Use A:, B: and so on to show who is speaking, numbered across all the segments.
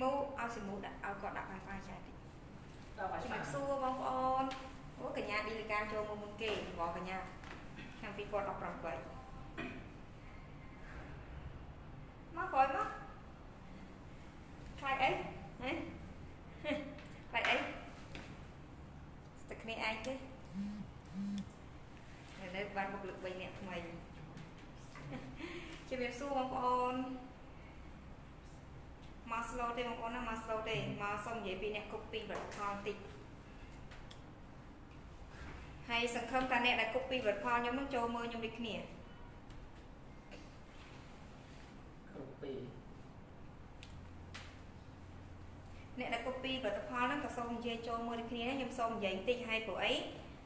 A: មូ
B: ឲ្យសិមូដាក់ឲ្យគាត់ដាក់ Wi-Fi ចាតិច
C: ខ្ញុំសួ
B: របងប្អូនអូកញ្ញាឌីលីកាចូលមកមុនគេបងកញ្ញាខាងពីគាត់18 ទេបងប្អូនណាមក slow ទេមកសុំនិយាយពីអ្នក copy ផលិតផលបន្តិចហើយសង្ឃឹមថាអ្នកដែល copy ផលិតផលខ្ញុំនឹងចូលមើលខ្ញុំដូចគ្នា
C: គ្រប់ពីរ
B: អ្នកដែល copy ផលិតផលហ្នឹងក៏សូមនិយាយចូលមើលដូចគ្នាដែរខ្ញុំសូមនិយាយបន្តិចឲ្យព្រោះអី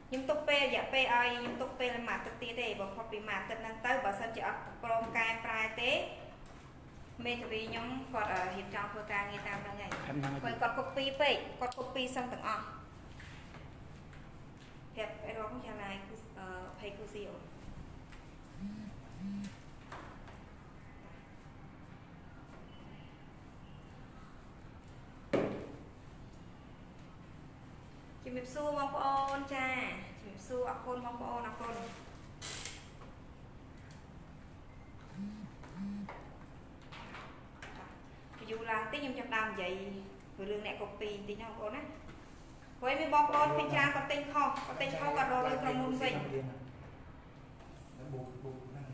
B: ខ្ញុំទុកពេលរយៈពេលឲ្យខ្ញុំទុកពេលមួយអាទិត្យទៀតទេបើផុតពីមួយអាទិត្យហ្នឹងទៅបើសិនជាអត់ព្រមកែប្រែទេ មេធាវីខ្ញុំគាត់អឺរៀបចំធ្វើការងារតាមហ្នឹងហើយ
A: ខាងហ្នឹង
B: គាត់គាត់ copy ពេកគាត់ copy សឹងទាំងអស់ប្រាប់អីរកយ៉ាងណាគឺអឺភ័យគូស៊ីអូនជំរាបសួរបងប្អូនចាជំរាបសួរអរគុណបងប្អូនអរគុណយូរឡើងតិចខ្ញុំចាប់ដើម និយាយពីរឿងអ្នក copy បន្តិចណាបងប្អូនណាព្រោះឯមានបងប្អូនពីច្រើនគាត់ទិញខុសគាត់ទិញខុសគាត់រកលើក្រុមហ៊ុនវិញ
A: បូកបូកហ្នឹង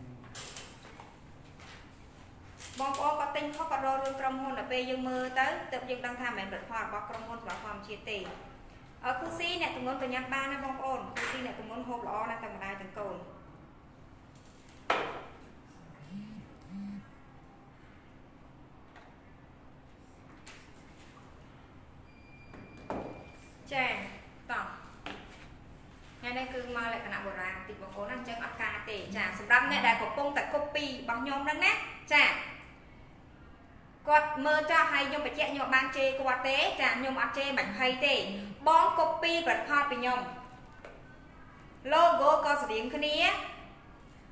B: បងប្អូនគាត់ទិញខុសគាត់រករឿងក្រុមហ៊ុនដល់ពេលយើងមើលទៅទើបយើងដឹងថាមិនមែនផលិតផលរបស់ក្រុមហ៊ុនសម្រាប់ធម្មជាតិទេអឺគូស៊ីអ្នកទំនុនប្រញាប់បានណាបងប្អូនគូស៊ីអ្នកទំនុនហូបល្អណាស់តែម្ដាយទាំងកូនចាតោះថ្ងៃនេះគឺមកលក្ខណៈបុរាណតិចបងប្អូនណាអញ្ចឹងអត់ការទេចាសម្រាប់អ្នកដែលកំពុងតែ copy របស់ខ្ញុំហ្នឹងណាចាគាត់មើលចាស់ ហើយខ្ញុំបញ្ជាក់ខ្ញុំអត់បានជេរគាត់ទេចាខ្ញុំអត់ជេរមិនភ័យទេបង copy ផលិតផលពីខ្ញុំ logo ក៏ស្តៀងគ្នា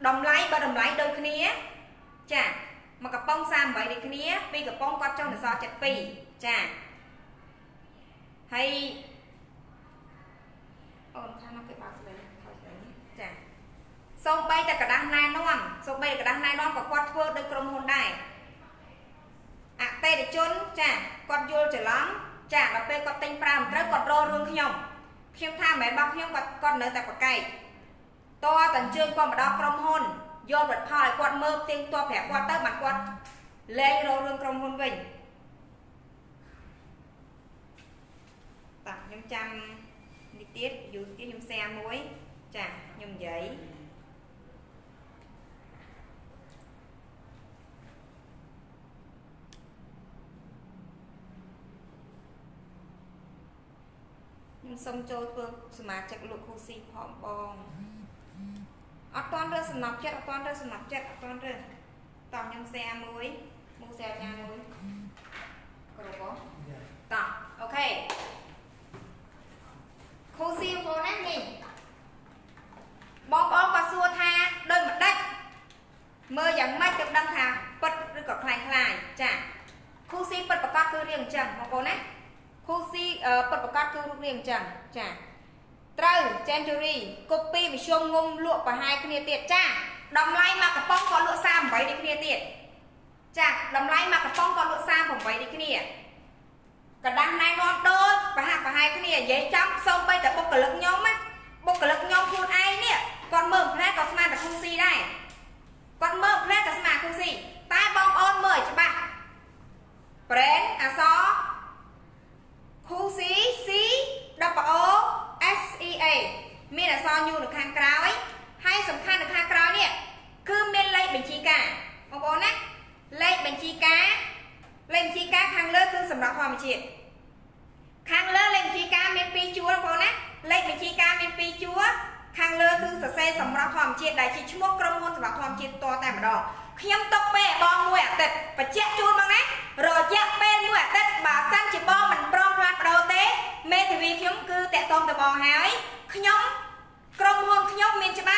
B: តម្លៃបើតម្លៃដូចគ្នាចាមួយកំប៉ុង38ដូចគ្នាពីរកំប៉ុងគាត់ចុះនសល់72ចាហើយអូនថាមកគេបើកស្ដីខោស្ដីចាសូម្បីតែกระดาษណែនាំសូម្បីតែกระดาษណែនាំក៏គាត់ធ្វើដោយក្រុមហ៊ុនដែរ អតិថិជនចាគាត់យល់ច្រឡំចាដល់ពេលគាត់ទិញប្រើមិនត្រូវគាត់រករឿងខ្ញុំខ្ញុំថាមិនមែនរបស់ខ្ញុំគាត់គាត់នៅតែប្រកែកតើតអញ្ជើញគាត់មកដល់ក្រុមហ៊ុនយកផលិតផលឲ្យគាត់មើលទៀងទាត់ប្រាប់គាត់ទៅបានគាត់លែងរករឿងក្រុមហ៊ុនវិញតាខ្ញុំចាំនេះទៀតយូរទៀតខ្ញុំ share មួយចាខ្ញុំនិយាយ ខ្ញុំសូមចូលធ្វើសមាជិកលោកគ្រូស៊ីផងបងអត់តន់រើសំណប់ចិត្តអត់តន់រើសំណប់ចិត្តអត់តន់រើតោះខ្ញុំសែមួយមកសែញ៉ាមួយគ្រប់បងតោះអូខេគ្រូស៊ីផងណានេះបងប្អូនក៏សួរថាដូចម្ដេចមើលយ៉ាងម៉េចទៅដឹងថាពិតឬក៏ខ្លាំងខ្លាយចាគ្រូស៊ីពិតប្រកបគឺរៀងអញ្ចឹងបងប្អូនណា គ្រូស៊ីអឺពិតប្រកបគឺរូបរាងអញ្ចឹងចាត្រូវ Century copy វិជុំងុំលក់ប្រហែលគ្នាទៀតចាតម្លៃមួយកំប៉ុងក៏លក់38ដូចគ្នាទៀតចាតម្លៃមួយកំប៉ុងក៏លក់38ដូចគ្នាกระดาษណែនាំដូចប្រហាក់ប្រហែលគ្នានិយាយចំសូម្បីតែបុគ្គលិកខ្ញុំណាបុគ្គលិកខ្ញុំខ្លួនឯងនេះគាត់មើលផ្លែក៏ស្មានតែគ្រូស៊ីដែរគាត់មើលផ្លែក៏ស្មានគ្រូស៊ីតែបងប្អូនមើលឲ្យច្បាស់ brand អក្សរ ហ៊ូស៊ី C W O S E A មានអក្សរ U នៅខាងក្រោយហើយសំខាន់នៅខាងក្រោយនេះគឺមានលេខបញ្ជីការបងប្អូនណាលេខបញ្ជីការលេខបញ្ជីការខាងលើគឺសម្រាប់ធម្មជាតិខាងលើលេខបញ្ជីការមាន2ជួរបងប្អូនណាលេខបញ្ជីការមាន2ជួរខាងលើគឺសរសេរសម្រាប់ធ
D: ម្មជាតិដែលជាឈ្មោះក្រុមហ៊ុនសម្រាប់ធម្មជាតិតតែម្ដង ខ្ញុំຕົកពេលបងមួយអាទិត្យបញ្ជាក់ជូនបងណារយៈពេលមួយអាទិត្យបើសិន
B: ជា
D: បងមិ
B: នព្រ
C: ម
B: ផ្លាស់ប្ដូ
C: រ
B: ទេមេធាវី
C: ខ្ញុំ
B: គឺតាក់ទងទៅបងហើយខ្ញុំក្រុមហ៊ុនខ្ញុំមានច្បាប់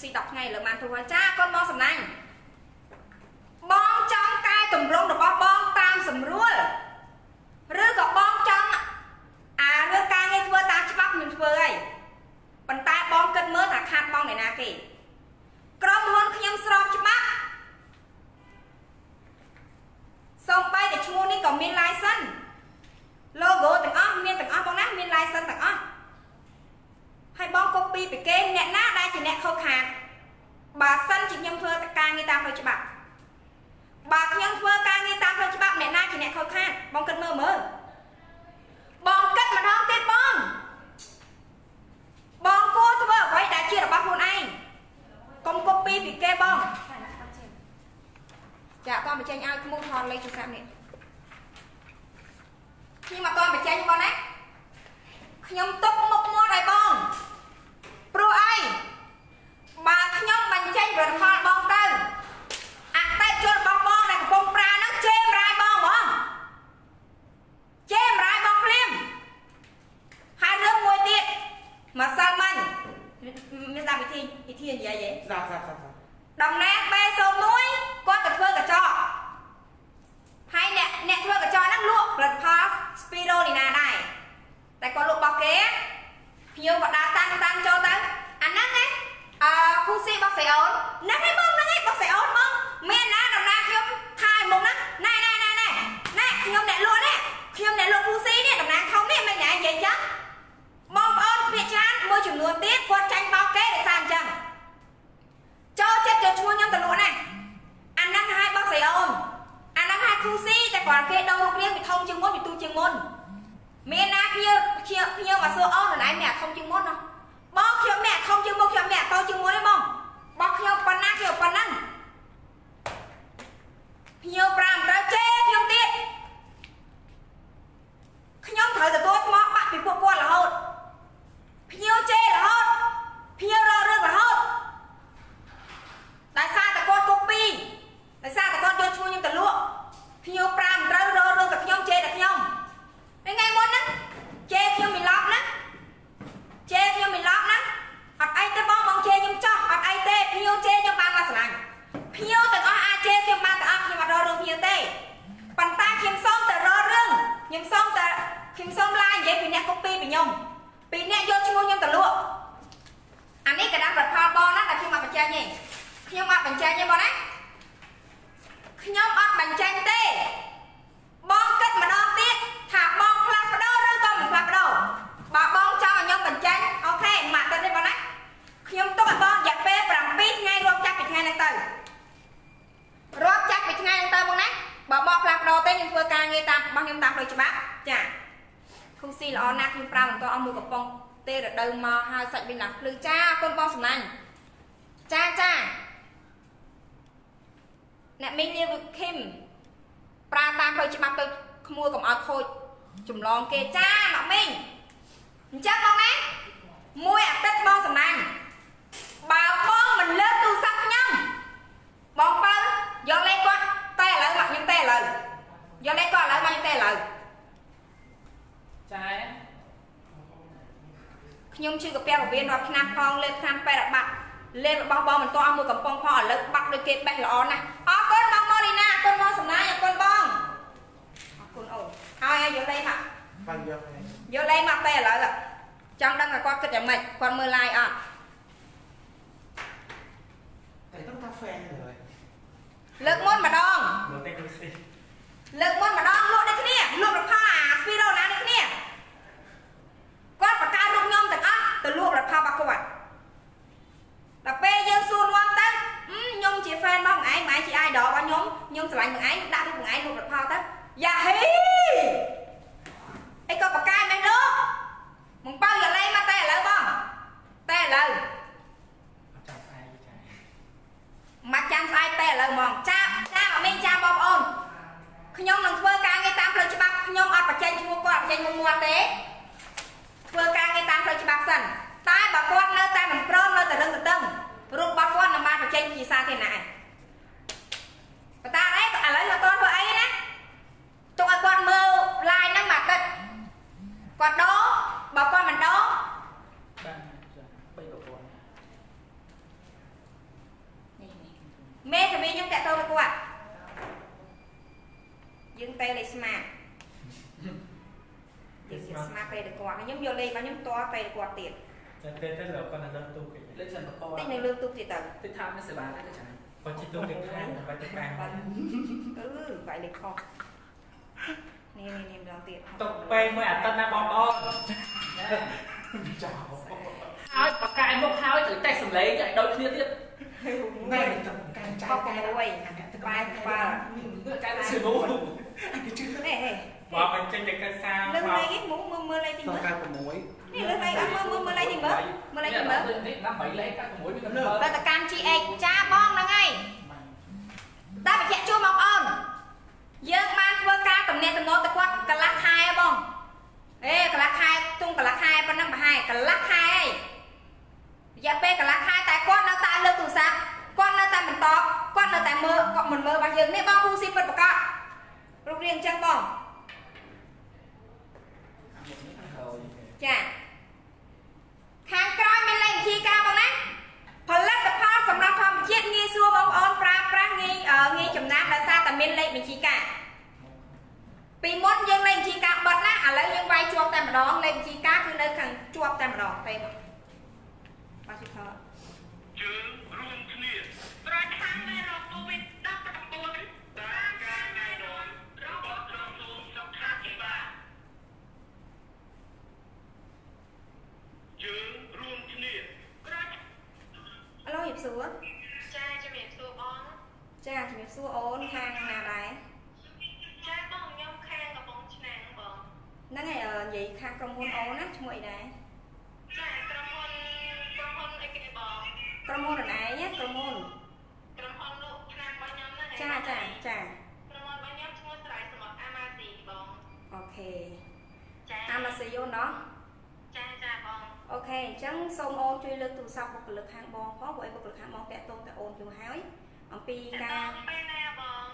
B: ស៊ី10ថ្ងៃលើបានធ្វើហើយចាកូនមក
E: សំ
B: ឡា
C: ញ់
B: ជួយលើកទូរស័ព្ទបុគ្គលិកខាងបងផងព្រោះអីបុគ្គលិកខាងបងតាក់ទងតែអូនយូរហើយអំពី
C: ត
B: ការ
C: ងពេលណាបង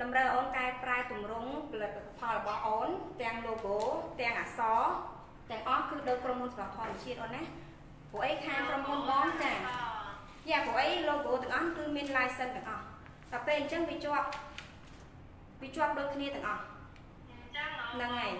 B: តម្រូវអូនកែប្រែទម្រង់ផលិតផលរបស់អូនទាំង logo ទាំងអក្សរទាំងអស់គឺដោយក្រុមហ៊ុនសម្រាប់ធម្មជាតិអូនណាព្រោះអីខាងក្រុមហ៊ុនបងចាយ៉ាព្រោះអី logo ទាំងអស់គឺមាន license ទាំងអស់តែពេលអញ្ចឹងវាជាប់វាជាប់ដូចគ្នាទាំងអស់
C: អញ្ចឹង
B: ហ្នឹងហើយ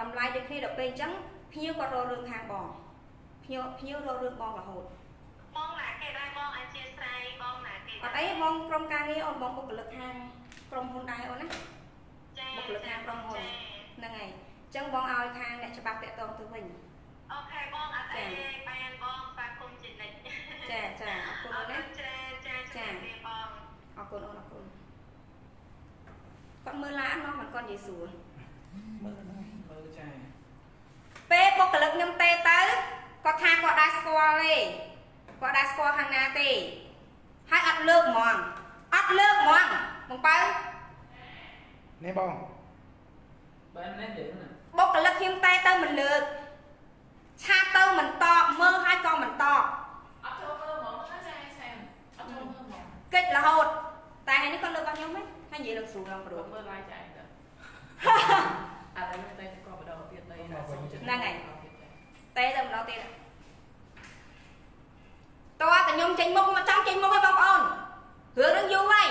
B: តម្លៃដូចគ្នាដល់ពេលអញ្ចឹងភ្ញៀវគាត់រករឿងខាងបងភ្ញៀវភ្ញៀវរករឿងបងរហូត
C: បងណាគេដែរបងអធិស្ឋានបងណាគេ
B: អត់អីបងក្រុមការងារអូនបងបុគ្គលិកខាងក្រុមហ៊ុនដែរអូនណា
C: ចា
B: បុគ្គលិកខាងក្រុមហ៊ុនហ្នឹងហើយអញ្ចឹងបងឲ្យខាងអ្នកច្បាប់តាក់ទងទៅវិញ
C: អូខេបងអត់អីទេបានបងស្វាគមន៍ជានិច្ច
B: ចាចាអរគុណ
C: អ
B: អូ
C: រ
B: នណា
C: គុណច្រើនចាជំរាបលាបង
B: អរគុណអូនអរគុណគាត់មើលឡានមកមិនគាត់និយាយសួរ
A: មើលហ្នឹងមើល ចា
B: ពេលបុគ្គលិកខ្ញុំទេទៅគាត់ថាគាត់ដែរស្គាល់ទេគាត់ដែរស្គាល់ខាងណាទេហើយអត់លើកហ្មងអត់លើកហ្មងបងប៉ៅ
A: នេះបង
F: បែបនេះនិយាយណា
B: បុគ្គលិកខ្ញុំតែទៅមិនលើកឆាតទៅមិនតបមើលហើយក៏មិនតប
C: អត់ចូលមើលហ្មងណាចាសែមអត់ចូលមើលហ្មង
B: កិច្ចរហូតតែថ្ងៃនេះគាត់លើករបស់ខ្ញុំហ៎ហើយនិយាយលើកស្រួលឡើងព្រោះ
C: មើលឡាយចាទៅអត់តែតែក៏ បដទៀតទៅណាសុំចិត្ត
B: តែទៅម្ដងទៀតតើតែខ្ញុំចេញមុខមកចង់ចេញមុខឲ្យបងប្អូនរឿងនឹងយូរហើយ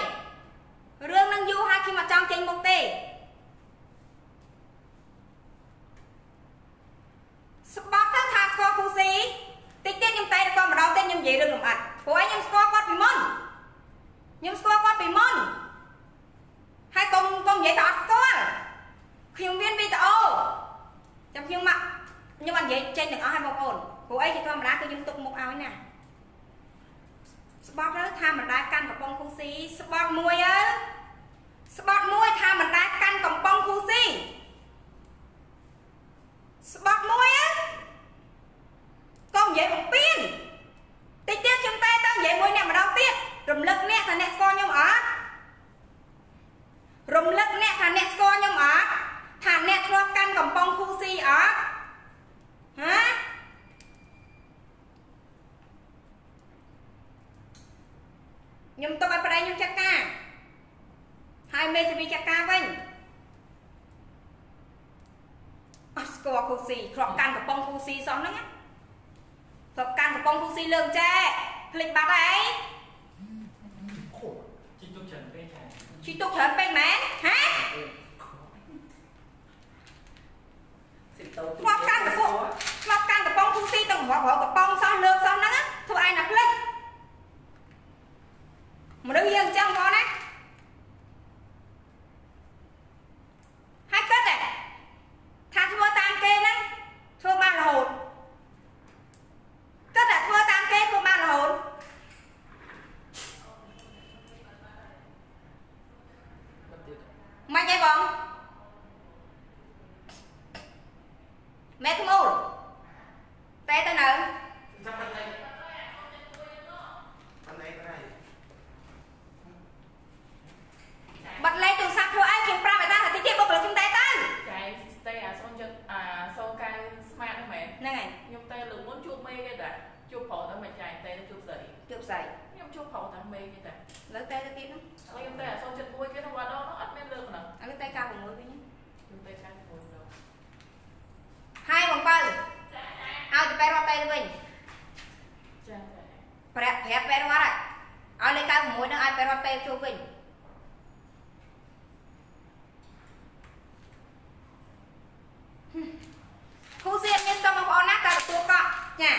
B: រឿងនឹងយូរហើយខ្ញុំមកចង់ចេញមុខទេស្បត់ទៅថាស្គាល់គូស៊ីតិចទៀតខ្ញុំតែគាត់ម្ដងទៀតខ្ញុំនិយាយរឿងលំអិតព្រោះឯងខ្ញុំស្គាល់គាត់ពីមុនខ្ញុំស្គាល់គាត់ពីមុនហើយកុំកុំនិយាយថាអត់ស្គាល់ខ្ញុំមានវីដេអូ ចាំខ្ញុំមកខ្ញុំអត់និយាយចេញទាំងអស់ឲ្យបងប្អូនព្រោះអីជាធម្មតាគឺខ្ញុំទុកមុខឲ្យណាស្បត់ទៅថាមិនដែលកាន់កំប៉ុងគូស៊ីស្បត់មួយអើស្បត់មួយថាមិនដែលកាន់កំប៉ុងគូស៊ីស្បត់មួយអើកុំនិយាយបំពេញតិចទៀតខ្ញុំតែទៅនិយាយមួយអ្នកម្ដងទៀតរំលឹកអ្នកថាអ្នកស្គាល់ខ្ញុំអត់រំលឹកអ្នកថាអ្នកស្គាល់ខ្ញុំអត់ ថាអ្នកធ្លាប់កាន់កំប៉ុងគូស៊ីអត់ហាខ្ញុំទុកឲ្យប្តីខ្ញុំចាត់ការហើយមេធាវីចាត់ការវិញអត់ស្គាល់គូស៊ីធ្លាប់កាន់កំប៉ុងគូស៊ីសោះហ្នឹងណាធ្លាប់កាន់កំប៉ុងគូស៊ីលើកចែភ្លេចបាត់ហើយជីទុកច្រើនពេកមែនហ៎
F: សិតទៅ
B: មកកាន់កសុមកកាន់កំប៉ុងគូស៊ីទៅរកកំប៉ុងសោះលើកសោះហ្នឹងធ្វើឯណាផ្លិចមនុស្សយើងអញ្ចឹងបងណាហើយគិតតែថាធ្វើតាមគេហ្នឹងធ្វើបានរហូតគិតតែធ្វើតាមគេធ្វើបានរហូត
F: បាត់ទៀត
B: មិនអីបង ម៉ែក្មូលតែទៅនៅ
A: ចាំបាត់នេះបាត់នេះទៅ
B: បាត់លេខទូរស័ព្ទធ្វើអីខ្ញុំប្រាប់ឲ្យតាតិចទៀតបុគ្គលិកខ្ញុំតែទៅ
G: ចៃស្ទេអាសូនចិត្តអាសូកៅស្មាតហ្នឹងមែន
B: ហ្នឹងហើយ
G: ខ្ញុំតែលើកមុនជួបមេគេតាជួបប្រុសតែមិនចៃតែជួបស្រី
B: ជប់ស្អី
G: ខ្ញុំជួបប្រុសតែមេគេតា
B: លើតែទៅទៀតហ្នឹង
G: ហើយខ្ញុំតែអាសូនចិត្តមួយគេទៅវត្តនោះអត់មានលើកហ្នឹង
B: ឥឡូវតែ96វិញ
G: ខ្ញុំតែចៃមួយទៅ
B: ហើយបងបើឲ្យទៅពេលរត់តែទៅវិញ
G: ចាចា
B: ប្រាប់ប្រាប់ពេលរត់ហើយឲ្យលេខ96ហ្នឹងឲ្យពេលរត់តែជួបវិញគូសៀនមានស្ទើរបងប្អូនណាតែទទួលកក់ចា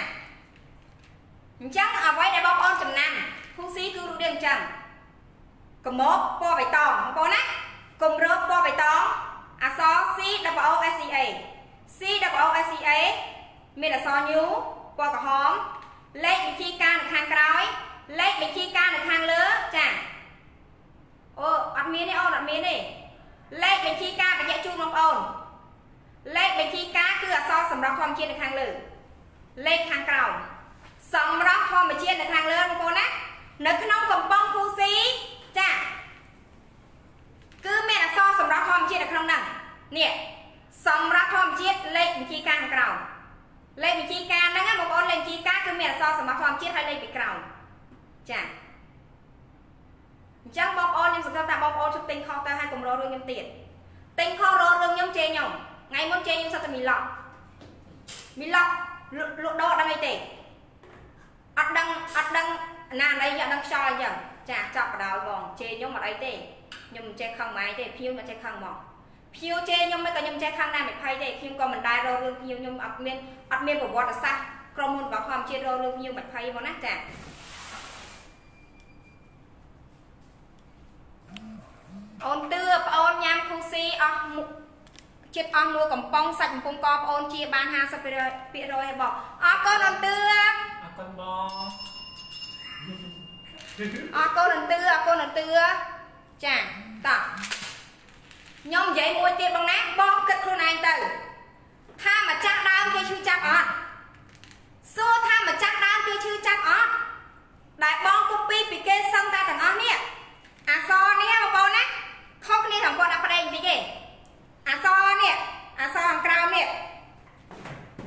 B: អញ្ចឹងអ្វីដែលបងប្អូនចំណាំគូស៊ីគឺរូបរាងអញ្ចឹងកម្មកពណ៌បៃតងបងប្អូនណាគម្របពណ៌បៃតងអក្សរ C W O S C A C W O S C A មានអក្សរញូពណ៌ក្រហមលេខបញ្ជីការនៅខាងក្រោយលេខបញ្ជីការនៅខាងលើចាអូអត់មានទេអូនអត់មានទេលេខបញ្ជីការបញ្ជាក់ជូនបងប្អូនលេខបញ្ជីការគឺអក្សរសម្រាប់ធម្មជាតិនៅខាងលើលេខខាងក្រោមសម្រាប់ធម្មជាតិនៅខាងលើបងប្អូនណានៅក្នុងកំប៉ុងគូស៊ីចាគឺមានអក្សរសម្រាប់ធម្មជាតិនៅក្នុងហ្នឹងនេះសម្រាប់ធម្មជាតិលេខបញ្ជីការខាងក្រោមលេខបញ្ជីការហ្នឹងណាបងប្អូនលេខបញ្ជីការគឺមានអក្សរសម្រាប់ធម្មជាតិហើយលេខពីក្រោមចាអញ្ចឹងបងប្អូនខ្ញុំសង្ឃឹមថាបងប្អូនជិះទិញខុសទៅហើយកុំរករឿងខ្ញុំ ទៀតទិញខុសរករឿងខ្ញុំជេរខ្ញុំថ្ងៃមុនជេរខ្ញុំសុទ្ធតែមីឡុកមីឡុកលក់លក់ដូរអត់ដឹងអីទេអត់ដឹងអត់ដឹងណាណីអត់ដឹងខ្យល់អីចឹងចាចាប់បដោយបងជេរខ្ញុំអត់អីទេខ្ញុំមិនចេះខឹងម៉ែទេភៀវមិនចេះខឹងហ្មងភៀវជេរខ្ញុំមិនក៏ខ្ញុំចេះខឹងដែរមិនភ័យទេខ្ញុំក៏មិនដែររករឿងភៀវខ្ញុំអត់មានអត់មានប្រវត្តិសាស្ត្រក្រុមហ៊ុនរបស់ធម្មជាតិរករឿងភៀវមិនភ័យហ្មងណាចា អូនទឿប្អូនញ៉ាំខូស៊ីអស់មុខចិត្តអស់មួយកំប៉ុងសាច់កំពង់កប្អូនជាបាន50%ឲ្យបងអរគុណអន្តឿ
H: អរគុណបង
B: អរគុណអន្តឿអរគុណអន្តឿចាតោះខ្ញុំនិយាយមួយទៀតបងណាបងគិតខ្លួនឯងទៅថាម្ចាស់ដើមគេឈឺចាប់អត់សួរថាម្ចាស់ដើមគេឈឺចាប់អត់ដែលបងគូពីពីគេសឹងតែទាំងអស់នេះអសនេះបងប្អូនណា ខុសគ្នាទាំងគាត់ដាក់ប្តេងបន្តិចទេអសនេះអសខាងក្រោមនេះ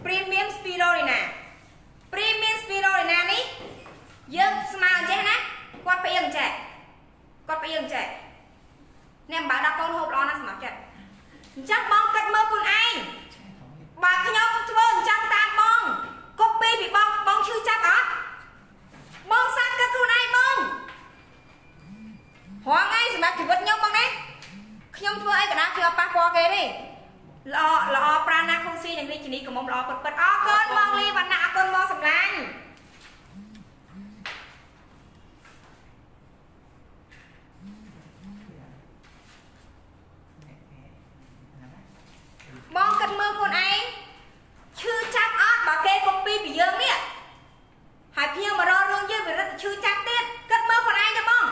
B: premium spirulina premium spirulina នេះយើងស្មើអញ្ចេះណាគាត់ផ្អៀងអញ្ចេះគាត់ផ្អៀងអញ្ចេះអ្នកបើដាក់កូនហូបល្អណាស់សម្រាប់ចិត្តអញ្ចឹងបងគិតមើលខ្លួនឯងបើខ្ញុំធ្វើអញ្ចឹងតាមបងកុបពីពីបងបងឈឺចាប់អត់បងសាកគិតខ្លួនឯងបង រងថ្ងៃសម្រាប់ជីវិតខ្ញុំបងណាខ្ញុំធ្វើអីក៏ដាក់គឺអត់ប៉ះពាល់គេទេល្អល្អប្រាណាខុងស៊ីនិងរាជនីកុំល្អពិតពិតអរគុណបងលីវណ្ណៈអរគុណបងសម្លាញ់បងគិតមើលខ្លួនឯងឈឺចាប់អត់បើគេកុំពីពីយើងនេះហើយភ្ញៀវមករករឿងយើងវារឹតតែឈឺចាប់ទៀតគិតមើលខ្លួនឯងទៅបង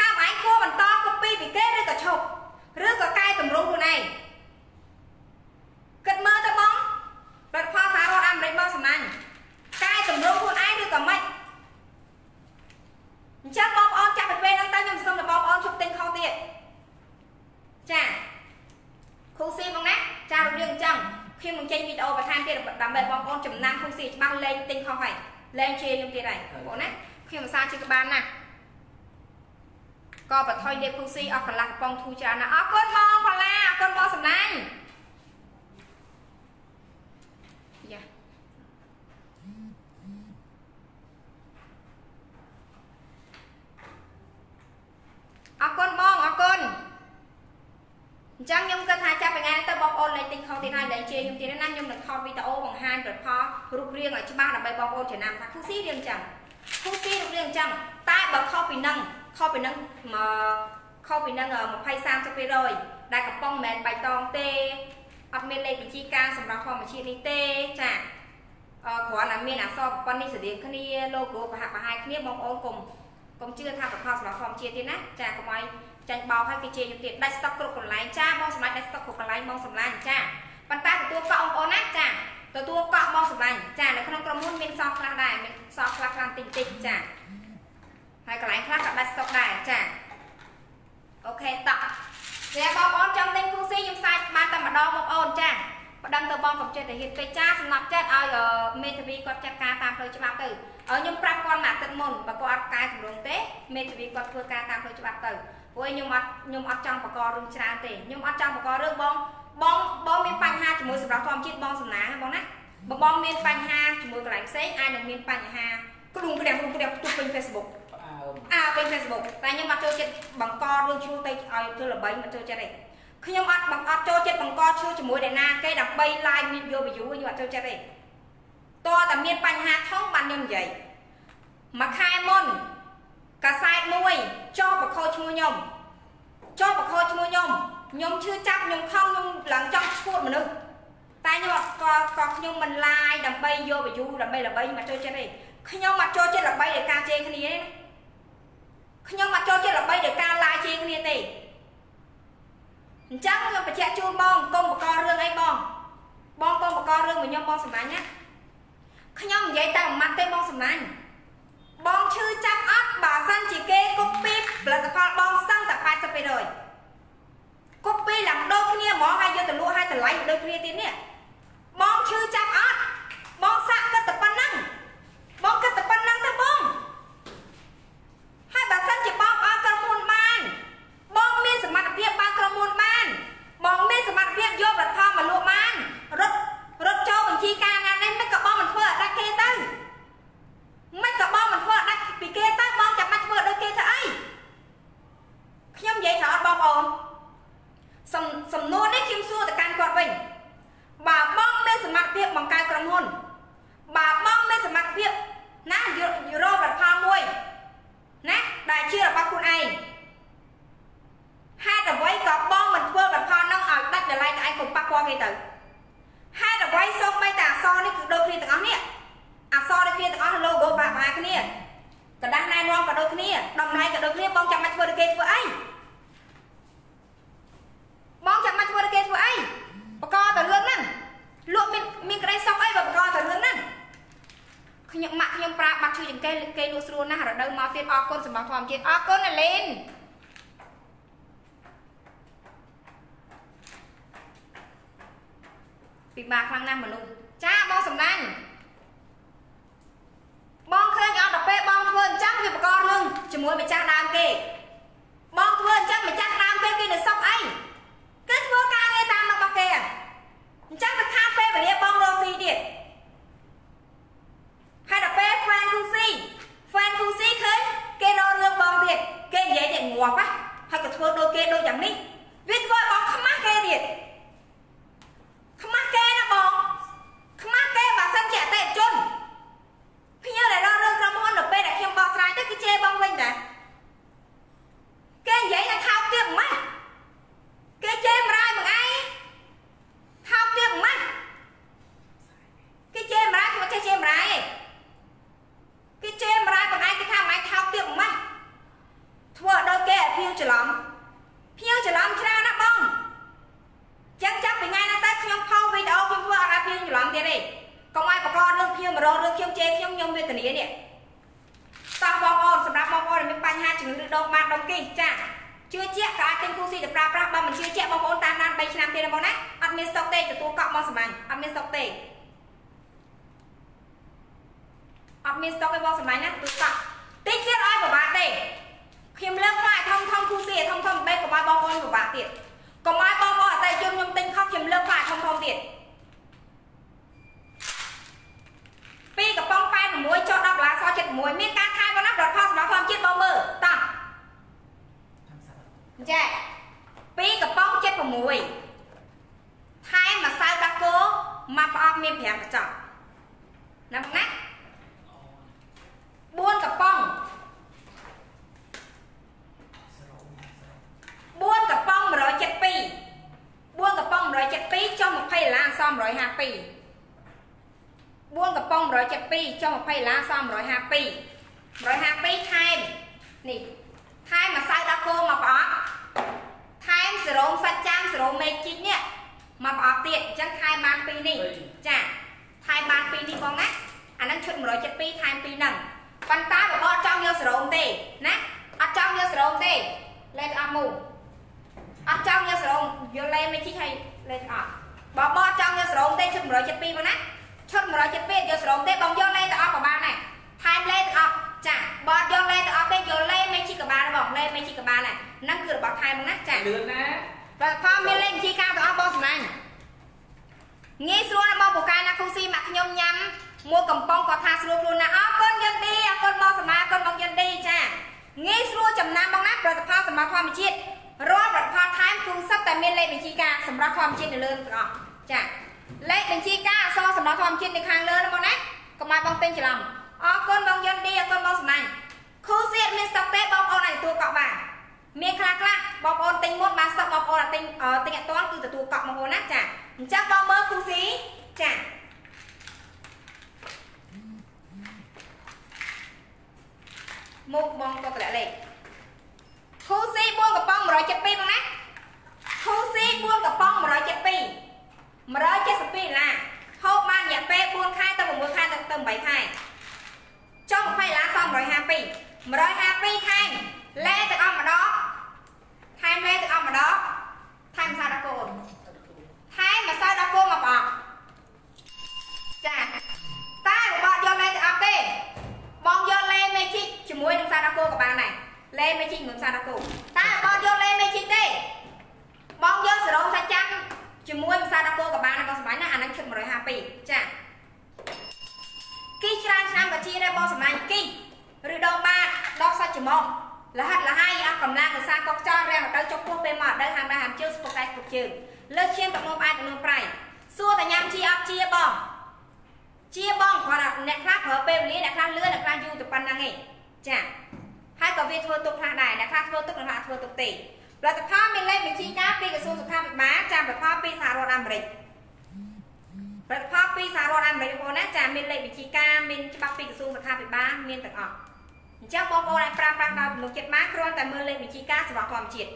B: ថាបងឯងគួរបន្តកុំពីពីគេឬក៏ឈប់ឬក៏កែតម្រង់ខ្លួនឯងគិតមើលទៅបងផលិតផលសាររដ្ឋអាមេរិកបងសម្លាញ់កែតម្រង់ខ្លួនឯងឬក៏មិនអញ្ចឹងបងប្អូនចាប់ពីពេលហ្នឹងទៅខ្ញុំសង្ឃឹមថាបងប្អូនជប់ទិញខុសទៀតចាគូស៊ីបងណាចារំលឹកអញ្ចឹងខ្ញុំនឹងចេញវីដេអូបន្ថែមទៀតដើម្បីបងប្អូនចំណាំគូស៊ីច្បាស់លេងទិញខុសហើយលេងជេរខ្ញុំទៀតហើយបងប្អូនណាខ្ញុំភាសាជាក្បានណា ក៏បថុយលេបគូស៊ីអស់កន្លះកំប៉ុងធូរច្រើនណាស់អរគុណបងផល្លាអរគុណបងសំឡាញ់យ៉ាអរគុណបងអរគុណអញ្ចឹងខ្ញុំគិតថាចាប់ពីថ្ងៃនេះទៅបងប្អូនលេងទិញខុសទៀតហើយលេងជេរខ្ញុំទៀតណាខ្ញុំនឹងថតវីដេអូបង្ហាញផលិតផលរូបរាងឲ្យច្បាស់ដើម្បីបងប្អូនចំណាំថាគូស៊ីរៀងអញ្ចឹងគូស៊ីរូបរាងអញ្ចឹងតែបើខុសពីនឹង ខុសពីនឹងមកខុសពីនឹង20 30%ដែលកំប៉ុងមិនមែនបៃតងទេអត់មានលេខបញ្ជីការសម្រាប់ធម្មជាតិនេះទេចាអឺគ្រាន់តែមានអក្សរប៉ុណ្នេះស្រដៀងគ្នា logo ប្រហាក់ប្រហែលគ្នាបងប្អូនកុំកុំជឿថាផលិតផលសម្រាប់ធម្មជាតិទេណាចាកុំឲ្យចាញ់បោកឲ្យគេជេរខ្ញុំទៀតដាច់ស្តុកគ្រប់កន្លែងចាបងសម្លាញ់ដាច់ស្តុកគ្រប់កន្លែងបងសម្លាញ់ចាប៉ុន្តែទទួលកក់បងប្អូនណាចាទទួលកក់បងសម្លាញ់ចានៅក្នុងក្រុមហ៊ុនមានសល់ខ្លះដែរមានសល់ខ្លះខ្លះតិចតិចចា ហើយកន្លែងខ្លះក៏ដាច់ស្តុកដែរចាអូខេតោះតែបងប្អូនចង់ទិញគូស៊ីខ្ញុំសាច់បានតែម្ដងបងប្អូនចាប្តឹងទៅបងកុំចិត្តទៅហ៊ានពេកចាសំណប់ចិត្តឲ្យមេធាវីគាត់ចាត់ការតាមផ្លូវច្បាប់ទៅខ្ញុំប្រាប់គាត់មួយអាទិត្យមុនបើគាត់អត់កែតម្រង់ទេមេធាវីគាត់ធ្វើការតាមផ្លូវច្បាប់ទៅព្រោះខ្ញុំអត់ខ្ញុំអត់ចង់បកករឿងច្រើនទេខ្ញុំអត់ចង់បកករឿងបងបងបងមានបញ្ហាជាមួយសម្រាប់ធម្មជាតិបងសំណាងបងណាបើបងមានបញ្ហាជាមួយកន្លែងផ្សេងអាចនឹងមានបញ្ហាក្លុងក្រាំងក្លុងក្រាំងទុកពេញ Facebook អើពេញ Facebook តែខ្ញុំអត់ចូលចិត្តបង្ករឿងឈ្មោះទៅឲ្យធ្វើល្បីមិនចូលចិត្តទេខ្ញុំអត់បង្អត់ចូលចិត្តបង្កឈ្មោះជាមួយអ្នកណាគេដើម្បី live មានយក view ខ្ញុំអត់ចូលចិត្តទេតើតែមានបញ្ហាធំបានខ្ញុំនិយាយមួយខែមុនកសែតមួយចោលបខោឈ្មោះខ្ញុំចោលបខោឈ្មោះខ្ញុំខ្ញុំឈឺចាប់ខ្ញុំខំខ្ញុំឡើងចង់ឈួតមនុស្សតែខ្ញុំអត់ក៏ក៏ខ្ញុំមិនឡាយដើម្បីយក view ដើម្បីល្បីមកចូលចិត្តទេខ្ញុំអត់ចូលចិត្តល្បីដោយការជេរគ្នាទេ ខ្ញុំអត់ចូលចិត្តល្បីដោយការឡាយជេរគ្នាទេអញ្ចឹងខ្ញុំបញ្ជាក់ជូនបងកុំបករឿងអីបង បងកុំបករឿងមកខ្ញុំបងសម្លាញ់ណាខ្ញុំនិយាយតែមួយម៉ាត់ទេបងសម្លាញ់បងឈឺចាប់អត់បើសិនជាគេគប់ពីផលិតផលបងសឹងតែ80%គប់ពីឡើងដូចគ្នាហ្មងហើយយកទៅលក់ឲ្យតម្លៃដូចគ្នាទៀតនេះបងឈឺចាប់អត់បងសាក់គិតតែប៉ុណ្ណឹងបងគិតតែប៉ុណ្ណឹងទៅបង ហើយបើសិនជាបងអត់ក្រុមហ៊ុនបាន បងមានសមត្ថភាពបានក្រុមហ៊ុនបាន បងមានសមត្ថភាពយកផលិតផលមកលក់បានរត់រត់ចូលបញ្ជីការណានេះមិនក៏បងមិនធ្វើឲ្យដាច់គេទៅមិនក៏បងមិនធ្វើដាច់ អញ្ចឹងបងប្អូនអាចប្រើប្រាស់ដោយទំនុកចិត្តបានគ្រាន់តែមើលលេខបញ្ជីការសម្រាប់ធម្មជាតិ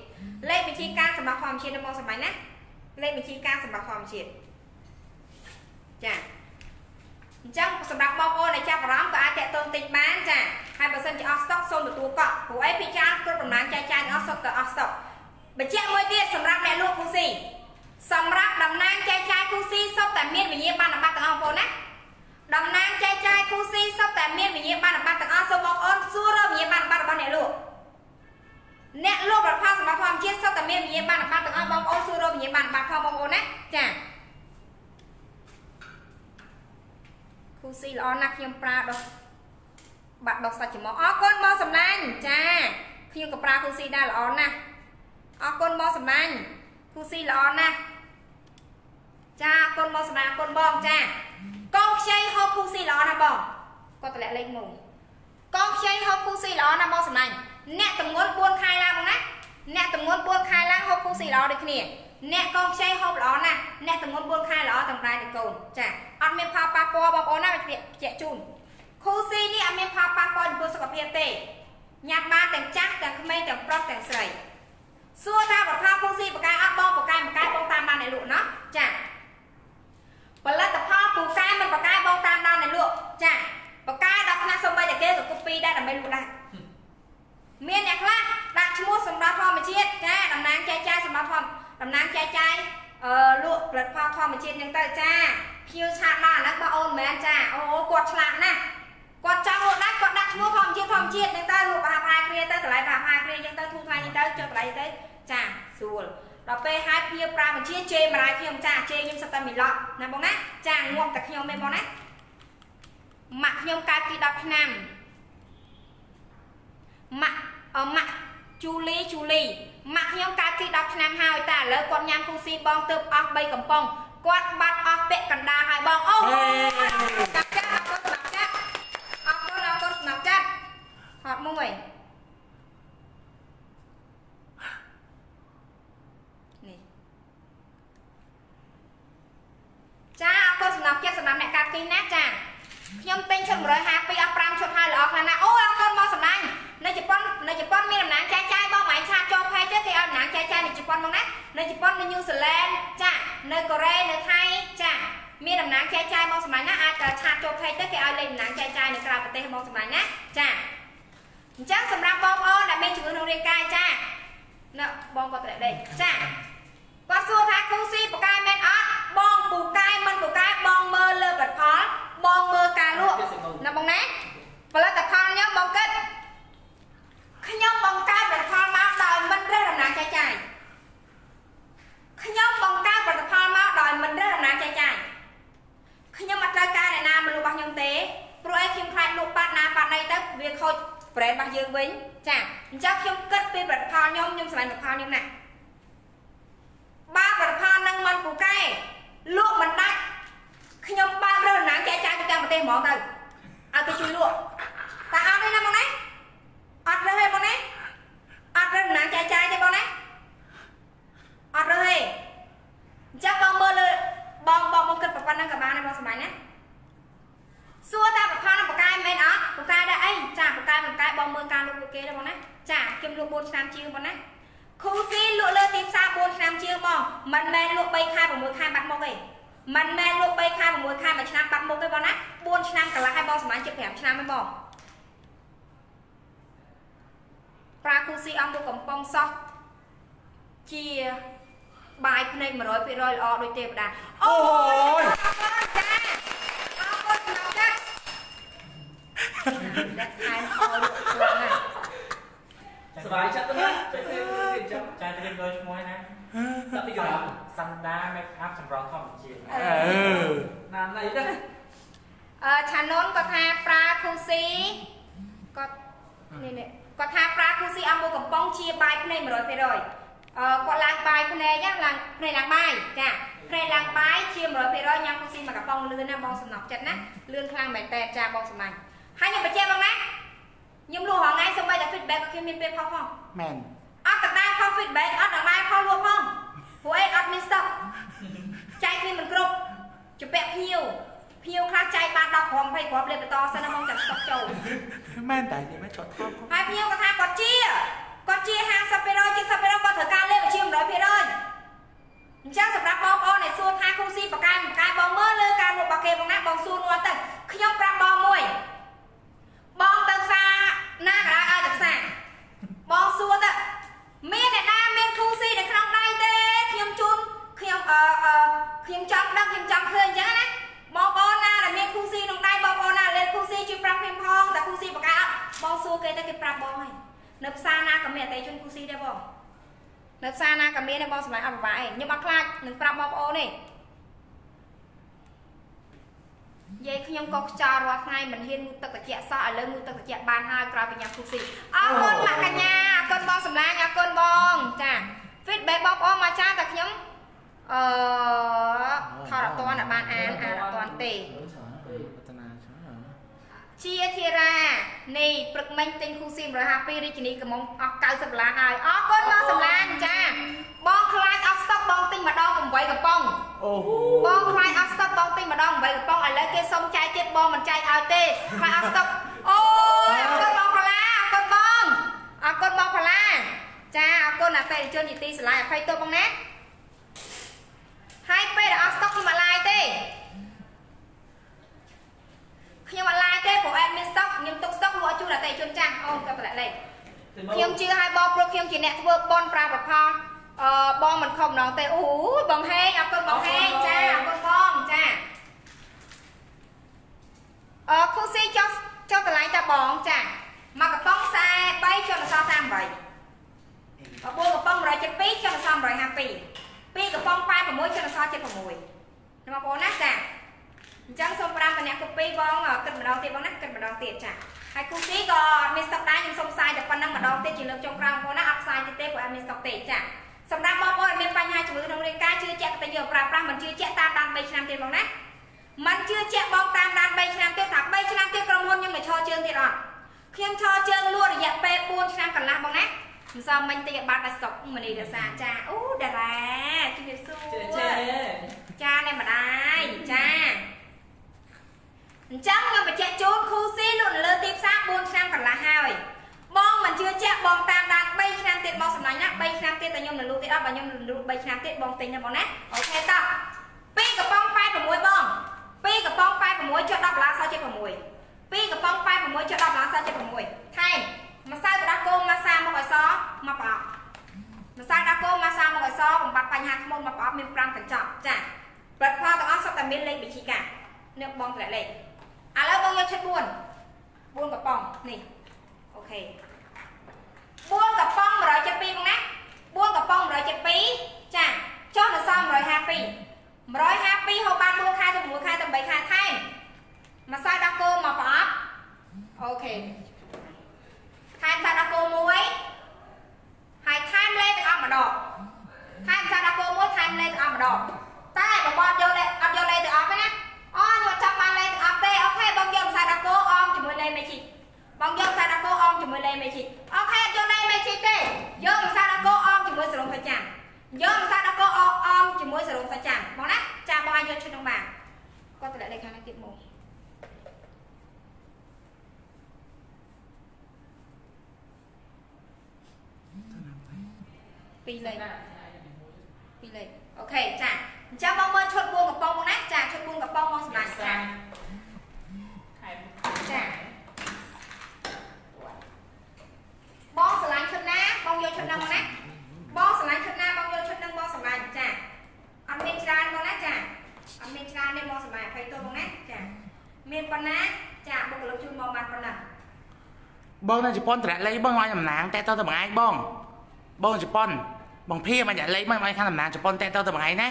B: លេខបញ្ជីការសម្រាប់ធម្មជាតិរបស់សម័យណាលេខបញ្ជីការសម្រាប់ធម្មជាតិចាអញ្ចឹងសម្រាប់បងប្អូនដែលចាប់អារម្មណ៍ក៏អាចតាក់ទងទិញបានចាហើយបើសិនជាអស់ស្តុកសូមទទួលកក់ព្រោះអីពីចាគ្រប់ដំណើរចាយចាយអស់ស្តុកទៅអស់ស្តុកបញ្ជាក់មួយទៀតសម្រាប់អ្នកលក់គូស៊ីសម្រាប់តំណាងចែកចាយគូស៊ីសុទ្ធតែមានវិញ្ញាបនបត្រទាំងអស់បងប្អូនណា តំណាងចែកចាយគូស៊ីសុទ្ធតែមានវិញ្ញាបនបត្រទាំងអស់សូមបងប្អូនសួររកវិញ្ញាបនបត្ររបស់អ្នកលក់អ្នកលក់ប្រផលសម្រាប់ធម្មជាតិសុទ្ធតែមានវិញ្ញាបនបត្រទាំងអស់បងប្អូនសួររកវិញ្ញាបនបត្រផងបងប្អូនណាចាគូស៊ីល្អណាស់ខ្ញុំប្រើដោះបាត់ដោះសាច់ច្រមុះអរគុណមកសម្លាញ់ចាខ្ញុំក៏ប្រើគូស៊ីដែរល្អណាស់អរគុណមកសម្លាញ់គូស៊ីល្អណាស់ចាអរគុណមកសម្លាញ់អរគុណបងចា កងខ្ចីហូបគូស៊ីល្អណាស់បងគាត់តម្លាក់លេខមកកងខ្ចីហូបគូស៊ីល្អណាស់បងសម្លាញ់អ្នកតំងន់4ខែឡើងបងណាអ្នកតំងន់4ខែឡើងហូបគូស៊ីល្អដូចគ្នាអ្នកកងខ្ចីហូបល្អណាស់អ្នកតំងន់4ខែល្អទាំងប្រែទាំងកូនចាអត់មានផលប៉ះពាល់បងប្អូនណាបញ្ជាក់ជូនគូស៊ីនេះអត់មានផលប៉ះពាល់ចំពោះសុខភាពទេញ៉ាំបានទាំងចាស់ទាំងក្មេងទាំងប្រុសទាំងស្រីសួរថាប្រផាគូស៊ីបកាយអត់បងបកាយបកាយបងតាមបានអ្នកលក់ណោះចា ផលិតផលពូកែមិនបកាយបងតាមបានអ្នកលក់ចាបកាយដល់ខ្លះសូម្បីតែគេក៏គប់ពីដែរដើម្បីលក់ដែរមានអ្នកខ្លះដាក់ឈ្មោះសម្រាប់ធម្មជាតិចាតំណាងចែកចាយសម្រាប់ធម្មតំណាងចែកចាយអឺលក់ផលិតផលធម្មជាតិហ្នឹងទៅចាភៀវឆាតដល់អាហ្នឹងបងអូនមិនមែនចាអូគាត់ឆ្លាតណាស់គាត់ចង់លក់ដាច់គាត់ដាក់ឈ្មោះធម្មជាតិធម្មជាតិហ្នឹងទៅលក់បហាផាគ្រាទៅតម្លៃបហាផាគ្រាអញ្ចឹងទៅធូរថ្លៃអញ្ចឹងទៅចុះតម្លៃទៅចាស្រួល ដល់ពេលហើយភៀវប្រាបញ្ជាជេរម្ដាយខ្ញុំចាជេរខ្ញុំសិតតែមីឡក់ណាបងណាចាងាប់តែខ្ញុំទេបងណាម៉ាក់ខ្ញុំកើតពី10ឆ្នាំម៉ាក់អឺម៉ាក់ជូលីជូលីម៉ាក់ខ្ញុំកើតទី10ឆ្នាំហើយតែឥឡូវគាត់ញ៉ាំគូស៊ីបងទៅអស់3កំប៉ុងគាត់បាត់អស់ពាក់កណ្ដាលហើយបងអូកាប់ចាស់អរគុណសម្រាប់ចាស់អរគុណអរគុណសម្រាប់ចាស់ហត់មួយនេះ ចាអរគុណសម្រាប់ចិត្តសម្រាប់អ្នកកាត់ទីណាចាខ្ញុំទិញឈុត152អស់5ឈុតហើយល្អខ្លាំងណាស់អូអរគុណមកសម្លាញ់នៅជប៉ុននៅជប៉ុនមានតំណាងចែកចាយបងមិនឆាតចូលផេកទេគេឲ្យតំណាងចែកចាយនៅជប៉ុនមកណានៅជប៉ុននៅញូហ្សេឡង់ចានៅកូរ៉េនៅថៃចាមានតំណាងចែកចាយមកសម្លាញ់ណាអាចឆាតចូលផេកទេគេឲ្យលេខតំណាងចែកចាយនៅក្រៅប្រទេសមកសម្លាញ់ណាចាអញ្ចឹងសម្រាប់បងប្អូនដែលមានជំងឺក្នុងរាងកាយចាណ៎បងគាត់ត្រេកដេកចា គាត់សួរថាគូស៊ីពូកែមែនអត់បងពូកែមិនពូកែបងមើលលើផលផលបងមើលការលក់ណាបងណាផលិតផលខ្ញុំបងគិតខ្ញុំបង្កើតផលិតផលមកដោយមិនរើសដំណាងចាយចាយខ្ញុំបង្កើតផលិតផលមកដោយមិនរើសដំណាងចាយចាយខ្ញុំអត់ត្រូវការអ្នកណាមកលក់របស់ខ្ញុំទេព្រោះអីខ្ញុំខ្លាចលក់ប៉ាត់ណាប៉ាត់ណីទៅវាខូចប្រេនរបស់យើងវិញចាអញ្ចឹងខ្ញុំគិតពីផលិតផលខ្ញុំខ្ញុំស្រឡាញ់ផលិតផលខ្ញុំណាស់ បើផលិតផលនឹងមិនពូកែលក់មិនដាច់ខ្ញុំបើករើសដំណាងចាយចាយទៅទាំងប្រទេសហ្មងទៅឲ្យគេជួយលក់តែអត់ទេណាបងណាអត់រើសទេបងណាអត់រើសដំណាងចាយចាយទេបងណាអត់រើសទេអញ្ចឹងបងមើលលើបងបងបងគិតប្រព័ន្ធហ្នឹងក៏បានដែរបងសម្លាញ់ណាសួរថាប្រព័ន្ធនឹងបកកាយមែនអត់បកកាយដែរអីចាបកកាយបកកាយបងមើលការលក់ពួកគេដែរបងណាចាខ្ញុំលក់4ឆ្នាំជាងបងណា គូស៊ីលក់លើទីផ្សារ4ឆ្នាំជាងបងមិនមែនលក់3ខែ6ខែបាត់មុខទេមិនមែនលក់3ខែ6ខែមួយឆ្នាំបាត់មុខទេបងណា4ឆ្នាំកន្លះហើយបងសម្លាញ់ជិត5ឆ្នាំហើយបងប្រាគូស៊ីអង្គមួយកំប៉ុងសោះជាបាយភ្នែក100%ល្អដូចទេវតា
A: អូយ
B: ចាអរគុណសម្រាប់ចាដាក់ខែអរខ្លាំងណា ស់
H: សบายចិត្តទៅណាចេះទេចាំ
I: ចាយត្រៀមដោយឈ្មោះណា
H: ដាក់ទីក្រោម
I: សណ្ដា make up សម្រស់ធម្មជាតិ
A: អឺ
H: ណានណៃដែរ
B: អឺឆានុនគាត់ថាប្រាគូស៊ីគាត់នេះនេះគាត់ថាប្រាគូស៊ីអង្គមួយកំប៉ុងជាបាយភ្នែក100%អឺគាត់ឡើងបាយភ្នែកណាឡើងភ្នែកឡើងបាយចាភ្នែកឡើងបាយជា100%ញ៉ាំគូស៊ីមួយកំប៉ុងលឿនណាបងសំណប់ចិត្តណាលឿនខ្លាំងមែនតើចាបងសម្លាញ់ហើយខ្ញុំបញ្ជាក់បងណា ខ្ញុំលក់រហងៃសូម្បីតែ feedback ក៏ខ្ញុំមានពេលផុសផង
A: មែន
B: អត់ដដែលផុស feedback អត់ដដែលផុសលក់ផងព្រោះអីអត់មាន stock ចែកគ្នាមិនគ្រប់ជពាក់ភៀវភៀវខ្លះចែកបាន10គ្រាប់20គ្រាប់លេបបន្តសិនណាមកចាក់ stock ចូល
A: មែនតែនិយាយមកចត់ថតផង
B: ហើយភៀវគាត់ថាគាត់ជាគាត់ជា50%ជាង50%គាត់ត្រូវការលេបជា100%អញ្ចឹងសម្រាប់បងប្អូនដែលសួរថាគូស៊ីបកកាយបកកាយបងមើលលើការលក់របស់គេបងណាបងសួរនោះទៅខ្ញុំប្រាប់បងមួយ បងទៅផ្សារណាក៏ដោយឲ្យទៅផ្សារបងសួរទៅមានអ្នកណាមានគូស៊ីនៅក្នុងដៃទេខ្ញុំជូនខ្ញុំអឺអឺខ្ញុំចង់ដឹងខ្ញុំចង់ឃើញអញ្ចឹងណាបងប្អូនណាដែលមានគូស៊ីក្នុងដៃបងប្អូនណាលេបគូស៊ីជួយប្រាប់ខ្ញុំផងតែគូស៊ីបកកាយអត់បងសួរគេទៅគេប្រាប់បងហើយនៅផ្សារណាក៏មានអតិថិជនគូស៊ីដែរបងនៅផ្សារណាក៏មានដែរបងសម្រាប់អត់ពិបាកឯងខ្ញុំអត់ខ្លាចនឹងប្រាប់បងប្អូនទេ យាយខ្ញុំក៏ខ្ចោលរាល់ថ្ងៃមិនហ៊ានងូតទឹកត្រជាក់សោះឥឡូវងូតទឹកត្រជាក់បានហើយក្រោយពីញ៉ាំគូស៊ីអរគុណម៉ាក់កញ្ញាអរគុណបងសម្លាញ់អរគុណបងចា feedback បងប្អូនមកចាតែខ្ញុំអឺថតអត់ទាន់បានអានអានអត់ទាន់ទេ
A: បតនាច្រើន
B: ជាធារានេះព្រឹកមិញទិញគូស៊ី152រាជនីកំងអស់90ដុល្លារហើយអរគុណមកសម្លាញ់ចាបងខ្លាចអស់ស្តុកបងទិញម្ដង8កំប៉ុង
A: អូ
B: បងខ្លាចអស់ស្តុកបងទិញម្ដង8កំប៉ុងឥឡូវគេសុំចែកទៀតបងមិនចែកឲ្យទេខ្លាចអស់ស្តុកអូយអរគុណបងផល្លាអរគុណបងអរគុណបងផល្លាចាអរគុណអតិថិជនជាទីស្រឡាញ់អភ័យទោសបងណាហើយពេលដែលអស់ស្តុកខ្ញុំអត់ឡាយទេ ខ្ញុំអត់ឡាយទេព្រោះអេដមានស្តុកខ្ញុំទុកស្តុកលក់ឲ្យជូនអតិថិជនចាស់អូនក៏ប្រឡែកលេខខ្ញុំជឿឲ្យបងព្រោះខ្ញុំជាអ្នកធ្វើបនប្រាប្រផលអឺបងមិនខំម្ដងទេអូយបងហេងអរគុណបងហេងចាអរគុណបងចាអឺគូស៊ីចុះចុះតម្លៃតាបងចាមកកំប៉ុង43ចុះអស38បបួលកំប៉ុង172ចុះអស152ពីរកំប៉ុង86ចុះអស76ណាបងប្អូនណាចា អញ្ចឹងសូមប្រាំតអ្នកកូពីបងគិតម្ដងទៀតបងណាគិតម្ដងទៀតចាហើយគូស៊ីក៏អត់មានស្តុកដែរខ្ញុំសុំផ្សាយតែប៉ុណ្ណឹងម្ដងទៀតជាលើកចុងក្រោយបងប្អូនណាអត់ផ្សាយទៀតទេព្រោះអត់មានស្តុកទេចាសម្រាប់បងប្អូនដែលមានបញ្ហាជំងឺក្នុងរាងកាយជឿជាក់កតញ្ញូប្រើប្រាស់មិនជឿជាក់តាមដាន3ឆ្នាំទៀតបងណាមិនជឿជាក់បងតាមដាន3ឆ្នាំទៀតថា3ឆ្នាំទៀតក្រុមហ៊ុនខ្ញុំនឹងឈរជើងទៀតអត់ខ្ញុំឈរជើងលក់រយៈពេល4ឆ្នាំកន្លះបងណាមិនសមមិញតិចបាត់ដល់ស្តុកមនីរសាចាអូតារាជំរាបសួ
F: ចេ
B: រ
F: ចេ
B: ចាអ្នកម្ដាយចា អញ្ចឹងខ្ញុំបញ្ជាក់ជូនគូស៊ីលក់នៅលើទីផ្សារ4ឆ្នាំកន្លះហើយបងមិនជឿជាក់បងតាមដាន3ឆ្នាំទៀតបងសម្លាញ់ណា3ឆ្នាំទៀតតែខ្ញុំនៅលក់ទៀតអត់បើខ្ញុំលក់3ឆ្នាំទៀតបងទិញណាបងណាអូខេតោះពីកំប៉ុង86បងពីកំប៉ុង86ចុះ10ដុល្លារសល់ជា6ពីកំប៉ុង86ចុះ10ដុល្លារសល់ជា6ថែមម្សៅក្តារគោម៉ាសាមកឲ្យសមកប្រអប់ម្សៅដាក់គោម៉ាសាមកឲ្យសបំបត្តិបញ្ហាខ្មុំមកប្រអប់មាន5កញ្ចប់ចាផលិតផលទាំងអស់សុទ្ធតែមានលេខវិធីការនេះបងតម្លាក់លេខ ឥឡូវបងយកឈិត4 4កំប៉ុងនេះអូខេ4កំប៉ុង172បងណា4កំប៉ុង172ចាចុះនៅសល់152 152ហូបបាន4ខែទៅ6ខែទៅ8ខែថែមម្សៅដាក់គោមកប្រអប់អូខេថែមម្សៅដាក់គោមួយហើយថែមលេទាំងអស់ម្ដងថែមម្សៅដាក់គោមួយថែមលេទាំងអស់ម្ដងតែបងអត់យកលេអត់យកលេទាំងអស់ទេណា អូខ្ញុំចង់បានលេទាំងអស់ទេអូខេបងយកម្សៅដាក់គោអមជាមួយលេមេជីកបងយកម្សៅដាក់គោអមជាមួយលេមេជីកអូខេអត់យកលេមេជីកទេយកម្សៅដាក់គោអមជាមួយសរងសាច់ចាំងយកម្សៅដាក់គោអមអមជាមួយសរងសាច់ចាំងបងណាចាបងអាចយកឈុតនោះបានគាត់តម្លាក់លេខខាងនេះទៀតមកពីរលេខពីរលេខអូខេចា អញ្ចឹងបងមើលឈុត4កំប៉ុងមកណាចាឈុត4កំប៉ុងមកសម្រាប់ចា
G: ថែម
B: ចាបងស្រឡាញ់ឈុតណាបងយកឈុតហ្នឹងមកណាបងស្រឡាញ់ឈុតណាបងយកឈុតហ្នឹងបងស្រឡាញ់ចាអត់មានច្រើនបងណាចាអត់មានច្រើនទេបងសម្រាប់20ទល់បងណាចាមានប៉ុណ្ណាចាបុគ្គលិកជួយមកបានប៉ុណ្ណា
A: បងនៅជប៉ុនតម្លាក់លេខបងឲ្យតំណាងតែតទៅមួយថ្ងៃបងបងជប៉ុនបងភីមិនដាក់លេខមកឲ្យខាងតំណាងជប៉ុនតែតទៅមួយថ្ងៃណា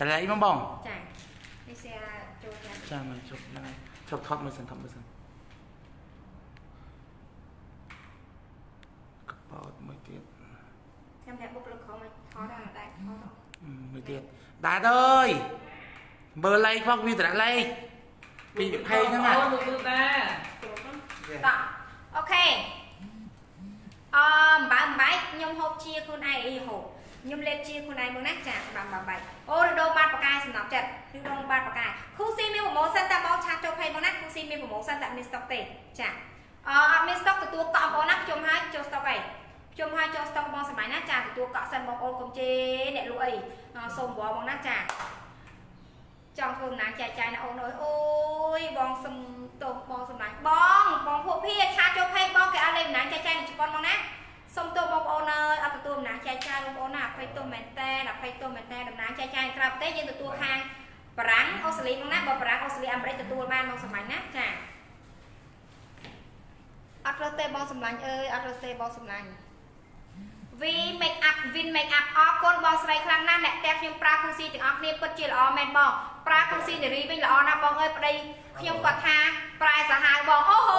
A: តម្លាក់មកបង
B: ចានេះសៀចូលចា
A: ចាំមកជប់ហ្នឹងហើយជប់ថតមើលសិនថតមើលសិនកប៉ោតមួយទៀត
B: ចាំអ្នកបុគ្គលិកខំមកថតដល់ដែរថតដល់
A: អឺមួយទៀតដាតអើយមើលលេខផងវាតម្លាក់លេខពី20ហ្នឹងហ่ะ
F: អូនលោកតា
B: ចូលទៅតោះអូខេអឺអំបើអំបែកខ្ញុំហូបជាខ្លួនឯងអីហូបខ្ញុំលេបជាខ្លួនឯងមកណាចាបាំបាំបែក អូរដូវបាត់បកាយសំណប់ចិត្តឬដូងបាត់បកាយគូស៊ីមានប្រម៉ូសិនតែបងឆាតចូលភ័យមកណាគូស៊ីមានប្រម៉ូសិនតែមានស្តុកទេចាអឺអត់មានស្តុកទទួលកក់បងណាខ្ញុំឲ្យចូលស្តុកអីខ្ញុំឲ្យចូលស្តុកបងសម័យណាចាទទួលកក់សិនបងអូនកុំជេរអ្នកលក់អីអឺសូមបងបងណាចាចង់ធ្វើដំណើរចែកចាយណាអូនអើយអូយបងសុំទោសបងសម្លាញ់បងបងពួកភីឆាចូលភ័យបងគេឲ្យលេងដំណើរចែកចាយនៅជប៉ុនមកណា សូមទោសបងប្អូនអើយអត់ទទួលដំណើរចែកចាយបងប្អូនណាអភ័យទោសមែនតើអភ័យទោសមែនតើដំណើរចែកចាយក្រៅប្រទេសយើងទទួលខាងបារាំងអូស្ត្រាលីមកណាបើបារាំងអូស្ត្រាលីអាមេរិកទទួលបានមកសម្លាញ់ណាចាអត់រើសទេបងសម្លាញ់អើយអត់រើសទេបងសម្លាញ់ V make up Win make up អរគុណបងស្រីខ្លាំងណាស់អ្នកផ្ទះខ្ញុំប្រើគូស៊ីទាំងអស់គ្នាពិតជាល្អមែនបងប្រើគូស៊ីនារីវិញល្អណាស់បងអើយប្តីខ្ញុំគាត់ថាប្រែសាហាវបងអូហូ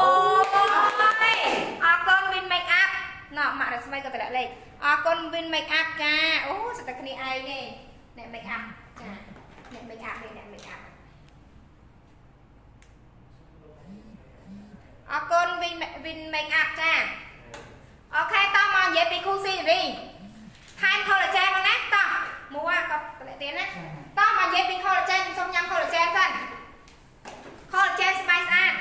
B: អរគុណ Win make up ណ៎ម៉ាក់រស្មីក៏តម្លាក់លេខអរគុណ Win make up ចាអូសិតតែគ្នាឯងទេអ្នក make up ចាអ្នក make up នេះអ្នក make up អរគុណ Win Win make up ចាអូខេតោះមកនិយាយពីគូស៊ីរីថែម collagen មកណាតោះមួយក៏តម្លាក់ទៀតណាតោះមកនិយាយពី collagen ខ្ញុំសុំញ៉ាំ collagen សិន collagen ស្បែកស្អាត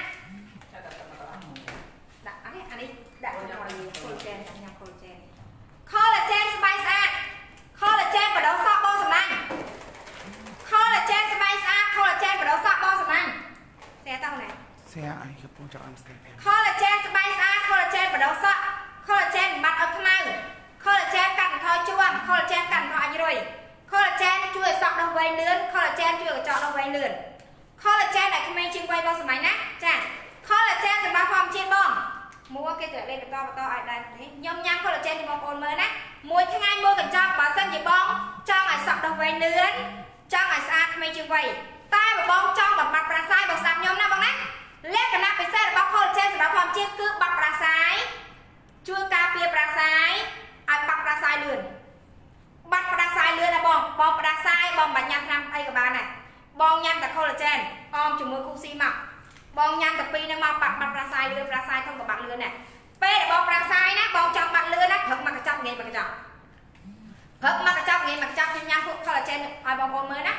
B: ដាក់អានេះអានេះដាក់ក្នុង collagen ដាក់ញ៉ាំ collagen collagen ស្បែកស្អាត collagen បដោសក់បងសម្លាញ់ collagen ស្បែកស្អាត collagen បដោសក់បងសម្លាញ់តែតោះណា
A: សៀអីកំពុងចង់អានស្ទែ
B: collagen ស្បែកស្អាត collagen បដោសក់ collagen បំបត្តិឲ្យខ្មៅ collagen កាត់បន្ថយជួម collagen កាត់បន្ថយអាចរុយ collagen ជួយឲ្យសក់ដុះវែងលឿន collagen ជួយឲ្យកញ្ចក់ដុះវែងលឿន collagen ដែលក្មេងជាងវ័យបងសម័យណាចា collagen សម្រាប់ធម្មជាតិបងមួយគេត្រូវលេខបន្តបន្តឲ្យដែរនេះខ្ញុំញ៉ាំ collagen cho បងប្អូនមើលណាមួយថ្ងៃមួយកញ្ចប់បើសិនជាបងចង់ឲ្យសក់ដុះវែងលឿនចង់ឲ្យស្អាតក្មេងជាងវ័យតែបើបងចង់បំបត្តិប្រាសាយបងស្ដាប់ខ្ញុំណាបងណា លក្ខណៈពិសេសរបស់ collagen សម្រាប់ធម្មជាតិគឺបាក់ប្រាសាយជួយការពារប្រាសាយឲ្យបាក់ប្រាសាយលឿនបាត់ប្រាសាយលឿនណាបងបងប្រាសាយបងបញ្ញាថ្នាំអីក៏បានដែរបងញ៉ាំតែ collagen អមជាមួយគូស៊ីមកបងញ៉ាំតែពីរនឹងមកបាត់បាត់ប្រាសាយលឿនប្រាសាយធំក៏បាត់លឿនដែរពេលបងប្រាសាយណាបងចង់បាត់លឿនណាព្រឹកមកកញ្ចប់ងាយមកកញ្ចប់ព្រឹកមកកញ្ចប់ងាយមកកញ្ចប់ខ្ញុំញ៉ាំពួក collagen ឲ្យបងប្អូនមើលណា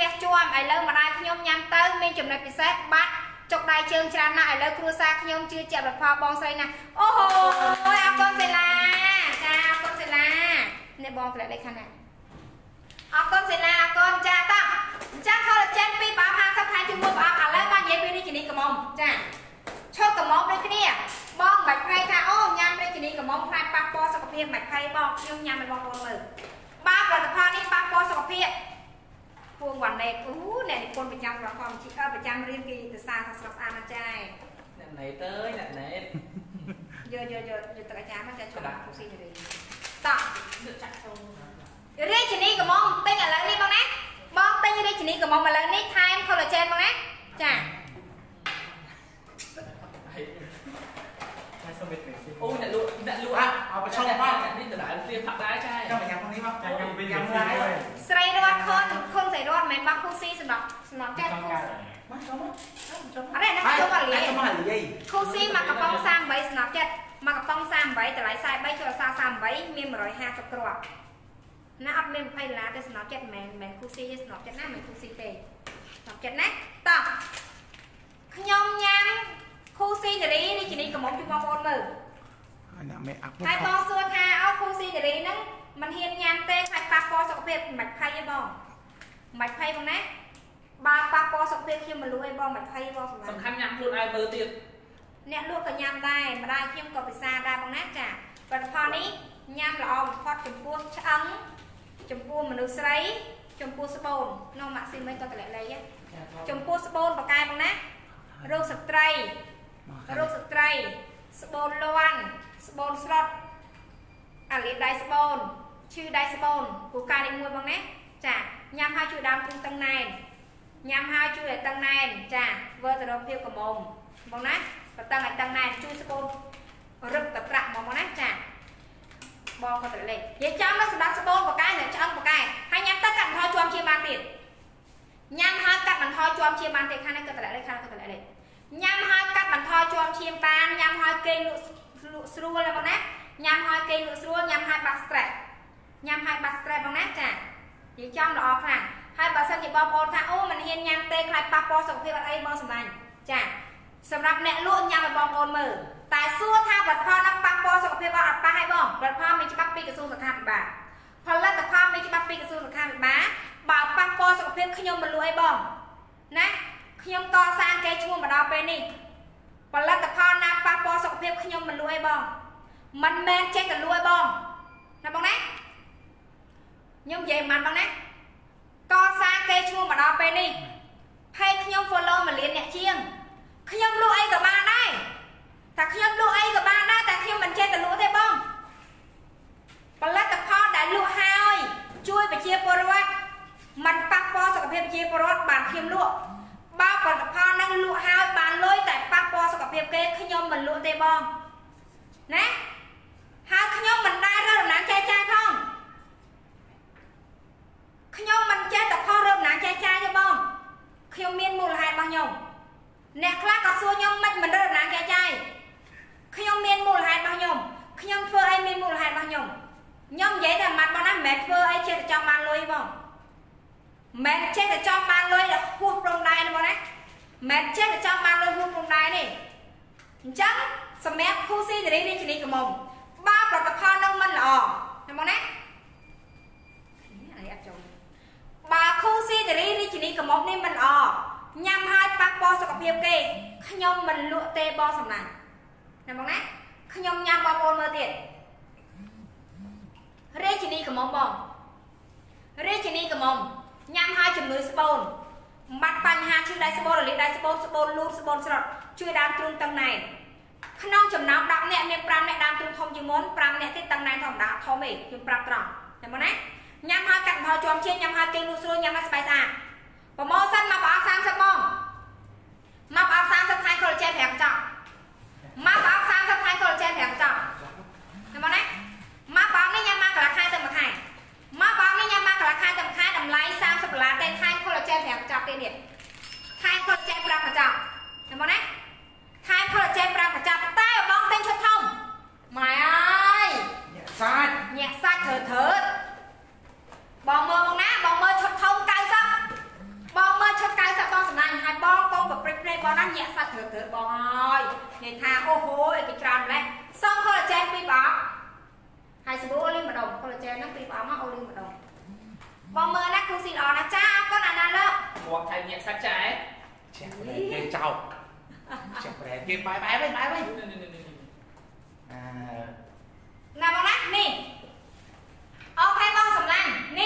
B: ជ្រះជាប់ឥឡូវម្ដាយខ្ញុំញ៉ាំទៅ
H: មា
B: នចំណុចពិសេសបាត់ចុកដៃជើងច្រើនណាស់ឥឡូវគ្រួសារខ្ញុំជឿជាក់ប្រផលបងស្រីណាអូហូអរគុណសិលាចាអរគុ
H: ណ
B: សិលានេះបងក្លែកដៃខាងណាអរគុណសិលាអរគុណចាតោះអញ្ចឹង collagen ពីប្រហែល50ថ្ងៃជាមួយប្រអប់ឥឡូវបាននិយាយពីនេះជំនីកំមចាឈប់កំមដូចគ្នាបងមិនភ័យថាអូញ៉ាំរាជនីកំមខ្លាចប៉ះពាល់សុខភាពមិនភ័យបងខ្ញុំញ៉ាំឲ្យបងប្អូនមើលបាទផលិតផលនេះប៉ះពាល់សុខភាព ភួងវ៉ាន់ណេតអូអ្នកនិពន្ធប្រចាំប្រកបជីអឺប្រចាំរៀនគេទៅសារថាស្រស់ស្អាតណាស់ចាយ
H: អ្នកណេតអើយអ្នកណេត
B: យកយកយកយកទឹកអាចារ្យមកចាជួយគូស៊ីទៅរីតោះ
F: Được chặt không?
B: រាជនីកំងទិញឥឡូវនេះបងណាបងទិញរាជនីកំងឥឡូវនេះថែម collagen បងណាចា
I: Hai sao biệt này xin.
H: អូអ្នកលក់អ្នកលក់
A: អោប្រឈមផង
H: អ្នកនេះដដែលព្រៀងផាក់ដែរចា
A: ចាំញ៉ាំផងនេះមកញ៉ាំ
I: វិ
A: ញញ៉ាំ
I: ដែរ
B: ស្រីរត់ខុនខុនស្រីរត់មិនមែនបោះគូស៊ីសម្រាប់សម្រាប់កាត់គូ
A: មកចូលមកចូល
B: អរេអ្នក
A: ចូលមកលាយ
B: គូស៊ីមកកំប៉ុង38សម្រាប់ចិត្តមកកំប៉ុង38តម្លៃ43ចូល38មាន150គ្រាប់ណាអត់មាន20ដុល្លារទេសម្រាប់ចិត្តមិនមែនគូស៊ីទេសម្រាប់ចិត្តណាមិនគូស៊ីទេសម្រាប់ចិត្តណាតោះខ្ញុំញ៉ាំគូស៊ីនារីនេះជានេះកុំមកជួយបងប្អូនមើល
A: អានេះមេអាប់
B: ហើយបងសួរថាអូគូស៊ីសេរីហ្នឹងมันហ៊ានញ៉ាំទេខ្លាចប៉ះពាល់សុខភាពមិនភ័យទេបងមិនភ័យបងណាបើប៉ះពាល់សុខភាពខ្ញុំមិនលួអីបងមិនភ័យបងសម្រាប់
H: សំខាន់ញ៉ាំខ្លួនឯងមើលទៀត
B: អ្នកលក់ក៏ញ៉ាំដែរម្ដាយខ្ញុំក៏ពិសាដែរបងណាចាផលិតផលនេះញ៉ាំល្អបំផុតចំពោះឆ្អឹងចំពោះមនុស្សស្រី ចំពោះស្បូននោះម៉ាក់ស៊ីមិញក៏តម្លាក់លេខដែរចំពោះស្បូនបកកែបងណារោគស្ត្រីរោគស្ត្រីស្បូនលាន់ ស្បូនស្រុតអាលៀតដៃស្បូនឈឺដៃស្បូនពូកានេះមួយបងណាចាញ៉ាំហើយជួយដើមទ្រូងតឹងណែនញ៉ាំហើយជួយឲ្យតឹងណែនចាធ្វើទៅរកភាពកម្មុំបងណាបតឹងឲ្យដឹងណែជួយស្បូនរឹបតប្រាក់មកមកណាចាបងក៏ត្រលេខនិយាយចាំមកសម្រាប់ស្បូនបកែနဲ့ឆ្អឹងបកែហើយញ៉ាំទឹកកាត់បន្ថយជាប់ជាបានទៀតញ៉ាំហើយកាត់បន្ថយជាប់ជាបានទៀតខាងនេះក៏ត្រលេខខាងនេះក៏ត្រលេខញ៉ាំហើយកាត់បន្ថយជាប់ជាបានញ៉ាំហើយគេលក់ លក់ស្រួលហើយបងណាញ៉ាំហើយគេលក់ស្រួលញ៉ាំហើយបាត់ stress ញ៉ាំហើយបាត់ stress បងណាចានិយាយចំល្អខ្លាំងហើយបើសិនជាបងប្អូនថាអូមិនហ៊ានញ៉ាំទេខ្លាចប៉ះពាល់សុខភាពអត់អីបងសម្លាញ់ចាសម្រាប់អ្នកលក់ញ៉ាំឲ្យបងប្អូនមើលតែសួរថាផលិតផលនឹងប៉ះពាល់សុខភាពអត់អត់ប៉ះឲ្យបងផលិតផលមានច្បាប់ពីក្រសួងសុខាភិបាលផលិតផលមានច្បាប់ពីក្រសួងសុខាភិបាលបើប៉ះពាល់សុខភាពខ្ញុំមិនលក់ឲ្យបងណាខ្ញុំកសាងគេឈ្មោះមកដល់ពេលនេះ ផលិតផលណាប៉ះពាល់សុខភាពខ្ញុំមិនលក់ឲ្យបងមិនមែនចេះតែលក់ឲ្យបងណាបងណាខ្ញុំនិយាយមិនបងណាកសាងគេឈ្មោះមកដល់ពេលនេះ page ខ្ញុំ follow មួយលានអ្នកជាងខ្ញុំលក់អីក៏បានដែរតែខ្ញុំលក់អីក៏បានដែរតែខ្ញុំមិនចេះតែលក់ទេបងផលិតផលដែលលក់ហើយ ជួយប្រជាពលរដ្ឋមិនប៉ះពាល់សុខភាពប្រជាពលរដ្ឋបានខ្ញុំលក់ បើផលិតផលហ្នឹងលក់ហើយបានលុយតែប៉ះពាល់សុខភាពគេខ្ញុំមិនលក់ទេបងណាហើយខ្ញុំមិនដែររើដំណាងចែកចាយផងខ្ញុំមិនចេះតែផុសរើដំណាងចែកចាយទេបងខ្ញុំមានមូលហេតុរបស់ខ្ញុំអ្នកខ្លះក៏សួរខ្ញុំមិនមិនរើដំណាងចែកចាយខ្ញុំមានមូលហេតុរបស់ខ្ញុំខ្ញុំធ្វើអីមានមូលហេតុរបស់ខ្ញុំខ្ញុំនិយាយតែម៉ាត់បងណាមិនមែនធ្វើអីចេះតែចង់បានលុយបង មិនមែនចេះតែចង់បានលុយដល់ហួសព្រំដែនទេបងណាមិនមែនចេះតែចង់បានលុយហួសព្រំដែនទេអញ្ចឹងសម្រាប់គូស៊ីសេរីនេះជនីកមុំបើផលិតផលនឹងមិនល្អណាបងណាអានេះអត់ចូលបើគូស៊ីសេរីនេះជនីកមុំនេះមិនល្អញ៉ាំហើយប៉ះពាល់សុខភាពគេខ្ញុំមិនលក់ទេបងសំណាញ់ណាបងណាខ្ញុំញ៉ាំបងប្អូនមើលទៀតរាជិនីកមុំបងរាជិនីកមុំ ញ៉ាំហើយជំនួយស្បូនបាត់បញ្ហាឈឺដៃស្បូនរលាកដៃស្បូនស្បូនលូតស្បូនស្រត់ជួយដើមទ្រូងតឹងណែនក្នុងចំណោម10នាក់មាន5នាក់ដើមទ្រូងធំជាងមុន5នាក់ទៀតតឹងណែនធម្មតាធំទេខ្ញុំប្រាប់ត្រង់តែមកណាញ៉ាំហើយកាត់បន្ថយជាប់ឈាមញ៉ាំហើយគេងលក់ស្រួលញ៉ាំហើយស្បែកស្អាតប្រម៉ូសិនមកប្រអប់30បងមកប្រអប់30ខែ collagen 5កញ្ចក់មកប្រអប់30ខែ collagen 5កញ្ចក់តែមកណាមកប្រអប់នេះញ៉ាំមកកន្លះខែទៅមួយខែ មកប្រអប់នេះញ៉ាំមកកន្លះខែទៅមួយខែតម្លៃ30ដុល្លារទេថែម collagen 5កញ្ចក់ទៀតនេះថែម collagen 5កញ្ចក់តែមកណាថែម collagen 5កញ្ចក់តែបងទិញឈុតធំម៉ែអើយ
A: សាច់
B: ញាក់សាច់ធ្វើធ្វើបងមើលមកណាបងមើលឈុតធំ90បងមើលឈុត90បងសំណាញ់ហើយបងកុំប្រព្រឹត្តភ្នែកបងណាញាក់សាច់ធ្វើធ្វើបងអើយនិយាយថាអូហូអីគេច្រើនម្លេះសុំ collagen ពីរប្រអប់ ហើយសម្រួលអូលីម្ដង collagen ហ្នឹងពីប្រអមមកអូលីម្ដងបងមើលណាគ្រូស៊ីល្អណាចាអរគុណអាណាលើកគាត់ថៃញាក់សាច់ចាឯងចាក់ប្រែគេចោកចាក់ប្រែគេបាយបាយវិញបាយវិញណាបងណានេះអូខេបងសំឡាញ់នេះ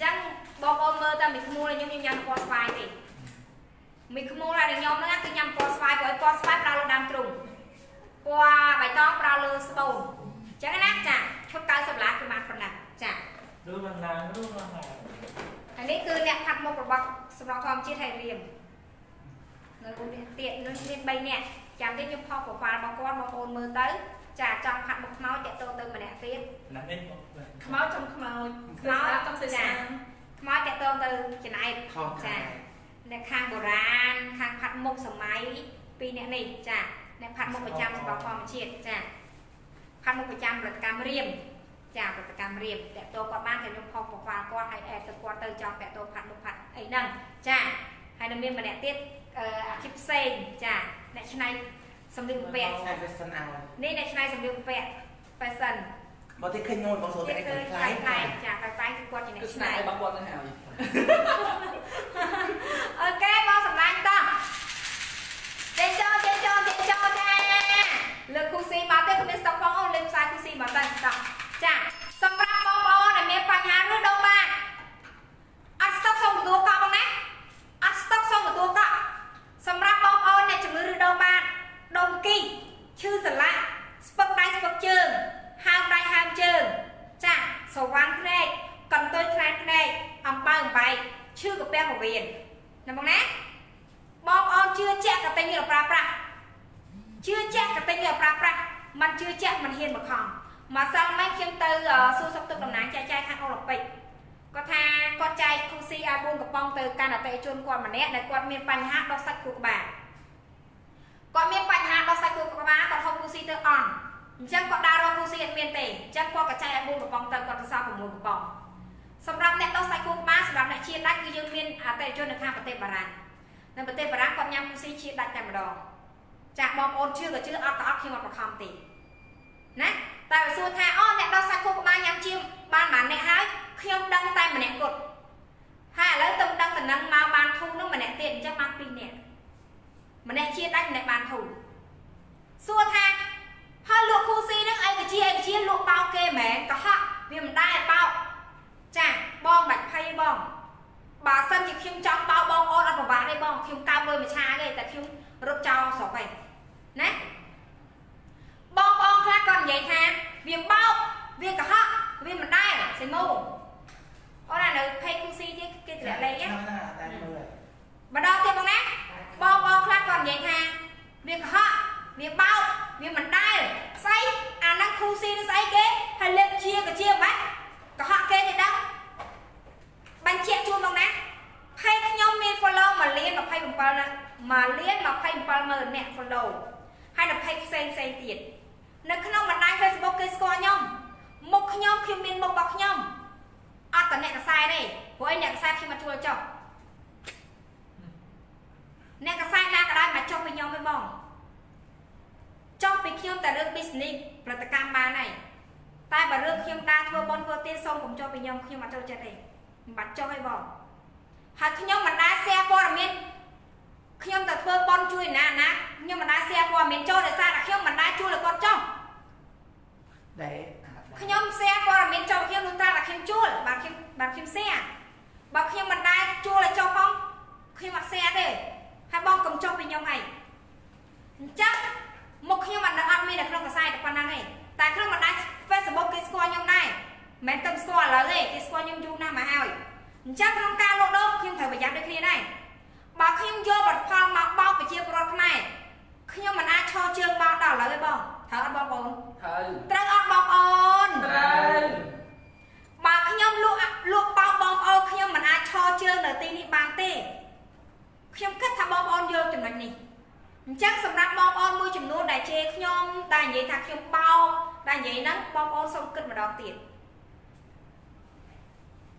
B: អញ្ចឹងបងប្អូនមើលតែមួយក្មួយខ្ញុំខ្ញុំញ៉ាំពណ៌ស្វាយទេមួយក្មមូលហើយដូចខ្ញុំហ្នឹងគឺញ៉ាំពណ៌ស្វាយព្រោះឲ្យពណ៌ស្វាយប្រើលើដើមទ្រូងពណ៌បៃតងប្រើលើស្បូនអញ្ចឹងណាចាឈុត90ដុល្លារគឺបានប៉ុណ្ណាចា
I: Rú lần nào, rú lần nào
B: ហើយនេះគឺអ្នកផាត់មុខរបស់សម្រាប់ធម្មជាតិហើយរៀមនៅគុំនេះទៀតនោះមាន3នាក់ចាំទៀតខ្ញុំផុសប្រផាល់របស់គាត់បងប្អូនមើលទៅ ចាចង់ផាត់មុខខ្មោចតាក់ទងទៅម្នាក់ទៀត
I: Nằm lên một
G: ខ្មោចចំខ្មោចខ្មោចចំសេសា
B: ខ្មោចតាក់ទងទៅចំណែក
A: ថត
B: ចាអ្នកខាងបុរាណខាងផាត់មុខសម័យពីរអ្នកនេះចាអ្នកផាត់មុខប្រចាំសម្រាប់ធម្មជាតិចាផាត់មុខប្រចាំផលិតកម្មរៀមចាផលិតកម្មរៀមតាក់ទងគាត់បានតែខ្ញុំផុសប្រផាល់គាត់ហើយអេតទៅគាត់ទៅចង់តាក់ទងផាត់មុខផាត់អីហ្នឹងចាហើយនៅមានម្នាក់ទៀតអឺអាជីពផ្សេងចាអ្នកឆ្នៃ សម្លៀកបំពាក់
A: ឆែកវាសិនឲ្យ
B: នេះអ្នកឆ្នៃសម្លៀកបំពាក់ fashion
A: បើទីឃើញងូនបងសូន
B: ទៀត
A: តែ
B: គឺ
A: ខ្ខ្លា
B: លា
A: យ
B: យ
A: ខ្លា
B: ខ្លា
A: យ
B: យចាខ្លាយគឺគាត់ជាអ្នក
H: គឺ
B: ឆ្ស្នេនៃ
H: ហ៍របស់គាត់ទៅហើយ
B: អូខេបងសម្លាញ់តោះចេញចូលចេញចូលចេញចូលចាលើកគូស៊ីមកទេគឺមានស្តុកផងអូនលេងផ្សាយគូស៊ីមកទៅតោះចាសម្រាប់បងប្អូនដែលមានបញ្ហាឬដងបានអត់ស្តុកសូមទទួលកក់បងណាអត់ស្តុកសូមទទួលកក់សម្រាប់បងប្អូនអ្នកជំងឺឬដងបាន ដងគីឈឺសន្លាក់ស្ពឹកដៃស្ពឹកជើងហើមដៃហើមជើងចាស្រវាំងភ្នែកកន្ទុយខ្លែងភ្នែកអំបើអំបែកឈឺកាពះពោះវៀនណាបងណាបងប្អូនជឿជាក់ក៏តែមានប្រើប្រាស់ជឿជាក់ក៏តែមានប្រើប្រាស់มันជឿជាក់มันហ៊ានមកខំមកសិលមិញខ្ញុំទៅអឺសួរសុខទុក្ខតំណាងចែកចាយខាងអូឡ িম্প ិកគាត់ថាគាត់ចែកគូស៊ី A4 កំប៉ុងទៅកាន់អតិថិជនគាត់ម្នាក់ដែលគាត់មានបញ្ហាដោះសាច់ខួរក្បាល គាត់មានបញ្ហាដោះសាច់ខួរក្បាលគាត់ហូបគូស៊ីទៅអន់អញ្ចឹងគាត់ដើររកគូស៊ីអត់មានទេអញ្ចឹងគាត់ក៏ចែក A4 កំប៉ុងទៅគាត់ទៅសល់6កំប៉ុងសម្រាប់អ្នកដោះសាច់ខួរក្បាលសម្រាប់អ្នកជាដាច់គឺយើងមានអតិថិជននៅខាងប្រទេសបារាំងនៅប្រទេសបារាំងគាត់ញ៉ាំគូស៊ីជាដាច់តែម្ដងចាបងប្អូនជឿក៏ជឿអត់ក៏អត់ខ្ញុំអត់បង្ខំទេណាតែបើសួរថាអូអ្នកដោះសាច់ខួរក្បាលញ៉ាំជាបានប៉ុន្មានអ្នកហើយខ្ញុំដឹងតែម្នាក់គត់ហើយឥឡូវទៅដឹងតំណឹងមកបានធូរនឹងម្នាក់ទៀតអញ្ចឹងបាន2នាក់ ម្នាក់ជាដាច់ម្នាក់បានធូរសួរថាហើយលក់គូស៊ីហ្នឹងអីក៏ជាអីក៏ជាលក់បោកគេមែនកុហកវាមិនដែរបោកចាបងបាច់ភ័យបងបើសិនជាខ្ញុំចង់បោកបងអូនអត់ប្របាកទេបងខ្ញុំកើបលុយមួយឆាទេតែខ្ញុំរត់ចោលស្រុកឯងណាបងបងខ្លះគាត់និយាយថាវាបោកវាកុហកវាមិនដែរសេមូអូនអានៅភ័យគូស៊ីទៀតគេតម្លាក់លេងណា
A: ណាតែមើល
B: ម្ដងទៀតបងណា បងបងខ្លះគាត់និយាយថាវាកុហកវាបោកវាមិនដែលស្អីអាហ្នឹងគ្រូស៊ីនឹងស្អីគេហើយលេបជាក៏ជាបាច់កុហកគេទេដឹងបញ្ជាក់ជូនបងណាផេកខ្ញុំមាន follow 1លាន27ណា1លាន27ម៉ឺនអ្នក follow ហើយនៅ page ផ្សេងផ្សេងទៀតនៅក្នុងបណ្ដាញ Facebook គេស្គាល់ខ្ញុំមុខខ្ញុំខ្ញុំមានមុខរបស់ខ្ញុំអត់តអ្នកកសែទេព្រោះអីអ្នកកសែខ្ញុំមកជួលចុះ អ្នកកសែតណាក៏ដោយមកចុះពីខ្ញុំទេបងចុះពីខ្ញុំតែរឿង business ផលិតកម្មបានហើយតែបើរឿងខ្ញុំដើរធ្វើបន់ធ្វើទានសូមកុំចុះពីខ្ញុំខ្ញុំអត់ចូលចិត្តទេមិនបាច់ចុះទេបងហើយខ្ញុំមិនដែល share ព័ត៌មានខ្ញុំទៅធ្វើបន់ជួយណាណាខ្ញុំមិនដែល share ព័ត៌មានចូលដោយសារតែខ្ញុំមិនដែលជួយឲ្យគាត់ចុះ
A: ដែរ
B: ខ្ញុំ share ព័ត៌មានចូលខ្ញុំនោះត្រាតែខ្ញុំជួលបាទខ្ញុំបាទខ្ញុំ share បើខ្ញុំមិនដែលជួលឲ្យចុះផងខ្ញុំអត់ share ទេ ហើយបងកុំចុះពីខ្ញុំឯងអញ្ចឹងមុខខ្ញុំអត់អត់មាននៅក្នុងកសែតតែប៉ុណ្ណឹងឯងតែក្នុងបណ្ដាញ Facebook គេស្គាល់ខ្ញុំដែរមិនមែនតែស្គាល់ឥឡូវទេគេស្គាល់ខ្ញុំយូរណាស់មកហើយអញ្ចឹងក្នុងការលក់ដូរខ្ញុំត្រូវប្រយ័ត្នដូចគ្នាដែរបើខ្ញុំយកផលផលមកបោកប្រជាពលរដ្ឋខ្មែរខ្ញុំមិនអាចឈរជើងបោកដល់ឥឡូវទេបងត្រូវអត់បងប្អូន
H: ហើយ
B: ត្រូវអត់បងប្អូន
H: ត្រូវ
B: បើខ្ញុំលក់លក់បោកបងប្អូនខ្ញុំមិនអាចឈរជើងនៅទីនេះបានទេ ខ្ញុំគិតថាបងប្អូនយល់ចំណុចនេះអញ្ចឹងសម្រាប់បងប្អូនមួយចំនួនដែលជេរខ្ញុំដែលនិយាយថាខ្ញុំបោកដែលនិយាយហ្នឹងបងប្អូនសូមគិតម្ដងទៀត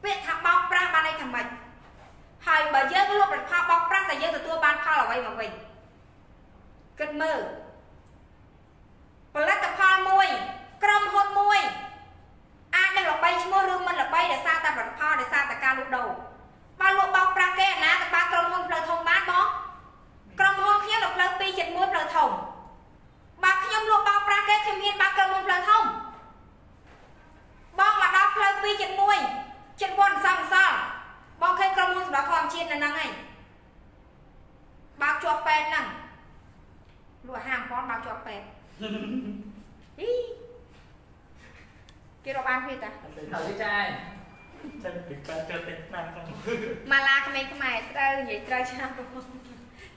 B: ពាក្យថាបោកប្រាស់បានន័យថាម៉េចហើយបើយើងលក់ផលផលបោកប្រាស់តែយើងទទួលបានផលអ្វីមកវិញគិតមើលផលិតផលមួយក្រុមហ៊ុនមួយអាចនឹងល្បីឈ្មោះឬមិនល្បីដោយសារតែផលិតផលដោយសារតែការលក់ដូរ បើលក់បោកប្រាស់គេអាណាទៅបើក្រុមហ៊ុនផ្លូវធំបានបងក្រុមហ៊ុនខ្ញុំនៅផ្លូវ271ផ្លូវធំបើខ្ញុំលក់បោកប្រាស់គេខ្ញុំហ៊ានបើក្រុមហ៊ុនផ្លូវធំបងមកដល់ផ្លូវ271ចិត្តវត្តសំសល់បងឃើញក្រុមហ៊ុនសម្រាប់ធម្មជាតិនៅហ្នឹងឯងបើជាប់ពេទ្យហ្នឹងលក់ហាមផងបើជាប់ពេទ្យអីគេរកបានគ្នាតា
H: ទៅទៅ ចាយ
I: chân bị ba cho tên nam không
B: ម៉ាឡាក្មេងខ្មែរត្រូវនិយាយត្រូវឆ្នាំ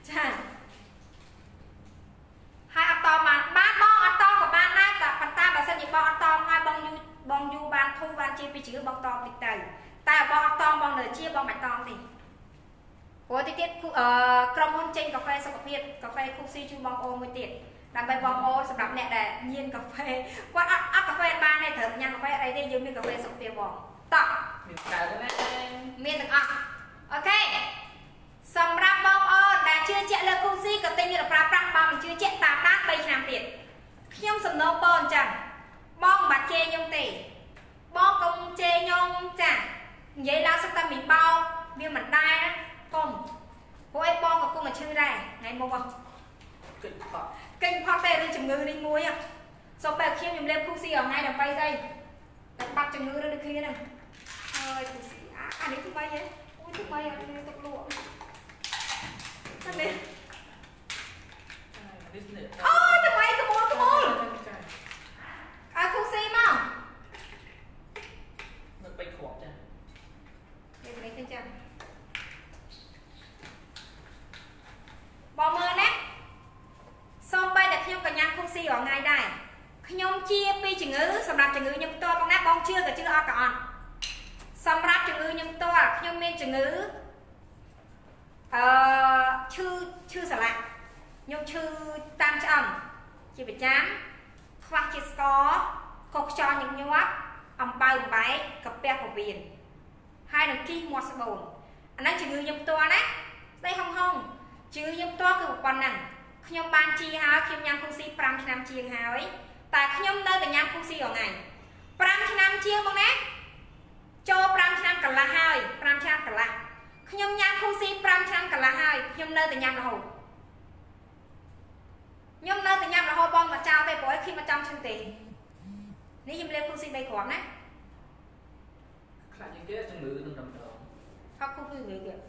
B: ចាហើយអត់តបានបានបងអត់តក៏បានដែរតែប៉ុន្តែបើសិនជាបងអត់តហើយបងយូបងយូបានធូរបានជាពីជ្រឿបងតតិចទៅតែបងអត់តបងនៅជាបងមិនតទេព្រោះទីទៀតអឺក្រុមហ៊ុនចេញកាហ្វេសុខភាពកាហ្វេគូស៊ីជូនបងប្អូនមួយទៀតដើម្បីបងប្អូនសម្រាប់អ្នកដែលញៀនកាហ្វេគាត់អត់អត់កាហ្វេបានទេត្រូវញ៉ាំកាហ្វេអីទេយើងមានកាហ្វេសុខភាពបងតោះ
H: មានកៅទៅណា
B: មានទាំងអស់អូខេសម្រាប់បងប្អូនដែលជឿជាក់លើគូស៊ីក៏ទិញទៅប្រើប្រាស់បើមិនជឿជាក់តាមដាន3ឆ្នាំទៀតខ្ញុំសំណូមពរអញ្ចឹងបងមិនបាច់ជេរខ្ញុំទេបងកុំជេរខ្ញុំចានិយាយឡើងសឹកតែមីបោកវាមិនដែរណាកុំព្រោះឯងបងក៏គង់តែឈឺដែរថ្ងៃមុខបង
H: គិតផក
B: កិញផុតទេរឿងជំងឺនេះមួយសូមបែបខ្ញុំខ្ញុំលេបគូស៊ីអស់ថ្ងៃដើម្បីស្អីតែបាត់ជំងឺឬដូចគ្នាហ្នឹង ហើយគូស៊ីអាអានេះថ្មីហ៎អូយថ្មីអត់មានទុកលក់អានេះ
H: នេះនេះ
B: អូយថ្មីក្មូលក្មូលអាគូស៊ីមក
H: នៅបីខួបចា
B: នេះនេះទៅចាំបងមើលណាសូមបីតែខ្ញុំកញ្ញាគូស៊ីរាល់ថ្ងៃដែរខ្ញុំជាពីជំងឺសម្រាប់ជំងឺខ្ញុំផ្ទាល់បងណាបងជឿក៏ជឿអត់ក៏អត់ សម្រាប់ជំងឺខ្ញុំផ្ទាល់ខ្ញុំមានជំងឺអឺឈឺឈឺសន្លាក់ខ្ញុំឈឺតាមឆ្អឹងជាប្រចាំខ្វះជាតិស្ករខុសខ្យល់ញឹកញាប់អំបៅបំបែកកាពះពវៀនហើយនឹងគីសមាត់ស្បូនអាហ្នឹងជំងឺខ្ញុំផ្ទាល់ណាស្ដីហុងហុងជំងឺខ្ញុំផ្ទាល់គឺប៉ុណ្ណឹងខ្ញុំបានជីហើយខ្ញុំញ៉ាំគូស៊ី5ឆ្នាំជាងហើយតែខ្ញុំនៅតែញ៉ាំគូស៊ីរាល់ថ្ងៃ5ឆ្នាំជាងបងណា ចូល5ឆ្នាំកន្លះហើយ5ឆ្នាំកន្លះខ្ញុំញ៉ាំគូស៊ី5ឆ្នាំកន្លះហើយខ្ញុំនៅតែញ៉ាំរហូតខ្ញុំនៅតែញ៉ាំរហូតបងមកចោលទេព្រោះខ្ញុំមកចង់ឈឹងទេនេះខ្ញុំលេបគូស៊ី3គ្រាប់ណា
H: ខ្លាចជាងគេជំងឺនឹងដំដង
B: ហត់គូស៊ីវិញទៀត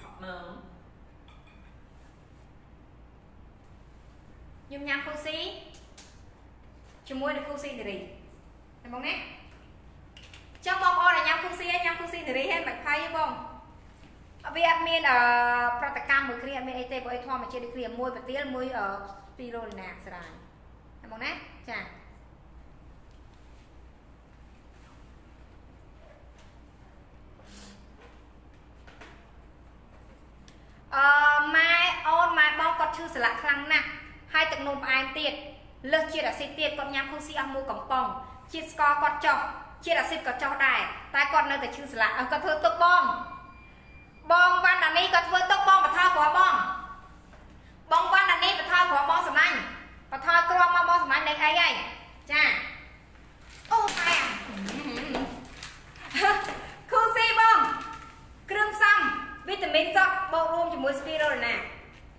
H: ផក់នៅ
B: ខ្ញុំញ៉ាំគូស៊ីជាមួយនឹងគូស៊ីនារីតែបងណា ចង់បងប្អូនឲ្យញ៉ាំគូស៊ីហើយញ៉ាំគូស៊ីនារីហើយមិនផៃទេបងវាអត់មានអឺប្រតិកម្មមួយគ្រាអត់មានអីទេព្រោះអីធម្មជាតិដូចគ្រាមួយប្រទៀលមួយអឺ2រ៉ូលីណាស្រាយតែបងណាចាអឺម៉ែអូនម៉ែបងគាត់ឈឺសន្លាក់ខ្លាំងណាស់ហើយទឹកនោមផ្អែមទៀតលើសជាតិអាស៊ីតទៀតគាត់ញ៉ាំគូស៊ីអស់មួយកំប៉ុងជាតិស្ករគាត់ចុះ ជាតិអាស៊ីតក៏ចុះដែរតែគាត់នៅតែឈឺសន្លាក់អើគាត់ធ្វើទុកបងបងវណ្ណានេះគាត់ធ្វើទុកបងបថោគ្រាប់បងបងវណ្ណានេះបថោគ្រាប់បងសម្លាញ់បថោគ្រាប់មកបងសម្លាញ់លេខអីហើយចាអូតែគូស៊ីបងគ្រឿងផ្សំវីតាមីនសុទ្ធបូករួមជាមួយស្ពីរូណា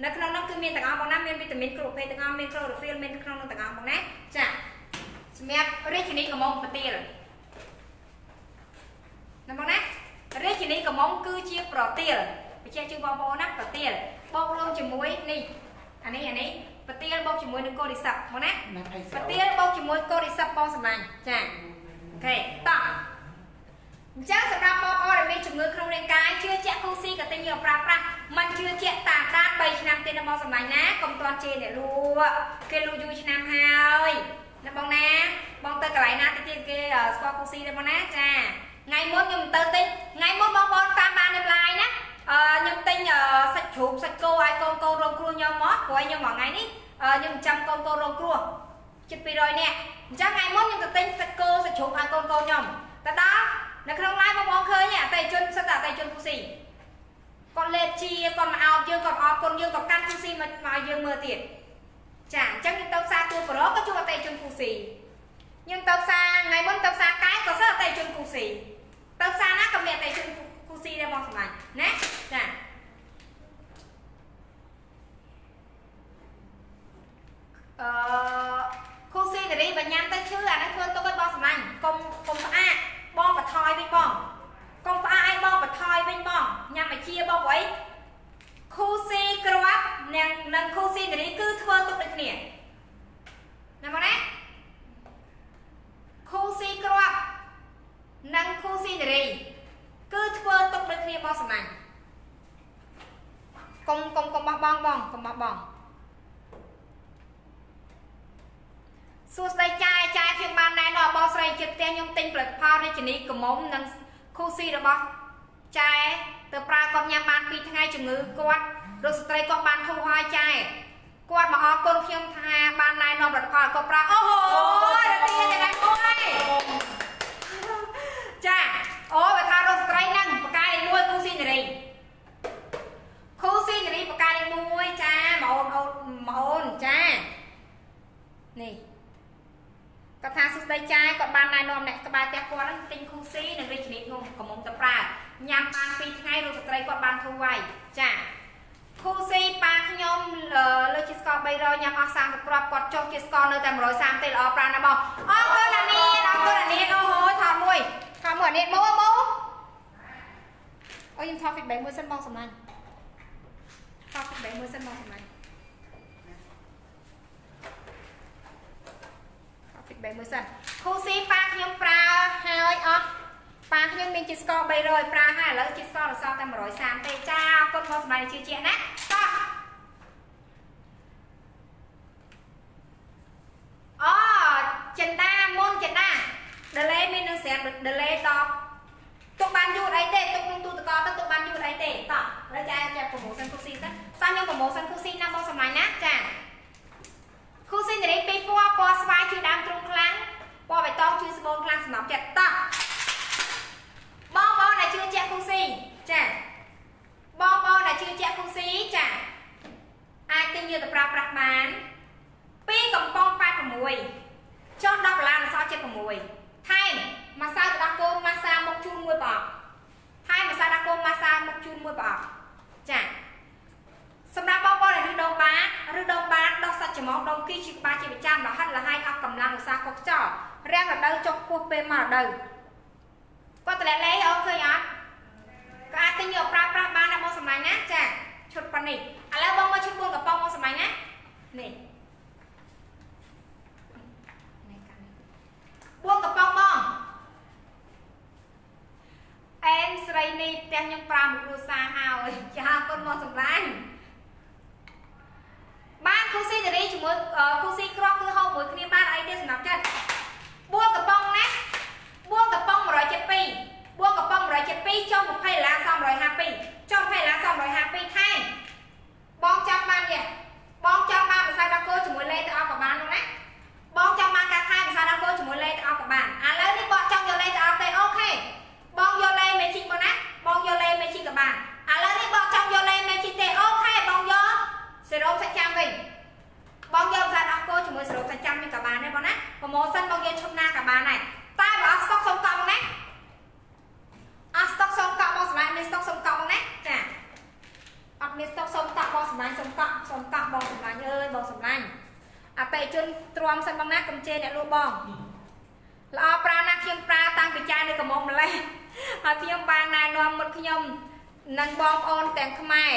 B: នៅក្នុងនោះគឺមានទាំងអស់បងណាមានវីតាមីនគ្រប់ប្រភេទទាំងអស់មានក្រូរ៉ូហ្វីលមានក្នុងនោះទាំងអស់បងណាចាសម្រាប់រាជនីកំមុំប្រទាល ណាបងណារាជនីកំមុំគឺជាប្រទាលបញ្ជាក់ជូនបងប្អូនណាប្រទាលបូករួមជាមួយនេះអានេះអានេះប្រទាលបូកជាមួយនឹងកូរីសាប់បងណា
A: ណាផៃ
B: ប្រទាលបូកជាមួយកូរីសាប់បងសម្លាញ់ចាអូខេតោះអញ្ចឹងសម្រាប់បងប្អូនដែលមានជំងឺក្នុងរាងកាយជឿជាក់គូស៊ីក៏ទិញយកប្រើប្រាស់មិនជឿជាក់តាមដាន3ឆ្នាំទៀតណាបងសម្លាញ់ណាកុំទាន់ជេរអ្នកលក់គេលក់យូរឆ្នាំហើយណាបងណាបងទៅកន្លែងណាតិចទៀតគេស្គាល់គូស៊ីទេបងណាចា ថ្ងៃមុនខ្ញុំទៅទិញថ្ងៃមុនបងប្អូនតាមបាននៅឡាយណាអឺខ្ញុំទិញសាច់ជ្រូកសាច់គោឲ្យកូនកូនរងគ្រោះខ្ញុំមកព្រោះខ្ញុំមួយថ្ងៃនេះខ្ញុំចាំកូនកូនរងគ្រោះជិត200នាក់អញ្ចឹងថ្ងៃមុនខ្ញុំទៅទិញសាច់គោសាច់ជ្រូកឲ្យកូនកូនខ្ញុំទៅដល់នៅក្នុង live បងប្អូនឃើញអតិជនសិតតែអតិជនគូស៊ីគាត់លេបជាគាត់មកអោបយើងគាត់អរគុណយើងគាត់កាន់គូស៊ីមកមកយើងមើលទៀតចាអញ្ចឹងខ្ញុំទៅផ្សារទួលប្រក៏ជួបអតិជនគូស៊ីខ្ញុំទៅផ្សារថ្ងៃមុនទៅផ្សារកែក៏សិតអតិជនគូស៊ី ទៅផ្សារណាក៏មានតែជូនគូស៊ីដែរបងសម្លាញ់ណាចាអឺគូស៊ីកេរីបញ្ញាំទៅឈឺអានេះធ្វើទុកឲ្យបងសម្លាញ់កុំកុំផ្អាកបងបថយវិញបងកុំផ្អាកឲ្យបងបថយវិញបងញ៉ាំអាជាបងព្រោះអីគូស៊ីក្រាប់និងនិងគូស៊ីកេរីគឺធ្វើទុកដូចគ្នាណាមកណាគូស៊ីក្រាប់ និងគូស៊ីនារី គឺធ្វើទុកដូចគ្នាបងសំណាញ់កុំកុំកុំបោះបង់បងកុំបោះបង់សួស្តីចាយចាយខ្ញុំបានណែនាំបងស្រីជិតផ្ទះខ្ញុំទិញផលិតផលរាជនីកមុំនិងគូស៊ីរបស់ចែទៅប្រើគាត់ញ៉ាំបាន2ថ្ងៃជំងឺគាត់រោគស្ត្រីគាត់បានធូរហើយចែគាត់មកអរគុណខ្ញុំថាបានណែនាំផលិតផលគាត់ប្រើអូហូរទាតែមួយ ចាអូបើថារកស្ត្រីហ្នឹងបកាយមួយគូស៊ីនារីគូស៊ីនារីបកាយមួយចាបងអូនអូនបងអូនចានេះគាត់ថាសួស្តីចាគាត់បានណែនាំអ្នកក្បែរផ្ទះគាត់ហ្នឹងទិញគូស៊ីនិងរាជនីខ្ញុំកំមុំទៅប្រើញ៉ាំបាន2ថ្ងៃរកស្ត្រីគាត់បានធូរវាយចាគូស៊ីប៉ាខ្ញុំលើជាស្ករ300ញ៉ាំអស់30គ្រាប់គាត់ចុះជាស្ករនៅតែ130ទេល្អប្រាណណាបងអរគុណអានេះអរគុណអានេះអូហូថតមួយ ថតមួយអានេះមកមកអូខ្ញុំថត feedback មួយសិនបងសំឡាញ់ថត feedback មួយសិនបងសំឡាញ់ថត feedback មួយសិនគូស៊ីប៉ាខ្ញុំប្រើហើយអស់ប៉ាខ្ញុំមានជាស្ករ300ប្រើហើយឥឡូវជាស្កររសល់តែ130ទេចាអរគុណបងសម្រាប់ជឿជាក់ណាតោះអូចិនដាមុនចិនដា delay មាននឹងស្រាប់ delay 10ទុកបានយូរអីទេទុកក្នុងទូទឹកកកទៅទុកបានយូរអីទេតោះហើយចាចាប្រម៉ូសិនគូស៊ីសិនតោះខ្ញុំ ប្រម៉ូសិនគូស៊ីណាបងសម្លាញ់ណាចាគូស៊ីនារីពីរពណ៌ពណ៌ស្វាយជួយដើមទ្រូងខ្លាំងពណ៌បៃតងជួយស្បូនខ្លាំងសម្រាប់ចិត្តតោះបងបងដែលជឿជាក់គូស៊ីចាបងបងដែលជឿជាក់គូស៊ីចាអាចទិញយកទៅប្រើប្រាស់បាន2កំប៉ុង86ចុះ10ដុល្លារអសល់76ថែមម្សៅទឹកដោះគោម៉ាសាមកជូនមួយប្រអប់ថែមម្សៅទឹកដោះគោម៉ាសាមកជូនមួយប្រអប់ចា សម្រាប់បងប្អូនដែលឬដងបាឬដងបាដោះសាច់ច្រមុះដងគីជាក្បាលជាប្រចាំរហិតលហើយអស់កម្លាំងឧស្សាហ៍កុសខ្យល់រាំងរដូវចុះពោះពេលមករដូវគាត់តម្លាក់លេអូឃើញអត់ក៏អាចទិញយកប្រើប្រាស់បានដែរបងសម្លាញ់ណាចាឈុតប៉ុណ្នេះឥឡូវបងមកឈុត4កំប៉ុងបងសម្លាញ់ណានេះ4កំប៉ុងបងអែមស្រីនេះផ្ទះខ្ញុំប្រើមួយគ្រួសារហើយចាគុណមកសម្លាញ់ បានគូស៊ីតារីជាមួយគូស៊ីក្រកគឺហូបមួយគ្នាបានអីទេសម្រាប់ចិត្ត4កំប៉ុងណា4កំប៉ុង172 4កំប៉ុង172ចុះ20ដុល្លារសម152ចុះ20ដុល្លារសម152ថែមបងចង់បានយ៉ាបងចង់បានម្សៅដាក់គោជាមួយលេទៅអស់ក៏បាននោះណាបងចង់បានការថែម្សៅដាក់គោជាមួយលេទៅអស់ក៏បានឥឡូវនេះបងចង់យកលេទៅអស់ទេអូខេបងយកលេមេជីកមកណាបងយកលេមេជីកក៏បានឥឡូវនេះបងចង់យកលេមេជីកទេអូខេបងយក សេរ៉ូមសាច់ចាំវិញបងយកម្សៅដាក់គោជាមួយសេរ៉ូមសាច់ចាំវិញក៏បានដែរបងណាប្រម៉ូសិនបងយកឈុំណាក៏បានដែរតែបើអត់ស្តុកសុំកង់ណាអត់ស្តុកសុំកក់បងសម្រាប់មានស្តុកសុំកក់ណាចាអត់មានស្តុកសុំកក់បងសម្រាប់សុំកក់សុំកក់បងសម្រាប់អើយបងសម្រាប់អតិជនទ្រាំសិនបងណាកុំជេរអ្នកលក់បងល្អប្រើណាស់ខ្ញុំប្រើតាំងពីចាយនៅកំមុំម្លេះហើយខ្ញុំបានណែនាំមុតខ្ញុំនិងបងប្អូនទាំងខ្មែរ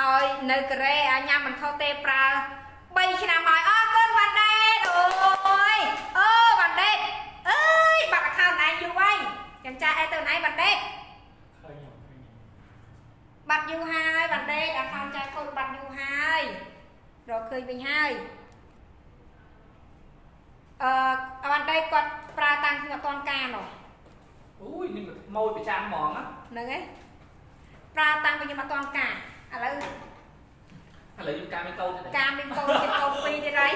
B: ឲ្យនៅកូរ៉េឲ្យញ៉ាំមិនខុសទេប្រើ3ឆ្នាំហើយអរគុណវ៉ាន់ដេតអូយអូវ៉ាន់ដេតអើយបាត់ account ណៃយូរហើយចាំចាស់អីទៅណៃវ៉ាន់ដេត
I: ឃើញខ្ញុំឃើញ
B: បាត់យូរហើយវ៉ាន់ដេត account ចាស់ខូចបាត់យូរហើយរកឃើញវិញហើយអឺវ៉ាន់ដេតគាត់ប្រើតាំងខ្ញុំអត់ទាន់ការនោះ
H: អូយនេះម៉ូយប្រចាំហ្មងណា
B: ហ្នឹងឯងប្រើតាំងពីខ្ញុំអត់ទាន់ការ ឥឡូវ
H: ឥឡូវខ្ញុំការមានកូនទៅ
B: ការមានកូនជាកូនពីរទៀតហើយ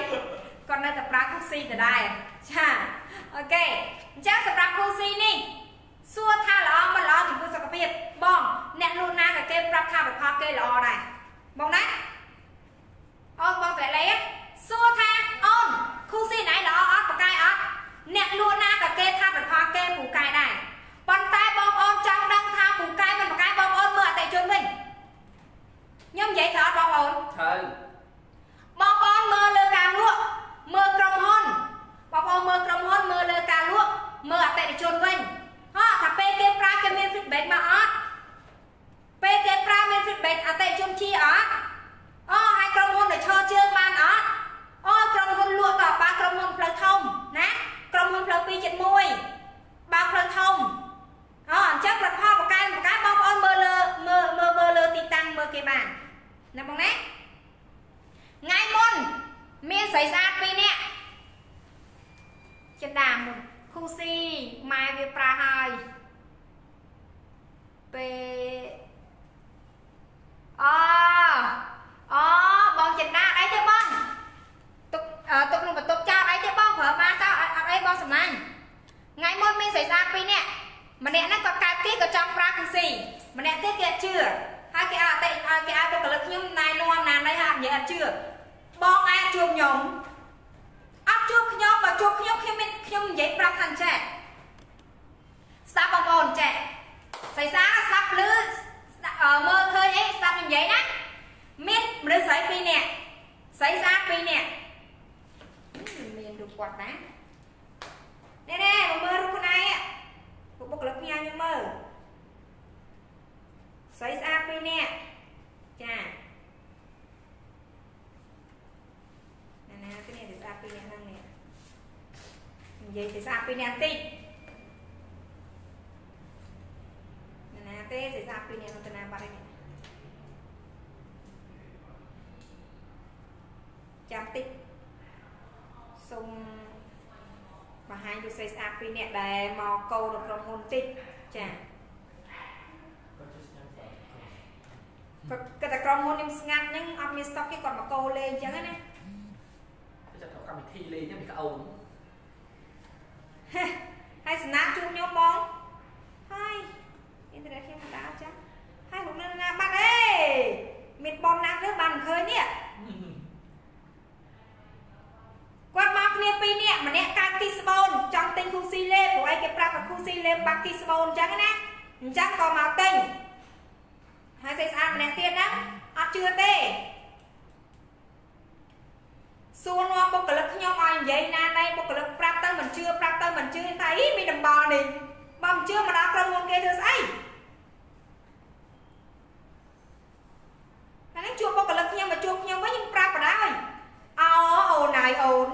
B: គាត់នៅតែប្រើគូស៊ីដដែលចាអូខេអញ្ចឹងសម្រាប់គូស៊ីនេះសួរថាល្អមិនល្អចំពោះសុខភាពបងអ្នកលក់ណាក៏គេប្រាប់ថាផលគេល្អដែរបងណាអូនបងប្រឡេសួរថាអូនគូស៊ីណៃល្អអត់ប្រកែអត់អ្នកលក់ណាក៏គេថាផលគេពូកែដែរប៉ុន្តែបងប្អូនចង់ដឹងថាពូកែមិនប្រកែបងប្អូនមើលអតិជនវិញ ខ្ញុំនិយាយត្រូវអត់បងប្អូន
H: ត្រូវ
B: បងប្អូនមើលលើការលក់មើលក្រុមហ៊ុនបងប្អូនមើលក្រុមហ៊ុនមើលលើការលក់មើលអតិថិជនវិញហ៎ថាពេលគេប្រើគេមាន feedback មកអត់ពេលគេប្រើមាន feedback អតិថិជនជាអត់អូហើយក្រុមហ៊ុនដែលឈរជើងបានអត់អូក្រុមហ៊ុនលក់ក៏បើក្រុមហ៊ុនផ្លូវធំណាក្រុមហ៊ុនផ្លូវ271បើផ្លូវធំអូអញ្ចឹងប្រផលបកកែបកកែបងប្អូនមើលលើមើលមើលមើលលើទីតាំងមើលគេបាន ណាបងណាថ្ងៃមុនមានស្រីស្អាតពីរនាក់ចិនដាមុនគូស៊ីម៉ែវាប្រាហើយពេលអូអូបងចិនដាអីទេបងទុកអឺទុកក្នុងបន្ទប់ចោលអីទេបងប្រើបានតើអត់អត់អីបងសំណាញ់ថ្ងៃមុនមានស្រីស្អាតពីរនាក់ម្នាក់ហ្នឹងគាត់កើតគេក៏ចង់ប្រាគូស៊ីម្នាក់ទៀតគេអត់ជឿ ហើយគេអត់តែឲ្យគេឲ្យបុគ្គលិកខ្ញុំណែនាំណាណៃហាក់និយាយអត់ជឿបងអាចជួបខ្ញុំអត់ជួបខ្ញុំបើជួបខ្ញុំខ្ញុំមានខ្ញុំនិយាយប្រាប់ថាអញ្ចេះស្ដាប់បងប្អូនចេះស្រីសាស្ដាប់លឺស្ដាប់អឺមើលឃើញអីស្ដាប់ខ្ញុំនិយាយណាមានមនុស្សស្រីពីរនាក់ស្រីសាពីរនាក់មានរូបគាត់ណានេះនេះមកមើលរូបខ្លួនឯងពួកបុគ្គលិកផ្ញើខ្ញុំមើល ស្រីស្អាតពីរនាក់ចាណាណាពីនេះស្អាតពីរនាក់ហ្នឹងនេះនិយាយស្អាតពីរនាក់បន្តិចណាណាទេស្អាតពីរនាក់នោះទៅណាបាត់ហើយនេះចាំតិចសូមបង្ហាញពីស្រីស្អាតពីរនាក់ដែលមកកោនៅក្រុមហ៊ុនតិចចា
I: គាត់ចេះស្ញាំស្អាត
B: គាត់គាត់តែក្រុមហ៊ុនខ្ញុំស្ងាត់ហ្នឹងអត់មានស្តុកទេគាត់មកកោលេងអញ្ចឹងណា
H: ចាត់ទៅកម្មវិធីលេងហ្នឹងពីក្អូន
B: ហើយសំណាក់ជួបខ្ញុំបងហើយអ៊ីនធឺណិតខ្ញុំមិនដើរចាស់ហើយលោកនៅណាបាត់អេមានប៉ុនណាស់ទៅបានមិនឃើញនេះគាត់មកគ្នាពីរនាក់ម្នាក់កើតគីស្បូនចង់ទិញគូស៊ីលេព្រោះអីគេប្រាប់ថាគូស៊ីលេបាក់គីស្បូនអញ្ចឹងណាអញ្ចឹងក៏មកទិញ ហើយស្អីស្អាតម្នាក់ទៀតហ្នឹងអត់ជឿទេសួរនាំបុគ្គលិកខ្ញុំឲ្យនិយាយណាណៃបុគ្គលិកប្រាប់ទៅមិនជឿប្រាប់ទៅមិនជឿថាអីមានដំបល់នេះបើមិនជឿមកដល់ក្រុមហ៊ុនគេធ្វើស្អីហើយនឹងជួបបុគ្គលិកខ្ញុំមកជួបខ្ញុំវិញខ្ញុំប្រាប់បដ ாய் អោអូនហើយអូន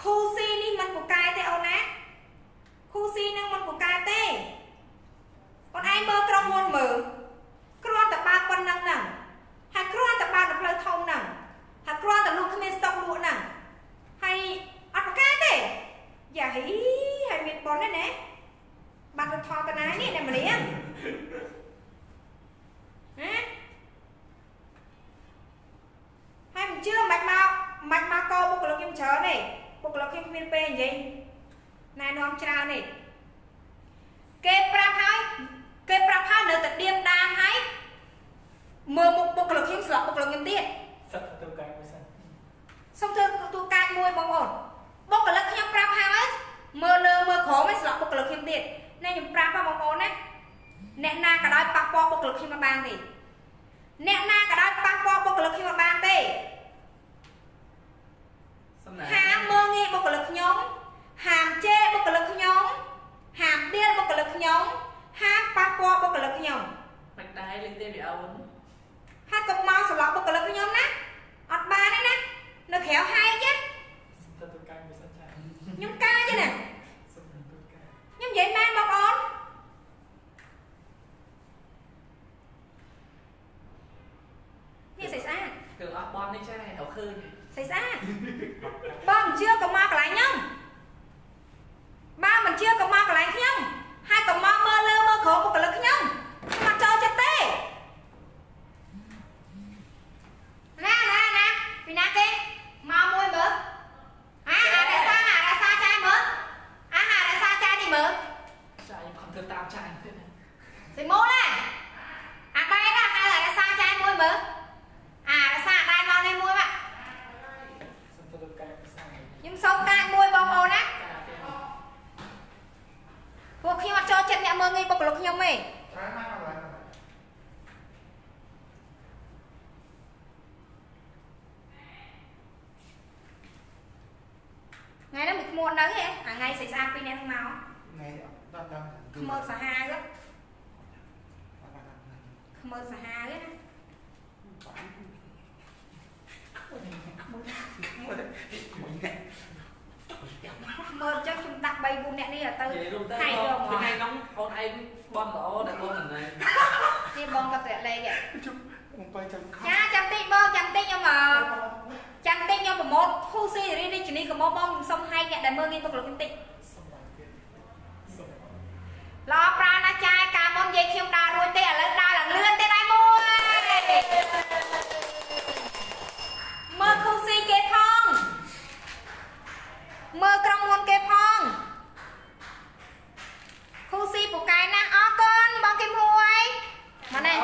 B: ខូស៊ីនេះមិនពូកែទេអូនណាខូស៊ីនឹងមិនពូកែទេអូនឯងមើលក្រុមហ៊ុនមើល គ្រាន់តែបើកប៉ុណ្ណឹងហ្នឹងហើយគ្រាន់តែបើកនៅផ្លូវធំហ្នឹងហើយគ្រាន់តែលក់គ្មានស្តុកលក់ហ្នឹងហើយអត់ពូកែទេយ៉ាហីហើយមានប៉ុនណាណាបាត់ទៅថតតាណានេះតែម្នាងហ៎ហើយមិនជឿមិនមកមិនមកកោបុគ្គលិកខ្ញុំច្រើនទេបុគ្គលិកខ្ញុំគ្មានពេលនិយាយណែនាំច្រើនទេគេប្រាប់ហើយ គេប្រាប់ហើយនៅតែឌៀមដាមហើយមើលមុខបុគ្គលិកខ្ញុំស្លាប់បុគ្គលិកខ្ញុំទៀត
I: សឹកទៅកាយមួយសិន
B: សុំធ្វើទូកាចមួយបងប្អូនបុគ្គលិកខ្ញុំប្រាប់ហើយមើលលើមើលក្រោមឲ្យស្លាប់បុគ្គលិកខ្ញុំទៀតនេះខ្ញុំប្រាប់បងប្អូនណាអ្នកណាក៏ដោយប៉ះពាល់បុគ្គលិកខ្ញុំមិនបានទេអ្នកណាក៏ដោយប៉ះពាល់បុគ្គលិកខ្ញុំមិនបានទេ
H: សំណា
B: ហាមមើលងាយបុគ្គលិកខ្ញុំហាមជេរបុគ្គលិកខ្ញុំហាមដៀលបុគ្គលិកខ្ញុំ ហាមប៉ះពាល់បុគ្គលិកខ្ញុំ
H: មិនដែរលេងទេពីអូន
B: ហើយកុំមកស្លាប់បុគ្គលិកខ្ញុំណាអត់បានទេណានៅក្រៅហែកទេ
I: ទៅទៅកាយមួយសិនចា
B: ខ្ញុំកាយទេណា
I: សុំទៅទៅកាយ
B: ខ្ញុំនិយាយមែនបងប្អូននេះស្អីស្អាត
H: គឺអស់បននេះចាត្រូវឃើញ
B: ស្អីស្អាតបងមិនជឿក៏មកកន្លែងខ្ញុំបើមិនជឿក៏មកកន្លែងខ្ញុំ ហើយក៏មកមើលលើមើលក្រោមបុគ្គលិកខ្ញុំខ្ញុំអត់ចូលចិត្តទេណាណាណាពីណាគេមកមួយមើលអាហារសាហារសាចាយមើលអាហារសាចាយនេះមើល
H: ចាខ្ញុំខំធ្វើតាមចាទេណា
B: សិមូលណាអាបែរណាហៅអារសាចាយមួយមើលអារសាដៃមកនេះមួយមក
I: សុំទៅទៅកាយមួយសិន
B: ខ្ញុំសុំកាចមួយបងប្អូនណា
H: ចាទេ
B: ពួកខ្ញុំអត់ចូលចិត្តអ្នកមើលងាយបុគ្គលិកខ្ញុំទេ
A: Trái mắt nó lại
B: ថ្ងៃហ្នឹងមិនខ្មួតនៅទេអាថ្ងៃស្អីស្អាតពីរអ្នកហ្នឹងមក
A: Này đó đó
B: ខ្មើសាហាវខ្មើសាហាវណាមើល មើលចឹងខ្ញុំដាក់3 4នាក់នេះទៅ
H: ថ្ងៃយ
B: កមក
H: ថ្ងៃហ្នឹងបងឯងបំល្អតែបងហ្នឹង
B: នេះបងក៏ត្រាក់លេខ
A: ជុំបងបាយចាំខំ
B: ចាចាំតិចបងចាំតិចខ្ញុំចាំតិចខ្ញុំប្រម៉ូតភូស៊ីរីនេះជំនីកុំបងខ្ញុំសុំហែកអ្នកដែលមើលងារបុគ្គលិកតិចល្អប្រាណាស់ចាយការមុននិយាយខ្ញុំដើររួចទេឥឡូវដើរឡើងលឿនទេដៃមួយមើលឃូស៊ីគេ មើលក្រុមមុនគេផងគូស៊ីពូកែណាស់អរគុណបងគឹមហួយមកនេះ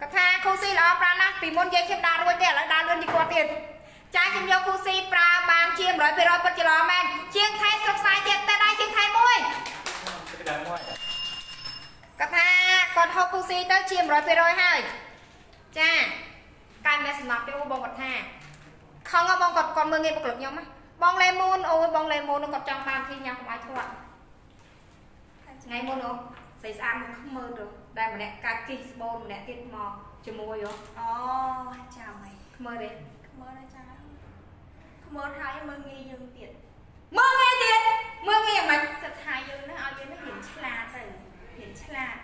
B: កថាគូស៊ីល្អប្រាណាស់ពីមុនយើងខ្ញុំដើររួចទេឥឡូវដើរលឿនជាងគាត់ទៀតចាខ្ញុំយកគូស៊ីប្រើបានជា100%ពិតជាល្អមែនជាងខែស្រុកខ្សែទៀតតែដៃជាងខែមួយកថាគាត់ហុកគូស៊ីទៅជា100%ហើយចាកាយមិនសំណប់ទេបងគាត់ថា ខឹងបងគាត់គាត់មើលងាយបុគ្គលិកខ្ញុំបងលេមូនអូយបងលេមូននោះគាត់ចង់បានធីញ៉ាំបាយធាត់ថ្ងៃមុនអូស្អីស្អាតមកខ្មើទៅដែលម្នាក់កាត់ជីកស្បូនម្នាក់ទៀតមកជាមួយអូ
J: អូចាំហើយ
B: ខ្មើទេ
J: ខ្មើដែរចាំខ្មើថាមើលងាយយើងទៀត
B: មើលងាយទៀតមើលងាយយ៉ាងម៉េច
J: សិតថាយើងនឹងឲ្យយើងនឹងរៀនឆ្លាតទៅរៀនឆ្លាត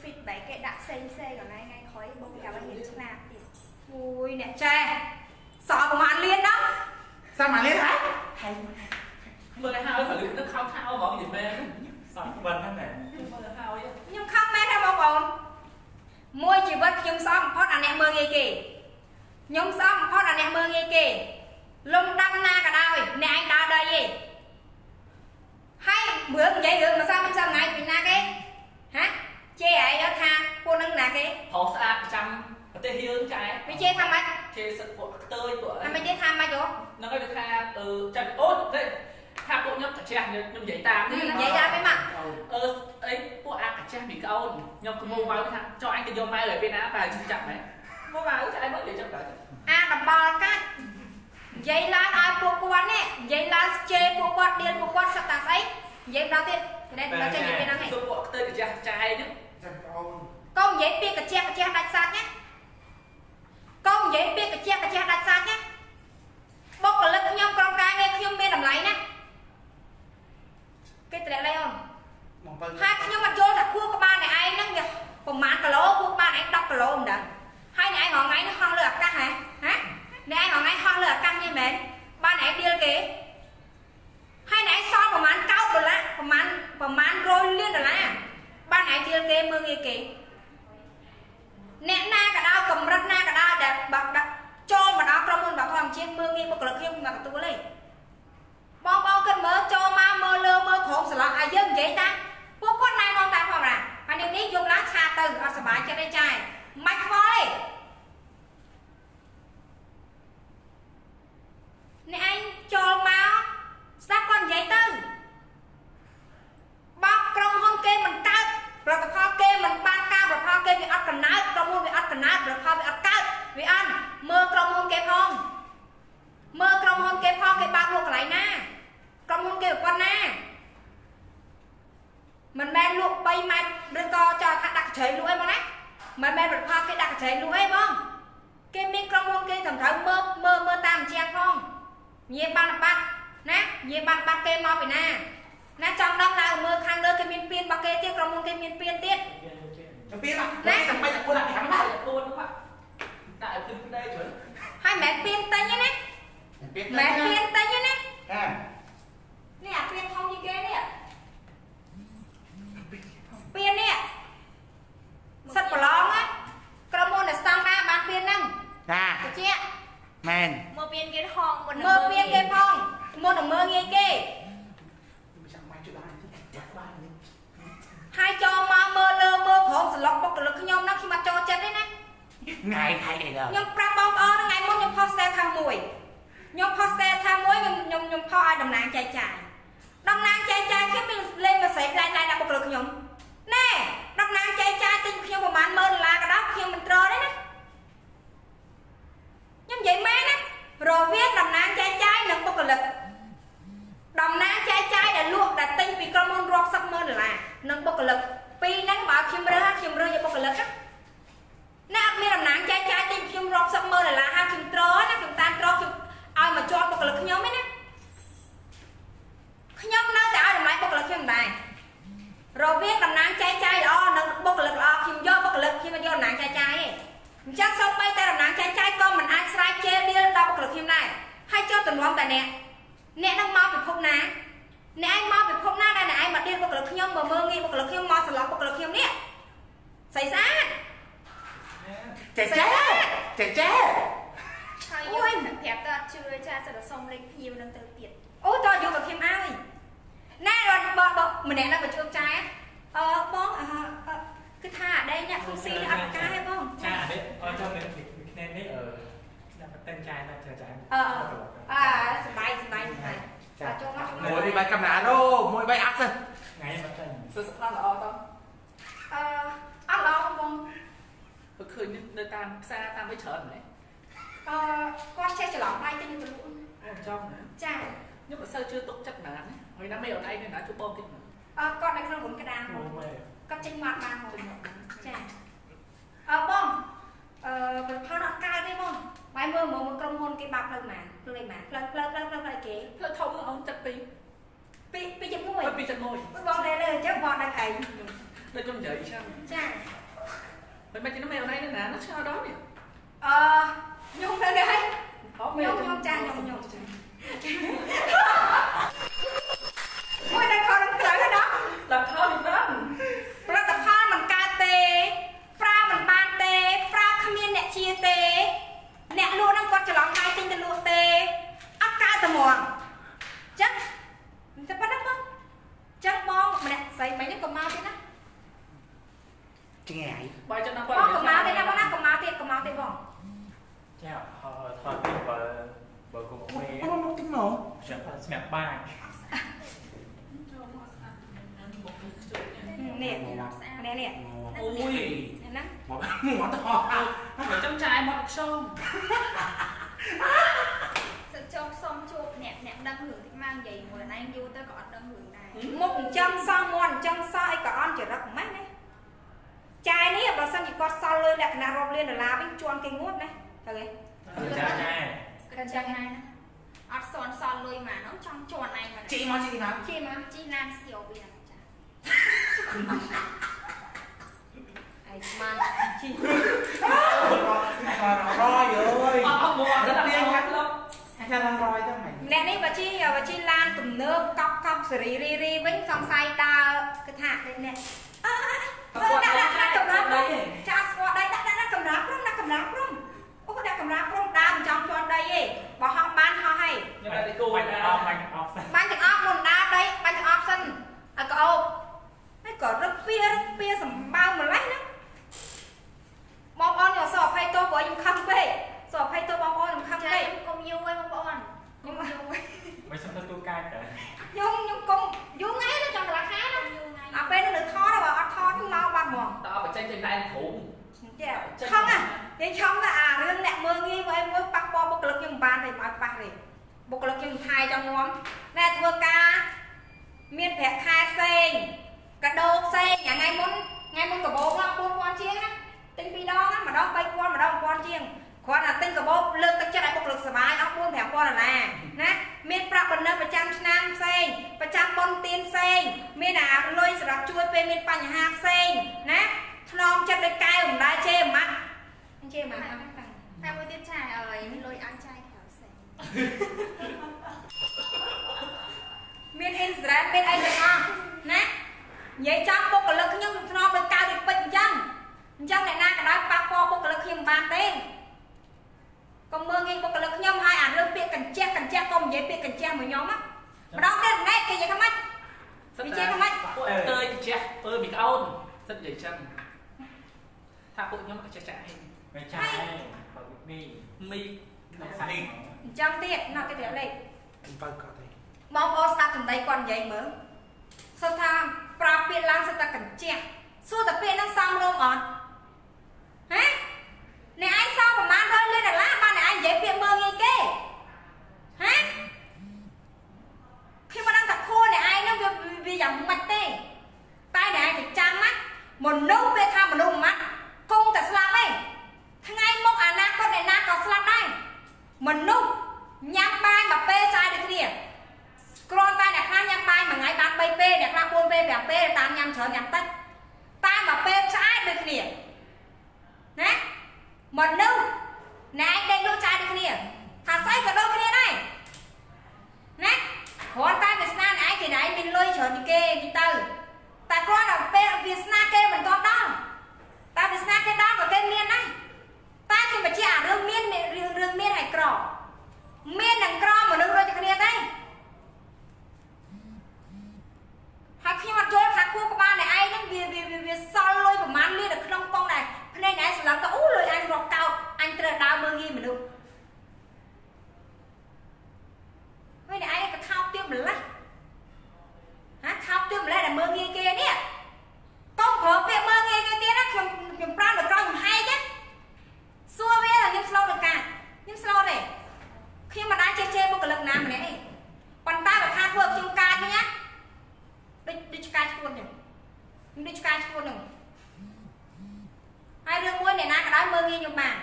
J: feedback គេដាក់ផ្សេងផ្សេងកន្លែងថ្ងៃក្រោយបង
B: ប្រា
I: ប់
H: ឲ្យ
B: រៀនឆ្លា
H: តទៀតអូយអ្នកចេះ សល់ប្រ
B: ហែលលានណាសល់
A: ប្រ
B: ហែលលានហើយហើយមើលឲ្យហើយគាត់លឺទឹក
H: ខោ
B: ខោបងនិយាយមែនសល់ក្បិនហ្នឹងណាមើលឲ្យខ្ញុំខំមែនទេបងប្អូនមួយ
J: ជីវិត
B: ខ្ញុំស
I: ល់
A: បំ
H: ផុតអា
B: អ្នក
H: មើងងា
B: យគេ
H: ខ្ញុំសល់
B: បំផុតអាអ្នកមើងងា
A: យ
H: គេ
J: លំ រឿងតិចមកនិយាយមួយណែយូរទៅក៏អត់ដឹងរឿងដែរ
B: មុខអញ្ចឹងសោះមាត់អញ្ចឹងសោះអីក៏អន់ចរិតម៉េះណាចាយនេះបើសិនជាគាត់សល់លុយលក្ខណៈរាប់លានដុល្លារវិញជន់គេងួតណាទៅគេ
I: ចាចា
J: ក៏ចឹងដែរណាអត់សន់សល់លុយមកនោះចង់ជន់ឯងមក
A: ជីមកជីមក
B: ជិះមក
J: ជីណានស្ទៀវវាចា
B: អីស្មានជី
A: រយអើយ
H: អត់អត់មកដល់តែខាត់ លោក
A: ចាំឡើងរយទៅមិន
B: ម្នាក់នេះបើជីបើជីឡានទំនើបកប់កប់សេរីរីរីវិញសង្ស័យដើរគឺថានេះនេះអើដាក់ដាក់ដាក់កម្រាស់ព្រំចាស្គាល់ដីដាក់ដាក់ដាក់កម្រាស់ព្រំដាក់កម្រាស់ព្រំអូដាក់កម្រាស់ព្រំដើរមិនចំជាន់ដីទេបើហោះបានហោះហើយ
H: ខ្ញុំតែគូ
I: បាញ់
H: ណា
I: អស់បាញ់អស់
B: បាញ់ទាំងអស់មុនដើរដីបាញ់ទាំងអស់សិនឲ្យក្អូបហើយក៏រឹកពៀរឹកពៀសម្បើម្លេះណាបងប្អូនយកសអភ័យទោសព្រោះខ្ញុំខឹងពេក សអភ័យទោសបងប្អូនខ្ញុំខឹង
J: ចា
B: ពេក
J: ខ្ញុំកុំយូរឯងបងប្អូនខ្ញុំយូរឯង
I: មិនសំទៅទូកាយតែ
B: ខ្ញុំខ្ញុំកុំយូរថ្ងៃទៅចង់កន្លះខែណា
J: យូរថ្ងៃ
B: អាពេលនោះនៅថតបើអត់ថតមកបាត់ហ្មង
H: តើបច្ចេកចេញដែរគ្រូ
B: ចេះឆំណានិយាយឆំណាអារឿងអ្នកមើងងាយមើលមួយប៉ះពាល់បុគ្គលិកខ្ញុំមិនបានទេមិនឲ្យប៉ះទេបុគ្គលិកខ្ញុំថៃចង់ងំណែធ្វើការមានប្រាក់ខែផ្សេងកដោផ្សេងថ្ងៃមុនថ្ងៃមុនកបោក4000ជាងណាទិញពីរដងណាម្ដង3000ម្ដង1000ជាង គ្រាន់តែទិញកបោកលើកទឹកចិត្តឲ្យបុគ្គលិកសុបាយអស់4 5000ដុល្លារណាមានប្រាក់បណ្ឌិតប្រចាំឆ្នាំផ្សេងប្រចាំបុណ្យទានផ្សេង មានអាលុយសម្រាប់ជួយពេលមានបញ្ហាផ្សេងណាថ្នមចិត្តដោយកែមិនដែរជេរម៉ាត់ជេរម៉ាត់អត់តាំង
J: តែមួយទៀតចាអើយលុយឲ្យចាយក្រៅផ្សេង
B: មានអ៊ីនស្តារ៉ាមមានអីទាំងអស់ណានិយាយចំបុគ្គលិកខ្ញុំខ្ញុំធ្នមដោយកៅដូចពេជ្រអញ្ចឹងអញ្ចឹងអ្នកណាក៏ដោយប៉ះពាល់បុគ្គលិកខ្ញុំមិនបានទេ កុំមើលងាយបុគ្គលិកខ្ញុំឲ្យអារឿងពាក្យកញ្ជះកញ្ជះកុំនិយាយពាក្យកញ្ជះមួយខ្ញុំណាម្ដងទៀតម្នាក់គេនិយាយថាម៉េច
H: សិតតែពួកតើចេះពើមីក្អូនសិតនិយាយចឹងថាពួកខ្ញុំអត់ចេះចាក់ឯង
I: មិនចាយបើមី
H: មី
I: សាច់
B: អញ្ចឹងទៀតណាគេប្រាប់លេខ
A: បើកត់ទេ
B: បងប្អូនស្ដាប់សម្ដីគាត់និយាយមើលសឹកថាប្រាប់ពាក្យឡើងសឹកតែកញ្ជះសួរតែពាក្យហ្នឹងសំរងអត់ហ៎ អ្នកឯងសងប្រហែល100លានដុល្លារបានអ្នកឯងនិយាយពាក្យមើលងាយគេហ៎ខ្ញុំមិនដឹងថាខួរអ្នកឯងហ្នឹងវាវាយ៉ាងម៉េចទេតែអ្នកឯងទៅចាំណាមនុស្សពេលថាមនុស្សមិនម៉ាត់គង់តែស្លាប់ទេថ្ងៃមុខអនាគតអ្នកណាក៏ស្លាប់ដែរមនុស្សញ៉ាំបាយមួយពេលស្អាតដូចគ្នាគ្រាន់តែអ្នកខ្លះញ៉ាំបាយមួយថ្ងៃបាន3ពេលអ្នកខ្លះ4ពេល5ពេលតាមញ៉ាំច្រើនញ៉ាំតិចតែមួយពេលឆ្អែតដូចគ្នា មនុស្សណែឯង
J: ដេ
B: កលក់ចាយដូចគ្នាថាស្អីក៏ដូចគ្នាដែរណាគ្រាន់តែវាសនាឯងគេណៃមានលុយច្រើនជាងគេទីទៅតែគ្រាន់តែពេលវាសនាគេមិនទាន់ដល់តែវាសនាគេដល់ក៏គេមានដែរតែគេមកជាអារឿងមានរឿងរឿងមានហើយក្រមាននិងក្រ
J: មនុស្សដូចគ្នាដែរ ហើ
B: យខ្ញុំអត់យល់ថាខួរក្បាលនៃឯងហ្នឹង
H: វា
I: វា
B: វា
I: ស
B: ល់លុយប្រមាណលានៅក្នុងប៉ុងដែរភ្នែកឯងសម្លឹងទៅអូលុយឯងរកកោតអញត្រូវដើរមើលងាយមនុស្សហើយឯងក៏ថោកទៀតម្ល៉េះហាថោកទៀតម្ល៉េះដែលមើលងាយគេនេះកុំប្រើពាក្យមើលងាយគេទៀតណាខ្ញុំខ្ញុំប្រាប់ដល់ក្រោយខ្ញុំហែកណាសួរវាថាខ្ញុំស្លូតដល់កាខ្ញុំស្លូតទេខ្ញុំមិនដែរចេះចេះបុគ្គលិកណា
I: ម្នាក់ទេប៉ុ
B: ន្តែបើថាធ្វើខ្ញុំកាចវិញណា ដូចដូចឆ្កែឈួនទេដូចឆ្កែឈួនហ្នឹងហើយរឿងមួយអ្នកណាក៏ដោយមើលងាយខ្ញុំបាន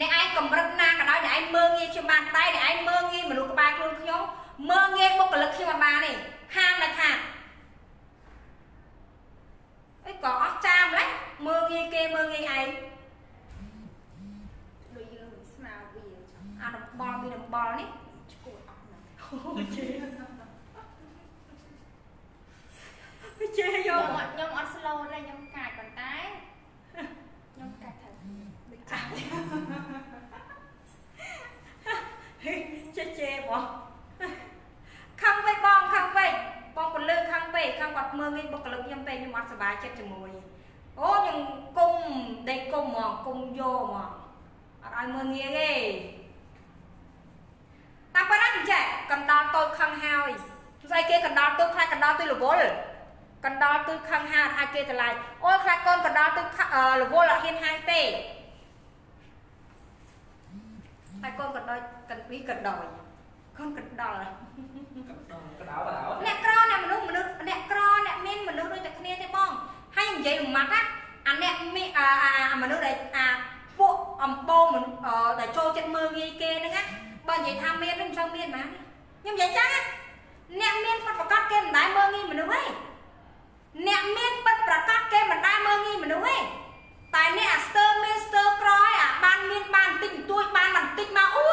B: អ្នកឯងកម្រិតណាក៏ដោយអ្នកឯងមើលងាយខ្ញុំបានតែអ្នកឯងមើលងាយមនុស្សក្បែរខ្លួនខ្ញុំមើលងាយបុគ្គលិកខ្ញុំអត់បានទេហាមដាច់ខាតអីក៏អស់ចាម្លេះមើលងាយគេមើលងាយឯងដូចយើងស្មារវាអរំបល់មានអំបល់នេះឈួតអស់ណាស់អូយ ចេះយកខ្ញុំអត់ស្លូតទេខ្ញុំកាចប៉ុន្តែខ្ញុំកាចទៅដូចចាស់ចេះចេះបងខាងវិញបងខាងវិញបងពលឺខាងពេកខាងគាត់មើងឯងបុគ្គលិកខ្ញុំពេកខ្ញុំអត់សប្បាយចិត្តជាមួយអូខ្ញុំគុំដេកគុំហ្មងគុំយកហ្មងអត់ឲ្យមើងងាយទេតែប៉ណ្ណាចេះកណ្ដាលតូចខឹងហើយស្អីគេកណ្ដាលទូចខ្លាចកណ្ដាលទូចរវល់ កណ្ដាលទុយខឹងហាថាគេតម្លៃអូយខ្លាចកូនកណ្ដាលទុយរវល់អត់ហ៊ានហាយទេហើយកូនកណ្ដោយកណ្ពីកណ្ដោយកូនកណ្ដល់កណ្ដោកណ្ដោអ្នកក្រអ្នកមនុស្សមនុស្សអ្នកក្រអ្នកមានមនុស្សដូចតែគ្នាទេបងហើយនិយាយរមាត់ណាអាអ្នកមានអាមនុស្សដែលអាពួកអំបោមនុស្សដែលចូលចិត្តមើលងាយគេហ្នឹងណាបើនិយាយថាមានខ្ញុំចង់មានបានខ្ញុំនិយាយចឹងអ្នកមានពិតប្រកបគេមិនដែលមើលងាយមនុស្សទេ អ្នកមានពិតប្រកាសគេមិនដែលមើលងាយមនុស្សទេតែអ្នកអាស្ទើមានស្ទើក្រហើយអាបានមានបានបន្តិចបន្តួចបានបន្តិចមកអូ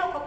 B: មកអ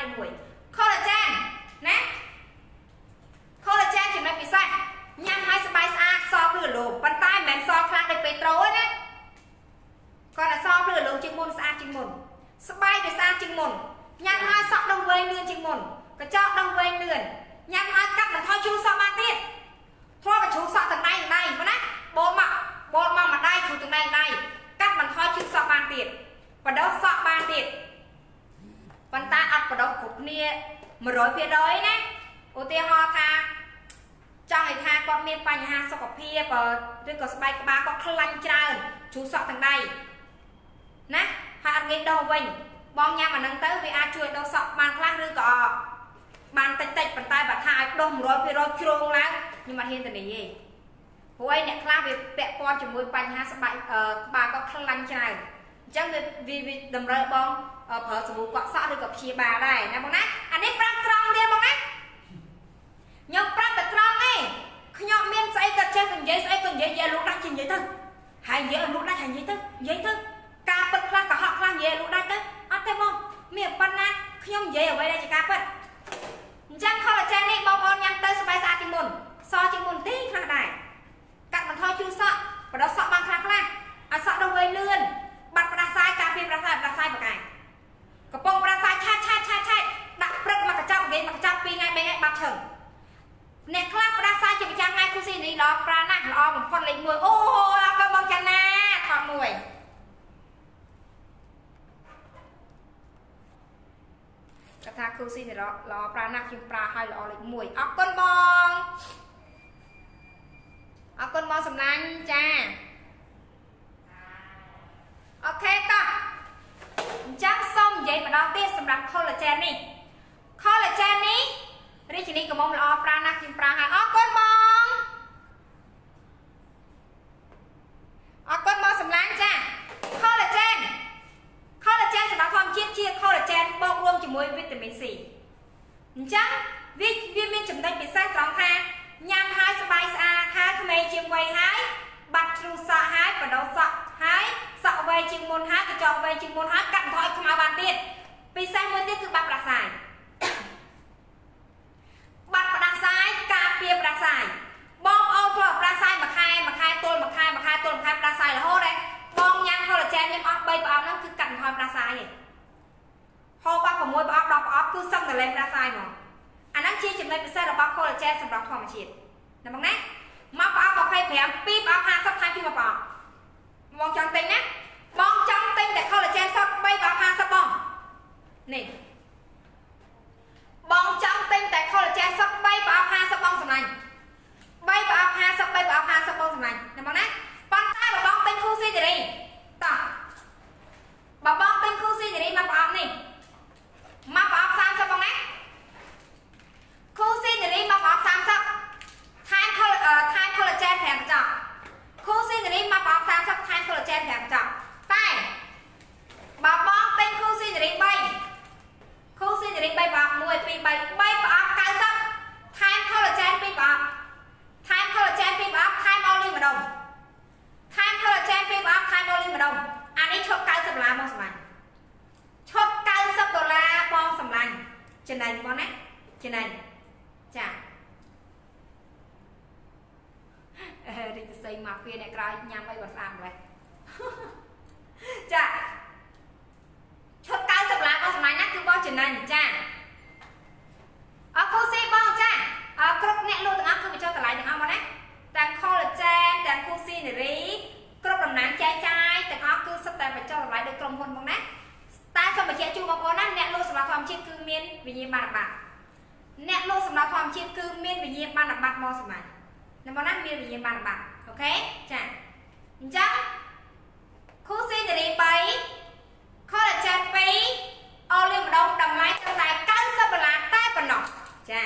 B: language បងប្រើសាប៊ូកក់សក់ឬក៏ព្យាបាលដែរណាបងណាអានេះប្រាប់ត្រង់ទេបងណាខ្ញុំប្រាប់តែត្រង់ទេខ្ញុំមានស្អីក៏ចេះនិយាយស្អីក៏និយាយនិយាយលោកដាច់និយាយទៅហើយនិយាយឲ្យលោកដាច់ហើយនិយាយទៅនិយាយទៅការពិតខ្លះក៏ហក់ខ្លះនិយាយឲ្យលោកដាច់ទៅអត់ទេបងមានប៉ុណ្ណាខ្ញុំនិយាយអ្វីដែលជាការពិតអញ្ចឹងខលអាចារ្យនេះបងប្អូនញ៉ាំទៅសบายស្អាតជាងមុនសជាងមុនទីខ្លះដែរកាត់បន្ថយជូរសក់បដោះសក់បានខ្លះខ្លះឲ្យសក់ដុះវែងលឿន បាត់ប្រាសាយការពារប្រាសាយប្រាសាយបកែកំពុងប្រាសាយឆាតឆាតឆាតឆាតដាក់ព្រឹកមកកញ្ចក់និយាយមកកញ្ចក់2ថ្ងៃ3ថ្ងៃបាត់ឈឹងអ្នកខ្លះប្រាសាយជាម្ចាស់ថ្ងៃគូស៊ីនេះដល់ប្រាណាស់ល្អបំផុតលេខ1អូអរគុណបងចាណាថតមួយកថាគូស៊ីនេះល្អប្រាណាស់ជាងប្រាហើយល្អលេខ1អរគុណបងអរគុណបងសំឡាញ់ចា អូខេតោះអញ្ចឹងសូមនិយាយម្ដងទៀតសម្រាប់ collagen នេះ collagen នេះរាជនីកុំល្អប្រាណាស់ជាងប្រាហើយអរគុណបងអរគុណមកសម្លាញ់ចា collagen collagen សម្រាប់ធម្មជាតិជា collagen បូករួមជាមួយ vitamin C អញ្ចឹងវាវាមានចំណុចពិសេសត្រង់ថាញ៉ាំហើយសบายស្អាតហើយក្មេងជាងវ័យហើយបាត់ជ្រូសក់ហើយបដោសក់ ហើយសក់វែងជាងមុនហើយកញ្ចក់វែងជាងមុនហើយកាត់បន្ថយខ្មៅបានទៀតពិសេសមួយទៀតគឺបាត់ផ្ដាសាយបាត់ផ្ដាសាយការពារផ្ដាសាយបងប្អូនគ្រាន់ផ្ដាសាយមួយខែមួយខែទល់មួយខែមួយខែទល់មួយខែផ្ដាសាយរហូតដែរបងញ៉ាំ collagen ញ៉ាំអស់3ប្រអប់ហ្នឹងគឺកាត់បន្ថយផ្ដាសាយឯងហូបអស់6ប្រអប់10ប្រអប់គឺសឹងតែលែងផ្ដាសាយហ្មងអាហ្នឹងជាចំណុចពិសេសរបស់ collagen សម្រាប់ធម្មជាតិណាបងណាមកប្រអប់25 2ប្រអប់50ថែមជួយមួយប្រអប់ បងចង់ទិញណាបងចង់ទិញតែ collagen សុទ្ធ3ប្រអប់50បងនេះបងចង់ទិញតែ collagen សុទ្ធ3ប្រអប់50បងសម្លាញ់3ប្រអប់50 3ប្រអប់50បងសម្លាញ់ណាបងណាប៉ុន្តែបើបងទិញ Cool Series តោះបើបងទិញ Cool Series មកប្រអប់នេះមកប្រអប់30បងណា Cool Series មកប្រអប់30ថែមថែម collagen 5កញ្ចក់ Cool Series មកប្រអប់30ថែម collagen 5កញ្ចក់តែបើបងទិញ Cool Series 3 Cool Series 3ប្រអប់1 2 3 3ប្រអប់90ថែម collagen 2ប្រអប់ថែម collagen 2ប្រអប់ថែម olive ម្ដុំថែម collagen 2ប្រអប់ថែម olive ម្ដុំអានេះឈប់90ដុល្លារបងសម្លាញ់ឈប់90ដុល្លារបងសម្លាញ់ចំណេញបងណាចំណេញចាអឺ រីកសីម៉ាហ្វៀអ្នកក្រោយញ៉ាំអីបើស្អាតម្លេះចាឈុត90ដុល្លារបងសម្លាញ់ណាគឺបងចំណេញចាអរគុណស៊ីបងចាអរគ្រប់អ្នកលក់ទាំងអស់គឺបញ្ចុះតម្លៃទាំងអស់មកណាទាំង collagen ទាំង cucinery គ្រប់តំណាងចែកចាយទាំងអស់គឺសុទ្ធតែបញ្ចុះតម្លៃដោយក្រុមហ៊ុនមកណាតែសូមបញ្ជាក់ជូនបងប្អូនណាអ្នកលក់សម្រាប់ធម្មជាតិគឺមានវិញ្ញាបនបត្រអ្នកលក់សម្រាប់ធម្មជាតិគឺមានវិញ្ញាបនបត្រមកសម្លាញ់ នៅមកណាមានវិញ្ញាបនបត្រអូខេចាអញ្ចឹង cucinery 3 collagen 2 olive ម្ដងតម្លៃត្រឹមតែ90ដុល្លារតែប៉ុណ្ណោះចា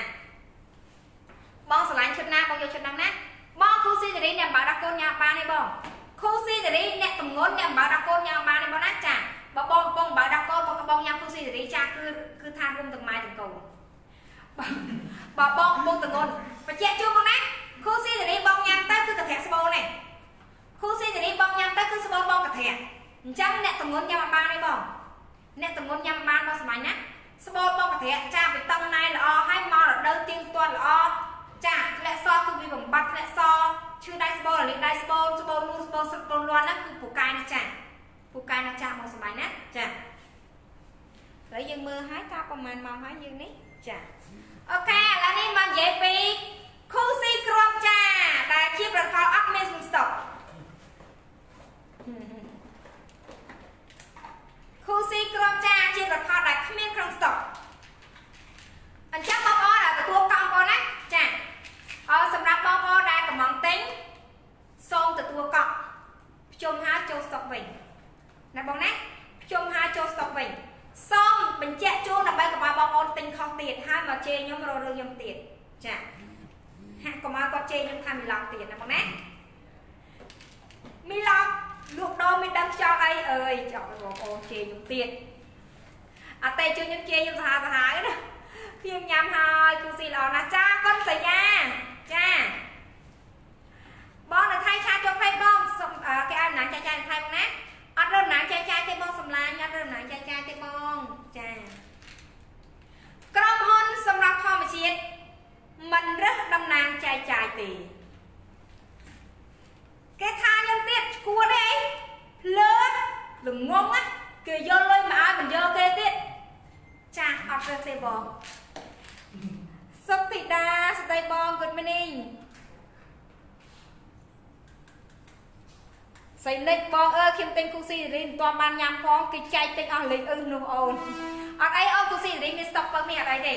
B: បងឆ្លាញ់ឈុតណាបងយកឈុតហ្នឹងណាបងគូស៊ីសេរីអ្នកបើដាក់កូនញ៉ាំបានទេបងគូស៊ីសេរីអ្នកតំងន់អ្នកបើដាក់កូនញ៉ាំបានទេបងណាចាបើបងបងបើដាក់កូនបងបងញ៉ាំគូស៊ីសេរីចាគឺគឺថារួមទាំងម៉ែទាំងកូនបើបងបងតំងន់បញ្ជាក់ជូនបងណា គូស៊ីសេរីបងញ៉ាំទៅគឺកធាក់ស្បូនទេគូស៊ីសេរីបងញ៉ាំទៅគឺស្បូនបងកធាក់អញ្ចឹងអ្នកតំងន់ញ៉ាំបានទេបងអ្នកតំងន់ញ៉ាំបានបងសម្លាញ់ណាស្បូនបងកធាក់ចាបេតុងណៃល្អហើយមករដូវទៀងទាត់ល្អចាធ្លាក់សគឺវាបំបត្តិធ្លាក់សឈឺដៃស្បូនរលាកដៃស្បូនស្បូននូនស្បូនស្បូនលាន់ហ្នឹងគឺពូកែណាចាពូកែណាចាមកសម្លាញ់ណាចាហើយយើងមើលហើយតាប្រហែលម៉ោងហើយយើងនេះចាអូខេឥឡូវនេះមកនិយាយពី ខូស៊ីគ្រាប់ចាដែលជាប្រផលអត់មានក្នុងស្តុកខូស៊ីគ្រាប់ចាជាប្រផលដែលគ្មានក្នុងស្តុកអញ្ចឹងបងប្អូនដែលទទួលកម្មបងណាចាអឺសម្រាប់បងប្អូនដែលកំងទិញសូមទទួលកក់ភ្ជុំហើយចូលស្តុកវិញណាបងណាភ្ជុំហើយចូលស្តុកវិញសូមបញ្ជាក់ជូនដើម្បីកុំឲ្យបងប្អូនទិញខុសទៀតហើយមកជេរខ្ញុំរករឿងខ្ញុំទៀតចាហាក់កុំឲ្យគាត់ជេរខ្ញុំថាមីឡង់ទៀតណាបងណាមីឡង់លក់ដូរមានដឹងខ្យល់អីអើយចង់ឲ្យបងប្អូនជេរខ្ញុំទៀតអត់ទេជួយខ្ញុំជេរខ្ញុំសាហាវសាហាវណាខ្ញុំញ៉ាំហើយគូស៊ីល្អណាស់ចាកូនសញ្ញាចាបងនៅថៃឆាចូលពេកបងសុំគេឲ្យណាចាចាថៃបងណាអត់រើណាចាចាទេបងសម្លាញ់អត់រើណាចាចាទេបងចាក្រុមហ៊ុនសម្រាប់ធម្មជាតិមិនរើសតំណាងចែកចាយទេគេថាខ្ញុំទៀតឈួតទេលើល្ងងគេយកលុយមកឲ្យមិនយកគេទៀតចាអត់រើសទេបងសុខធីតាស្ដីបង good morning សៃនិចបងអើខ្ញុំទិញគូស៊ីរីមិនទាន់ បានញ៉ាំផងគេចែកទិញអស់លេខអ៊ឹសនោះអូនអត់អីអូនគូស៊ីរីមានស្តុកពឹងមានអត់អីទេ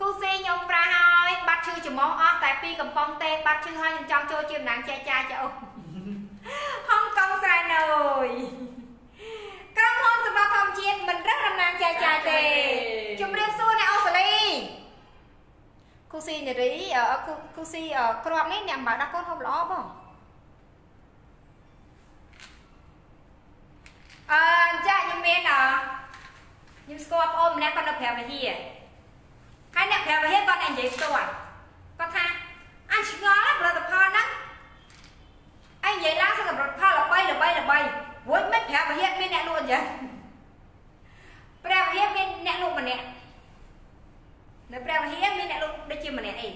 B: គូស៊ីខ្ញុំប្រាហើយបាត់ឈឺច្រមុះអស់តែពីកំប៉ុងទេបាត់ឈឺហើយខ្ញុំចង់ចូលជាម្ដងចែកចាយចាអូនហុងកុងស្រែណូយក្រុមហ៊ុនសម្រាប់ធម្មជាតិមិនរើសតំណាងចែកចាយទេជំរាបសួរអ្នកអូស្ត្រាលីគូស៊ីនារីគូស៊ីក្របនេះអ្នកបើដាក់កូនហូបល្អបងអឺចាខ្ញុំមានអខ្ញុំស្គាល់បងអូនម្នាក់គាត់នៅ5នាទី ប្រាប់ហេតុគាត់អ្នកនិយាយផ្ទាល់គាត់ថាអញឆ្ងល់ផលិតផលហ្នឹងអញនិយាយឡើងសកម្មផលល្បីល្បីល្បីរួចមិនប្រាប់ហេតុមានអ្នកលក់អញ្ចឹងប្រាប់ហេតុមានអ្នកលក់ម្នាក់នៅប្រាប់ហេតុមានអ្នកលក់ដូចជាម្នាក់អី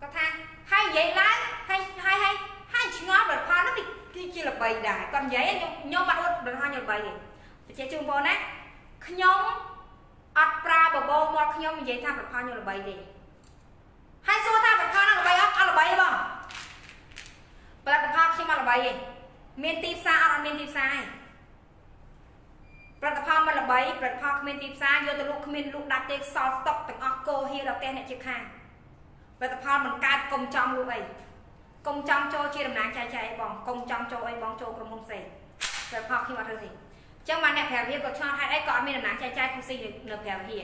B: គាត់ថាហើយនិយាយឡើងហើយហើយហើយហើយឆ្ងល់ផលិតផលហ្នឹងគឺជាល្បីដែរគាត់និយាយខ្ញុំខ្ញុំបាត់អត់ផលិតផលខ្ញុំល្បីទេបញ្ជាក់ជូនបងណាខ្ញុំអត់ប្រើបបោមាត់ខ្ញុំនិយាយថាផលិតផលខ្ញុំល្បីទេហើយសួរថាផលិតផលហ្នឹងល្បីអត់អត់ល្បីទេបងផលិតផលខ្ញុំអត់ល្បីទេមានទីផ្សារអត់អត់មានទីផ្សារទេផលិតផលមិនល្បីផលិតផលគ្មានទីផ្សារយកទៅលក់គ្មានលក់ដាច់ទេសល់ស្តុកទាំងអស់កោហៀដល់ផ្ទះអ្នកជិះខាងផលិតផលមិនកើតកុំចង់លក់អីកុំចង់ចូលជាតំណាងចែកចាយអីបងកុំចង់ចូលអីបងចូលក្រុមហ៊ុនផ្សេងផលិតផលខ្ញុំអត់រើសទេចឹងមកអ្នកប្រាវិហាក៏ឆ្ងល់ហេតុអីក៏អត់មានតំណាងចែកចាយគូស៊ីនៅប្រាវិហា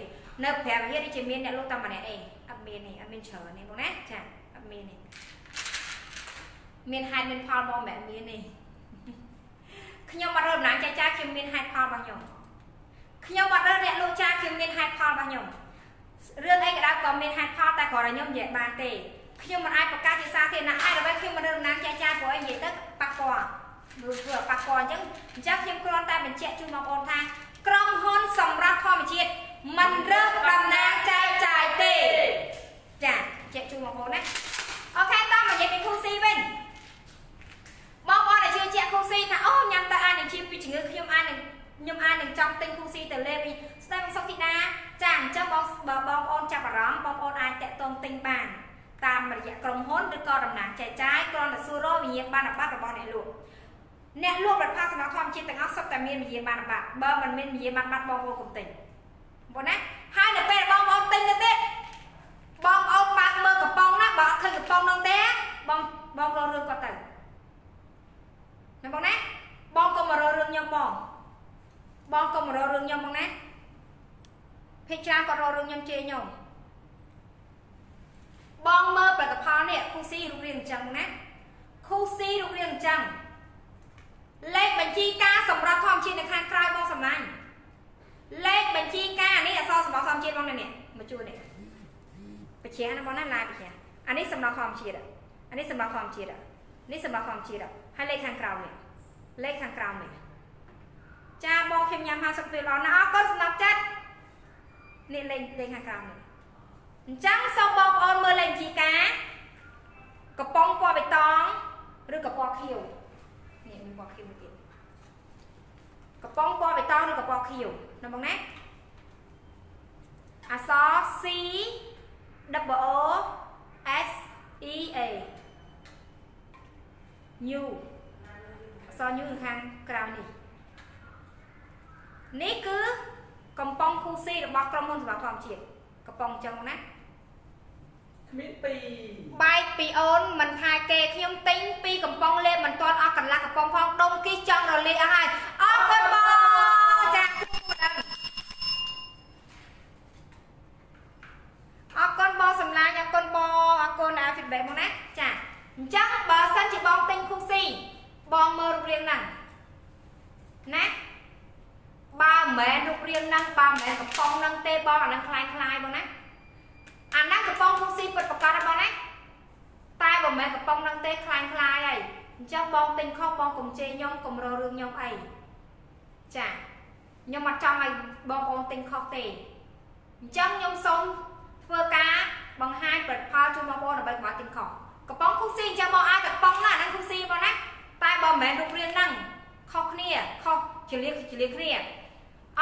B: នៅប្រាវិហានេះជាមានអ្នកលក់តែម្នាក់អីអត់មានទេអត់មានច្រើនទេបងណាចាអត់មានទេមានហេតុមានផលបងមិនមានទេខ្ញុំអត់រើតំណាងចែកចាយខ្ញុំមានហេតុផលរបស់ខ្ញុំខ្ញុំអត់រើអ្នកលក់ចាយខ្ញុំមានហេតុផលរបស់ខ្ញុំ រឿងអីក៏ដោយក៏មានហេតុផលតែគ្រាន់តែខ្ញុំនិយាយបានទេខ្ញុំមិនអាចប្រកាសជាសាធារណៈហើយដើម្បីខ្ញុំមិនរើតំណាងចែកចាយព្រោះអីនិយាយទៅប៉ះពាល់ព្រោះធ្វើប៉ះពាល់អញ្ចឹងអញ្ចឹងខ្ញុំគ្រាន់តែបញ្ជាក់ជូនបងប្អូនថាក្រុមហ៊ុនសម្រាប់ធម្មជាតិមិនរើតំណាងចែកចាយទេចាបញ្ជាក់ជូនបងប្អូនណាអូខេតោះមកនិយាយពីគូស៊ីវិញបងប្អូនដែលជឿជាក់គូស៊ីថាអូញ៉ាំទៅអាចនឹងជាពីជំងឺខ្ញុំអាចនឹង ខ្ញុំអាចនឹងចង់ទិញគូស៊ីទៅលេបពីស្ដាយមកសុខធីតាចាអញ្ចឹងបងបងប្អូនចាប់អារម្មណ៍បងប្អូនអាចតាក់ទងទិញបានតាមរយៈក្រុមហ៊ុនឬក៏តំណាងចែកចាយគ្រាន់តែសួររកវិញ្ញាបនបត្ររបស់អ្នកលក់អ្នកលក់ផលិតផលសម្រាប់ធម្មជាតិទាំងអស់សុទ្ធតែមានវិញ្ញាបនបត្របើមិនមានវិញ្ញាបនបត្របងប្អូនកុំទិញបងណាហើយនៅពេលបងប្អូនទិញទៅទៀតបងប្អូនបើកមើលកំប៉ុងណាបើអត់ឃើញកំប៉ុងនោះទេបងបងរករឿងគាត់ទៅណាបងណាបងកុំមករករឿងខ្ញុំបង បងកុំមករករឿងខ្ញុំបងណាភិកច្រើនគាត់រករឿងខ្ញុំជេរខ្ញុំបងមើលផលិតផលនេះគូស៊ីរូបរាងអញ្ចឹងណាគូស៊ីរូបរាងអញ្ចឹងលេខបញ្ជីការសម្រាប់ធម្មជាតិនៅខាងក្រៅបងសម្លាញ់លេខបញ្ជីការនេះអសរសម្រាប់ធម្មជាតិបងនេះមកជួនេះបច្ចេកណាបងណាឡាយបច្ចេកអានេះសម្រាប់ធម្មជាតិអានេះសម្រាប់ធម្មជាតិនេះសម្រាប់ធម្មជាតិហើយលេខខាងក្រៅនេះលេខខាងក្រៅនេះ ចាបងខ្ញុំញ៉ាំ50ពេលដល់ណាអរគុណសម្រាប់ចិត្តនេះលេខលេខខាងក្រៅនេះអញ្ចឹងសូមបងប្អូនមើលលេខបញ្ជីការកំប៉ុងពណ៌បៃតងឬក៏ពណ៌ខៀវនេះមានពណ៌ខៀវមួយទៀតកំប៉ុងពណ៌បៃតងឬក៏ពណ៌ខៀវណាបងណាអក្សរ C W O S E A new អក្សរ new ខាងក្រៅនេះ នេះគឺកំប៉ុង QC របស់ក្រុមហ៊ុនសម្រាប់ធម្មជាតិកំប៉ុងអញ្ចឹងណា
H: គ្មានពីរ
B: បែកពីអូនមិនថាគេខ្ញុំទិញពីកំប៉ុងលេបមិនទាន់អស់កន្លះកំប៉ុងផងដុំគីចង់រលាកអស់ហើយអរគុណបងចាអរគុណបងសម្លាញ់អរគុណបងអរគុណអា feedback មកណាចាអញ្ចឹងបើសិនជាបងទិញគូស៊ីបងមើលរូបរាងហ្នឹងណាបើ មិនមែនរូបរាងហ្នឹងបើមិនមែនកំប៉ុងហ្នឹងទេបងអាហ្នឹងคล้ายคล้ายបងណាអាហ្នឹងកំប៉ុងគូស៊ីពិតប្រកបបងណាតែបើមិនមែនកំប៉ុងហ្នឹងទេคล้ายคล้ายហើយអញ្ចឹងបងទិញខុសបងកុំជេរខ្ញុំកុំរករឿងខ្ញុំអីចាខ្ញុំអត់ចង់ឲ្យបងប្អូនទិញខុសទេអញ្ចឹងខ្ញុំសូមធ្វើការបង្ហាញផលិតផលជូនបងប្អូនដើម្បីកុំឲ្យទិញខុសកំប៉ុងគូស៊ីអញ្ចឹងបងអាចកំប៉ុងណាហ្នឹងគូស៊ីបងណាតែបើមិនមែនរូបរាងហ្នឹងខុសគ្នាខុសជាលៀកជាលៀកគ្នា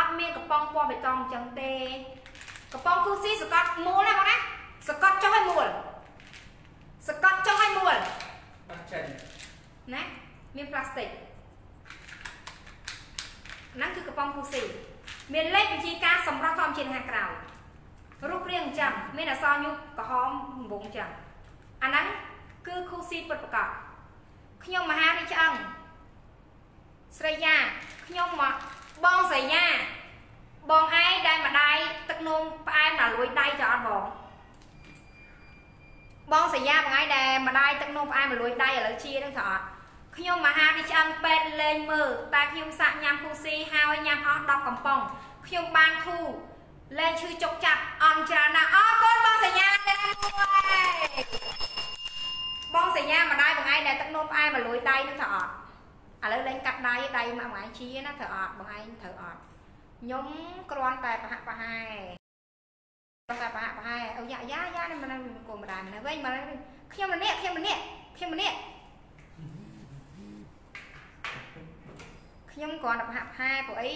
B: អត់មានកំប៉ុងពណ៌បៃតងអញ្ចឹងទេកំប៉ុងគូស៊ីសកត់មូលណាបងណាសកត់ចុះឲ្យមូលសកត់ចុះឲ្យមូល
H: អត់ចិន
B: ណាមានផ្លាស្ទិកហ្នឹងគឺកំប៉ុងគូស៊ីមានលេខបញ្ជីការសម្រាប់ធម្មជាតិខាងក្រៅរូបរាងអញ្ចឹងមានអក្សរញុក្រហមដំបងអញ្ចឹងអាហ្នឹងគឺគូស៊ីពិតប្រកបខ្ញុំមហារាជឆ្អឹងស្រីយ៉ាខ្ញុំមក បងស្រីយ៉ាបងឯងដែលម្ដាយទឹកនោមផ្អែមដល់លួយដៃចោលអត់បងបងសញ្ញាបងឯងដែលម្ដាយទឹកនោមផ្អែមលួយដៃឥឡូវជានឹងទៅអត់ខ្ញុំមហារាជឆ្អឹងពេទ្យលេងមើលតែខ្ញុំសាក់ញ៉ាំគូស៊ីហើយញ៉ាំអស់10កំប៉ុងខ្ញុំបានធូរលេងឈឺចុកចាប់អន់ច្រើនណាស់អរគុណបងសញ្ញាទាំងមួយបងសញ្ញាម្ដាយបងឯងដែលទឹកនោមផ្អែមមកលួយដៃនឹងត្រូវអត់ ឥឡូវលេងកាត់ដៃដៃមកបងឯងជាណាត្រូវអត់បងឯងត្រូវអត់ខ្ញុំគ្រាន់តែប្រហាក់ប្រហែលគ្រាន់តែប្រហាក់ប្រហែលអូយ៉ាយ៉ាយ៉ានេះមិនកូនម្ដាយម្នាក់វិញមកខ្ញុំម្នាក់ខ្ញុំម្នាក់ខ្ញុំម្នាក់ខ្ញុំគ្រាន់តែប្រហាក់ប្រហែលព្រោះអី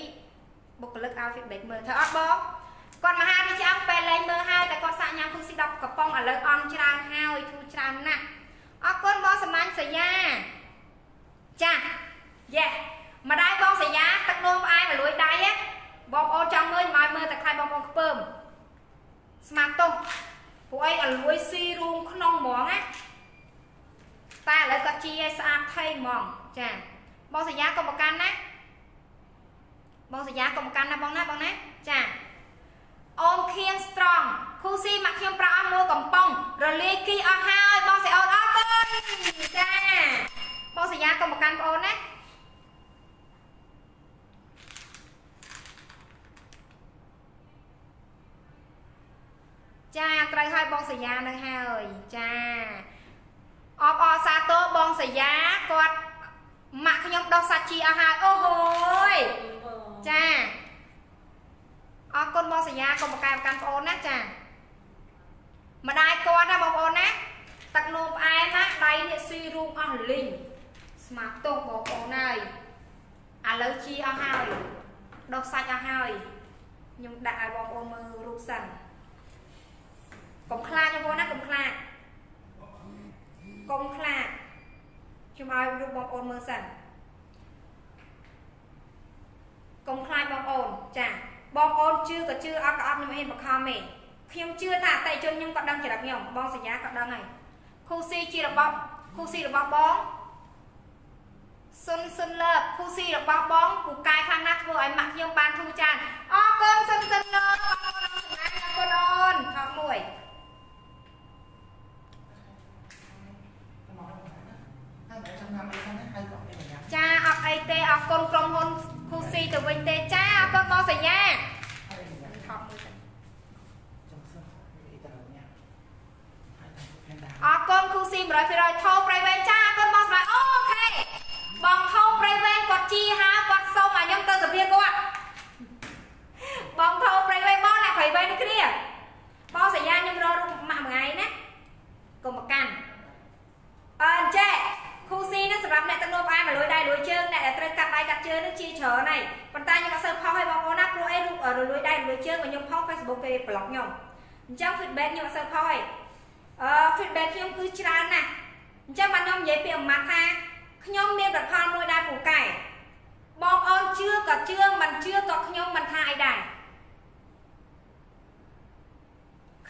B: បុគ្គលិកឲ្យ feedback មើលធ្វើអត់បងគាត់មកហាពីឆ្អឹងពេលលេងមើលហើយតែគាត់សាក់ញ៉ាំគូស៊ី10កំប៉ុងឥឡូវអន់ច្រើនហើយធូរច្រើនណាស់អរគុណបងសម្លាញ់សញ្ញាចា យេម្ដាយបងសញ្ញាទឹកនោមផ្អែមមកលួយដៃបងប្អូនចង់មើលមកមើលតែខ្លាចបងប្អូនខ្ពើមស្មាតទោសពួកអីឲ្យលួយស៊ីរួមក្នុងហ្មងណាតែឥឡូវគាត់ជីឲ្យស្អាតថៃហ្មងចាបងសញ្ញាកុំប្រកាន់ណាបងសញ្ញាកុំប្រកាន់ណាបងណាបងណាចាអូនខៀង strong គូស៊ីមកខ្ញុំប្រអស់មួយកំប៉ុងរលាយគីអស់ហើយបងសិអូនអរគុណចាបងសញ្ញាកុំប្រកាន់បងអូនណា ចាត្រូវហើយបងសញ្ញានឹងហើយចាអបអរសាទរបងសញ្ញាគាត់ម៉ាក់ខ្ញុំដោះសាច់ជីអស់ហើយអូហូយចាអរគុណបងសញ្ញាកុំបកកែប្រកាន់បងអូនណាចាម្ដាយគាត់ណាបងប្អូនណាទឹកនោមផ្អែមណាដៃនេះស៊ីរូងអស់លីងស្មាទោសបងប្អូនហើយឥឡូវជីអស់ហើយដោះសាច់អស់ហើយខ្ញុំដាក់ឲ្យបងប្អូនមើលរូបសិន កុំខ្លាចបងប្អូនណាកុំខ្លាចកុំខ្លាចខ្ញុំឲ្យរូបបងប្អូនមើលសិនកុំខ្លាចបងប្អូនចាបងប្អូនជឿក៏ជឿអត់ក៏អត់ខ្ញុំហ៊ានបខំទេខ្ញុំជឿថាអតិជនខ្ញុំក៏ដឹងចរិតខ្ញុំបងសញ្ញាក៏ដឹងហើយគូស៊ីជារបបគូស៊ីរបស់បងសុនសុនលើបគូស៊ីរបស់បងពូកែខាងណាធ្វើឲ្យម៉ាក់ខ្ញុំបានធូរចានអរគុណសុនសុនលើបអរគុណអរគុណអូនថតមួយ ចាអត់អីទេអរគុណក្រុមហ៊ុនគូស៊ីទៅវិញទេចាអរគុណបងសញ្ញាថតមួយទៅអរគុណគូស៊ី100%ថោប្រៃវែងចាអរគុណបងស្វាអូខេបងថោប្រៃវែងគាត់ជីហាគាត់សុំឲ្យខ្ញុំទៅសភាគាត់បងថោប្រៃវែងបងអ្នកប្រៃវែងនេះគ្នាបងសញ្ញាខ្ញុំរករូបម៉ាក់មួយថ្ងៃណាកុំប្រកាន់អឺអញ្ចេះ គូស៊ីនេះសម្រាប់អ្នកទឹកនោមផ្អែមមកលួយដៃលួយជើងអ្នកដែលត្រូវកាត់ដៃកាត់ជើងនេះជាច្រើនហើយប៉ុន្តែខ្ញុំអត់សូវផុសឲ្យបងប្អូនណាព្រោះអីរូបរលួយដៃលួយជើងមកខ្ញុំផុស Facebook គេប្លុកខ្ញុំអញ្ចឹង feedback ខ្ញុំអត់សូវផុសឲ្យអឺ feedback ខ្ញុំគឺច្រើនណាស់អញ្ចឹងបានខ្ញុំនិយាយពីអមាត់ថាខ្ញុំមានប្រផលមួយដែរពូកែបងប្អូនជឿក៏ជឿមិនជឿក៏ខ្ញុំមិនថាអីដែរ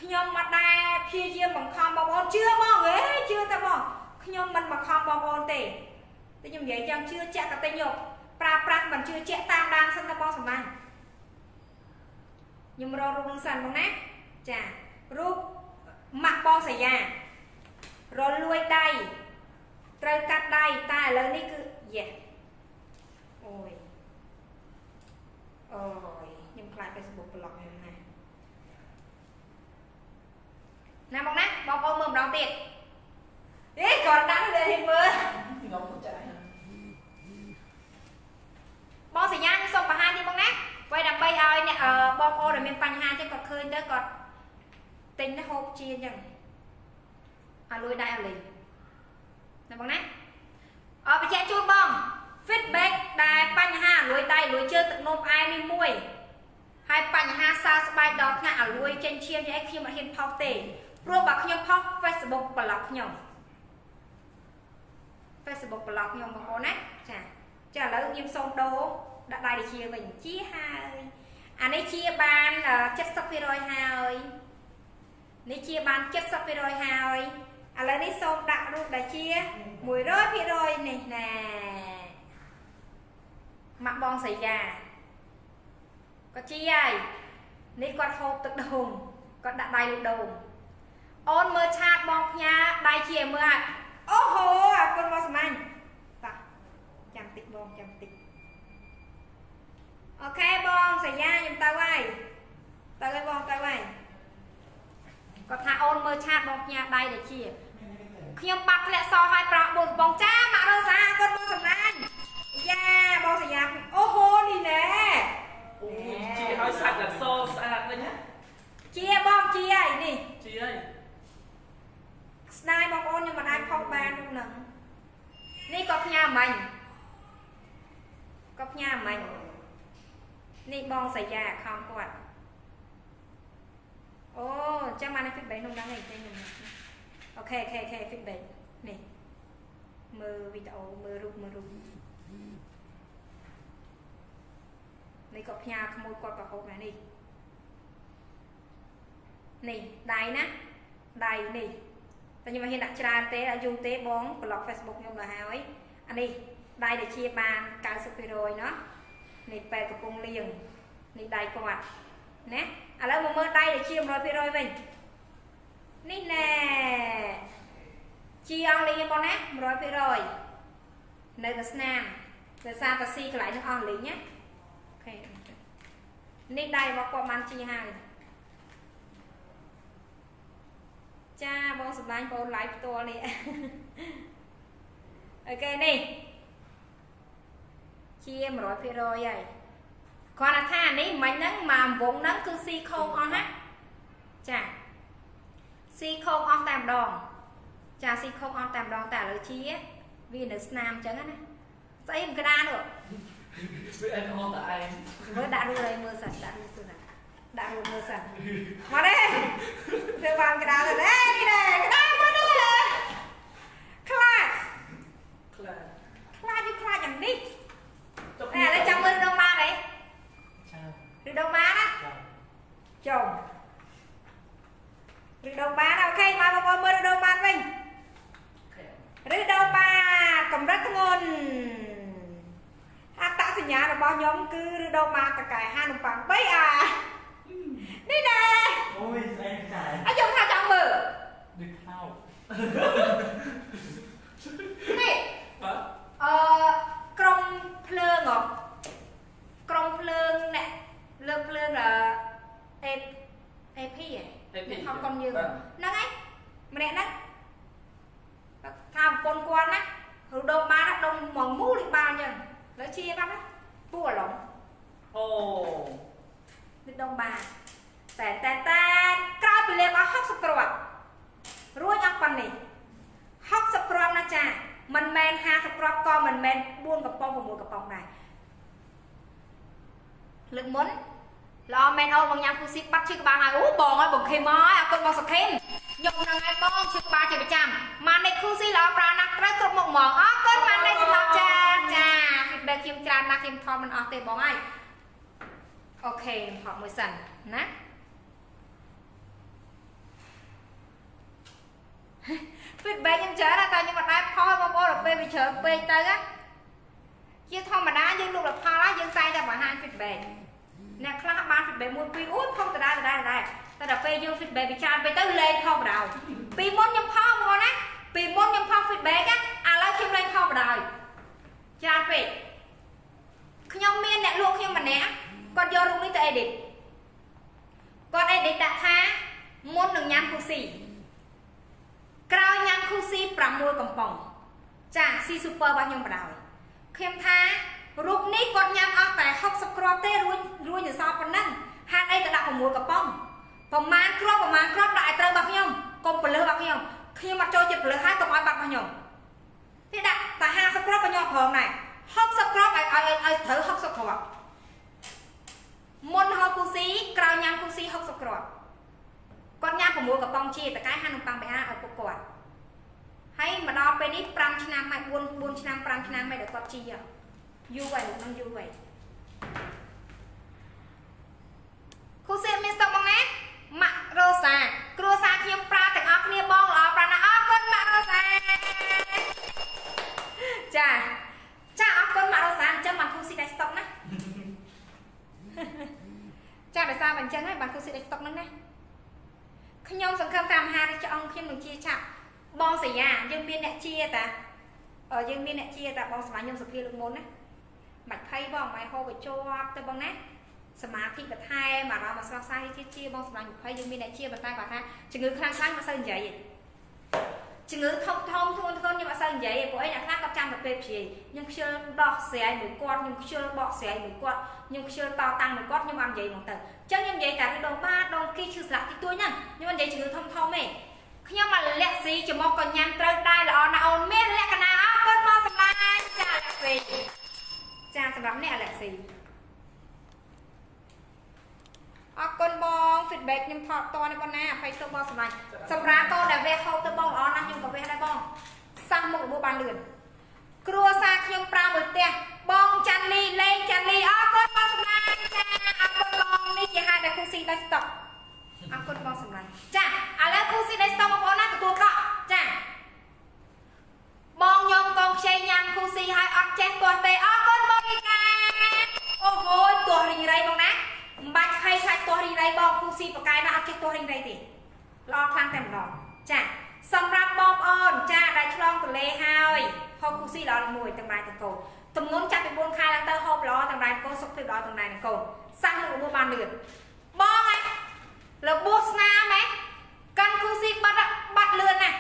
B: ខ្ញុំមកដែរព្យាយាមបង្ខំបងប្អូនជឿបងហេជឿតែបង ខ្ញុំមិនបង្ខំបងប្អូនទេតែខ្ញុំនិយាយយ៉ាងជឿជាក់កតិញយកប្រើប្រាស់មិនជឿជាក់តាមដានសិនទៅបងសម្លាញ់ខ្ញុំរករូបនឹងសិនបងណាចារូបម៉ាក់បងសាយារលួយដៃត្រូវកាត់ដៃតែឥឡូវនេះគឺយេអូយអូយខ្ញុំខ្លាច Facebook ប្លុកខ្ញុំណាណាបងណាបងប្អូនមើលម្ដងទៀត អេគាត់ដាក់វាឲ្យមើល
F: ងងចា
B: បងសញ្ញាខ្ញុំសូមបង្ហាញនេះបងណាໄວដើម្បីឲ្យអ្នកអឺបងប្អូនដែលមានបញ្ហាចឹងគាត់ឃើញទៅគាត់ទិញទៅហូបជាអញ្ចឹងឲ្យលួយដៃឲ្យលេងណាបងណាអឺបញ្ជាក់ជូនបង feedback ដែលបញ្ហាលួយដៃលួយជើងទឹកនោមផ្អែមនេះមួយហើយបញ្ហាសើស្បែកដល់ថ្នាក់ឲ្យលួយចេញឈាមយ៉ាងអីខ្ញុំអត់ហ៊ានផុសទេព្រោះបើខ្ញុំផុស Facebook ប្លុកខ្ញុំ Facebook ប្លុកខ្ញុំបងប្អូនណាចាចាឥឡូវខ្ញុំសូមដូរដាក់ដៃដូចជាវិញជាហើយអានេះជាបាន70%ហើយនេះជាបាន70%ហើយឥឡូវនេះសូមដាក់រូបដែលជា100%នេះណាម៉ាក់បងសៃយ៉ាក៏ជាហើយនេះគាត់ហូបទឹកដូងគាត់ដាក់ដៃលើដូងអូនមើលឆាតបងផ្ញើដៃជាមើលហើយ អូហូអរគុណបងសម្លាញ់តោះចាំតិចបងចាំតិចអូខេបងសញ្ញាខ្ញុំទៅហើយទៅហើយគាត់ថាអូនមើលឆាតបងផ្ញើដៃដែលជាខ្ញុំបាត់ធ្លាក់សឲ្យប្រោះបួនកំបងចាម៉ាក់រ៉ូសាគាត់មកសំឡាញ់យ៉ាបងសញ្ញាអូហូនេះណែ
H: អូយជាឲ្យសាច់ដល់សស្អាតវិញណា
B: ជាបងជាហើយនេះ
H: ជាហើយ
B: ស្ដាយបងប្អូនខ្ញុំមិនអាចផុសបាននោះហ្នឹងនេះក៏ផ្ញើមិញក៏ផ្ញើមិញនេះបងសាយាខំគាត់អូចាំបាន feedback ក្នុងហ្នឹងឯងចេញខ្ញុំអូខេអូខេអូខេ feedback នេះមើលវីដេអូមើលរូបមើលរូបនេះក៏ផ្ញើក្មួយគាត់ក៏ហូបដែរនេះនេះដៃណាដៃនេះ តែខ្ញុំមិនហ៊ានដាក់ច្រើនទេឲ្យយូរទេបងប្លុក Facebook ខ្ញុំទៅហើយអានេះដៃដែលជាបាន90%ណោះនេះពេទ្យកំពុងលៀងនេះដៃគាត់ណាឥឡូវមកមើលដៃដែលជា100%វិញនេះណែជាអង់គ្លេសបងណា100%នៅតែស្នាមដោយសារតាស៊ីកន្លែងនឹងអស់លេងណាអូខេនេះដៃរបស់គាត់បានជាហើយ ចាបងសម្លាញ់បង live ផ្ទាល់នេះអូខេនេះជា100%ហើយគាត់ថានេះមិញហ្នឹងមកវងហ្នឹងគឺស៊ីខោងអស់ណាចាស៊ីខោងអស់តែម្ដងចាស៊ីខោងអស់តែម្ដងតែឥឡូវជាវានៅស្នាមអញ្ចឹងណាស្អីមិនក្តារនោះ
H: វាអត់អស់តែឯង
B: មើលដាក់រូបឲ្យមើលសិនដាក់រូបទៅណា ដាក់រូបមើលសិនមកទេធ្វើបានកដាលទៅអេនេះដែរកដាលមកនោះខ្លាច
H: ខ្លាច
B: ខ្លាចវាខ្លាចយ៉ាងនេះ
H: ចុះ
B: តែឥឡូវចាំមើលរងបានអី
I: ចា
B: ឬដងបានណា
I: ចា
B: ចុងឬដងបានអូខេមកបងប្អូនមើលឬដងបានវិញ
H: ខែ
B: ឬដងបានកម្រិតធ្ងន់អត្តសញ្ញាណរបស់ខ្ញុំគឺឬដងបានតកែហានំប៉័ង3អា នេះដែរ
I: អូយស្អីចា
B: អាយខ្ញុំថាចង់មើល
I: ដូចខោ
B: នេះ
H: បាទ
B: អឺក្រុមភ្លើងហ៎ក្រុមភ្លើងអ្នកលើកភ្លើងអឺអេអេភីហ៎
H: ហេពី
B: ខំកុនយើង
H: បាទ
B: ហ្នឹងហើយម្នាក់ហ្នឹងថាប្រពន្ធគាត់ណារូដុំបានណាដុំមកមូលនេះបានអញ្ចឹងលើជាបាត់ណាពូអាឡុង
H: អូ
B: នេះដុំបាន តែតែតែក្រោយពីលេបអស់60គ្រាប់រួចអស់ប៉ុណ្នេះ60គ្រាប់ណាចាមិនមែន50គ្រាប់ក៏មិនមែន4កំប៉ុង6កំប៉ុងដែរលើកមុនល្អមែនអូនបងញ៉ាំគូស៊ីបាត់ឈឺក្បាលហើយអូបងអើយបងខេមហើយអរគុណបងសុខេមខ្ញុំហ្នឹងហើយបងឈឺក្បាលជាប្រចាំម៉ានិចគូស៊ីល្អប្រាណាស់ត្រូវគ្រប់មុខហ្មងអរគុណម៉ានិចសម្រាប់ចាចា feedback ខ្ញុំច្រើនណាស់ខ្ញុំថតមិនអស់ទេបងហើយអូខេខ្ញុំថតមួយសិនណា feedback ខ្ញុំច្រើនណាស់តែខ្ញុំមិនដែរផុសឲ្យបងប្អូនដល់ពេលវាច្រើនពេកទៅណាជាធម្មតាយើងលក់លផលហើយយើងតែងតែបង្ហាញ feedback អ្នកខ្លះបាន feedback មួយពីរអូយផុសដដែលដដែលដដែលតែដល់ពេលយើង feedback វាច្រើនពេកទៅលេងផុសបដ ாய் ពីមុនខ្ញុំផុសហ្មងណាពីមុនខ្ញុំផុស feedback ណាឥឡូវខ្ញុំលេងផុសបដ ாய் ច្រើនពេកខ្ញុំមានអ្នកលក់ខ្ញុំម្នាក់គាត់យករូបនេះទៅ edit គាត់ edit ដាក់ថាមុននឹងញ៉ាំគូស៊ី ក្រោយញ៉ាំគូស៊ី6កំប៉ុងចាស៊ី super របស់ខ្ញុំបដ ாய் ខ្ញុំថារូបនេះគាត់ញ៉ាំអស់តែ60គ្រាប់ទេរួចរួចនៅសល់ប៉ុណ្ណឹងហាត់អីក៏ដាក់6កំប៉ុងប្រមាណគ្រាប់ប្រមាណគ្រាប់ដាក់ឲ្យត្រូវរបស់ខ្ញុំកុំពលឹះរបស់ខ្ញុំខ្ញុំអត់ចូលចិត្តពលឹះហើយកុំឲ្យបាត់របស់ខ្ញុំនេះដាក់តែ50គ្រាប់ក៏ខ្ញុំអត់ព្រមដែរ60គ្រាប់ឲ្យឲ្យឲ្យត្រូវ60គ្រាប់មុនហូបគូស៊ីក្រោយញ៉ាំគូស៊ី60គ្រាប់ គាត់ញ៉ាំ6កំប៉ុងជាតកែហានំប៉័ងបេអាឲ្យពុកគាត់ហើយមកដល់ពេលនេះ5ឆ្នាំហើយ4 4ឆ្នាំ5ឆ្នាំហើយដែលគាត់ជីយូរហើយនឹងយូរហើយគូស៊ីមានស្តុកបងណាម៉ាក់រ៉ូសា គ្រួសារខ្ញុំប្រើទាំងអស់គ្នាបងល្អប្រាណាស់អរគុណម៉ាក់រ៉ូសាចាចាអរគុណម៉ាក់រ៉ូសាអញ្ចឹងបានគូស៊ីដៃស្តុកណាចាដោយសារអញ្ចឹងហើយបានគូស៊ីដៃស្តុកហ្នឹងណា ខ្ញុំសង្ឃឹមតាមហារិចអង្គខ្ញុំនឹងជាឆាប់បងសញ្ញាយើងមានអ្នកជាតាអឺយើងមានអ្នកជាតាបងសម្រាប់ខ្ញុំសុភាលើកមុនណាមិនភ័យបងមិនហូបបញ្ជាប់ទៅបងណាសមាធិបន្ថែមអារម្មណ៍ស្រស់ស្រាយជាជាបងសម្រាប់20យើងមានអ្នកជាប៉ុន្តែគាត់ថាជំងឺខ្លាំងខ្លាំងមិនសូវនិយាយទេ ជំងឺធំធំធ្ងន់ធ្ងរខ្ញុំអត់សូវនិយាយទេព្រោះអីអ្នកខ្លះគាត់ចាំតែពេលព្យាយខ្ញុំខ្ជិលដោះស្រាយមួយគាត់ខ្ញុំខ្ជិលបកស្រាយមួយគាត់ខ្ញុំខ្ជិលតតាំងមួយគាត់ខ្ញុំអត់និយាយហ្មងទៅអញ្ចឹងខ្ញុំនិយាយតែដងបាដងគីឈឺស្លាក់ទីទួយហ្នឹងខ្ញុំមិននិយាយជំងឺធំធំទេខ្ញុំមកលាក់ស៊ីចំមកក៏ញ៉ាំត្រូវដែរល្អណាស់អូនមានលក្ខណៈអរគុណមកសម្លាញ់ចាលាក់ស៊ីចាសម្រាប់អ្នកលាក់ស៊ី អរគុណបង feedback ខ្ញុំថតតនេះបងណាអភ័យទោសបងសម្លាញ់សម្រាប់តដែលវះហូបទៅបងល្អណាស់ខ្ញុំក៏វះដែរបងសាំមុខរបួសបានលឿនគ្រួសារខ្ញុំប្រើមួយផ្ទះបងចាន់លីលេងចាន់លីអរគុណបងសម្លាញ់ចាអរគុណបងនេះជាហេតុដែលគូស៊ីដាច់ស្តុកអរគុណបងសម្លាញ់ចាឥឡូវគូស៊ីដាច់ស្តុកបងប្អូនណាទទួលកក់ចាបងខ្ញុំកងខ្ចីញ៉ាំគូស៊ីឲ្យអត់ចេះទាស់ទេអរគុណបងលីកាអូហូយទាស់រីងរៃបងណា មិនបាច់ខៃខ្លាច់ទាស់រីងរៃបងគូស៊ីបកែណាអត់ចេះទាស់រីងរៃទេល្អខ្លាំងតែម្ដងចាសម្រាប់បងប្អូនចាដែលឆ្លងទលេហើយហូបគូស៊ីល្អមួយទាំងបាយទាំងកូនទំនុនចាប់ពី4ខែឡើងទៅហូបល្អទាំងបាយកូនសុខភាពល្អទាំងបាយនិងកូនសាំងមុខរបួសបានលឿនបងឯងរបួសស្នាមឯងកាន់គូស៊ីបាត់បាត់លឿនណាស់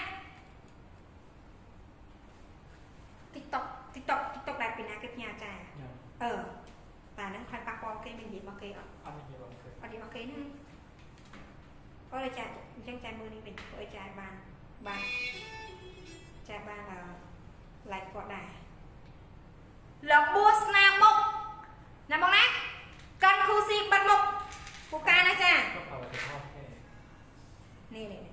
B: TikTok TikTok TikTok ដែលពីណាគេផ្ញើចាអឺតែហ្នឹងខាងប៉ះពាល់គេមាននិយាយមកគេអត់
I: អត់មាន យ
B: របស់គេណា
I: គាត់
E: ឲ្យចាអញ្ចឹងចាមើ
B: លនេះវិញគាត់ឲ្យចាបានបានចាបានឡាយគាត់
E: ដែរលោកបួស្នា
B: មុខណាមកណាកាន់គូស៊ីបិទមុខពូកាណាចានេះនេះ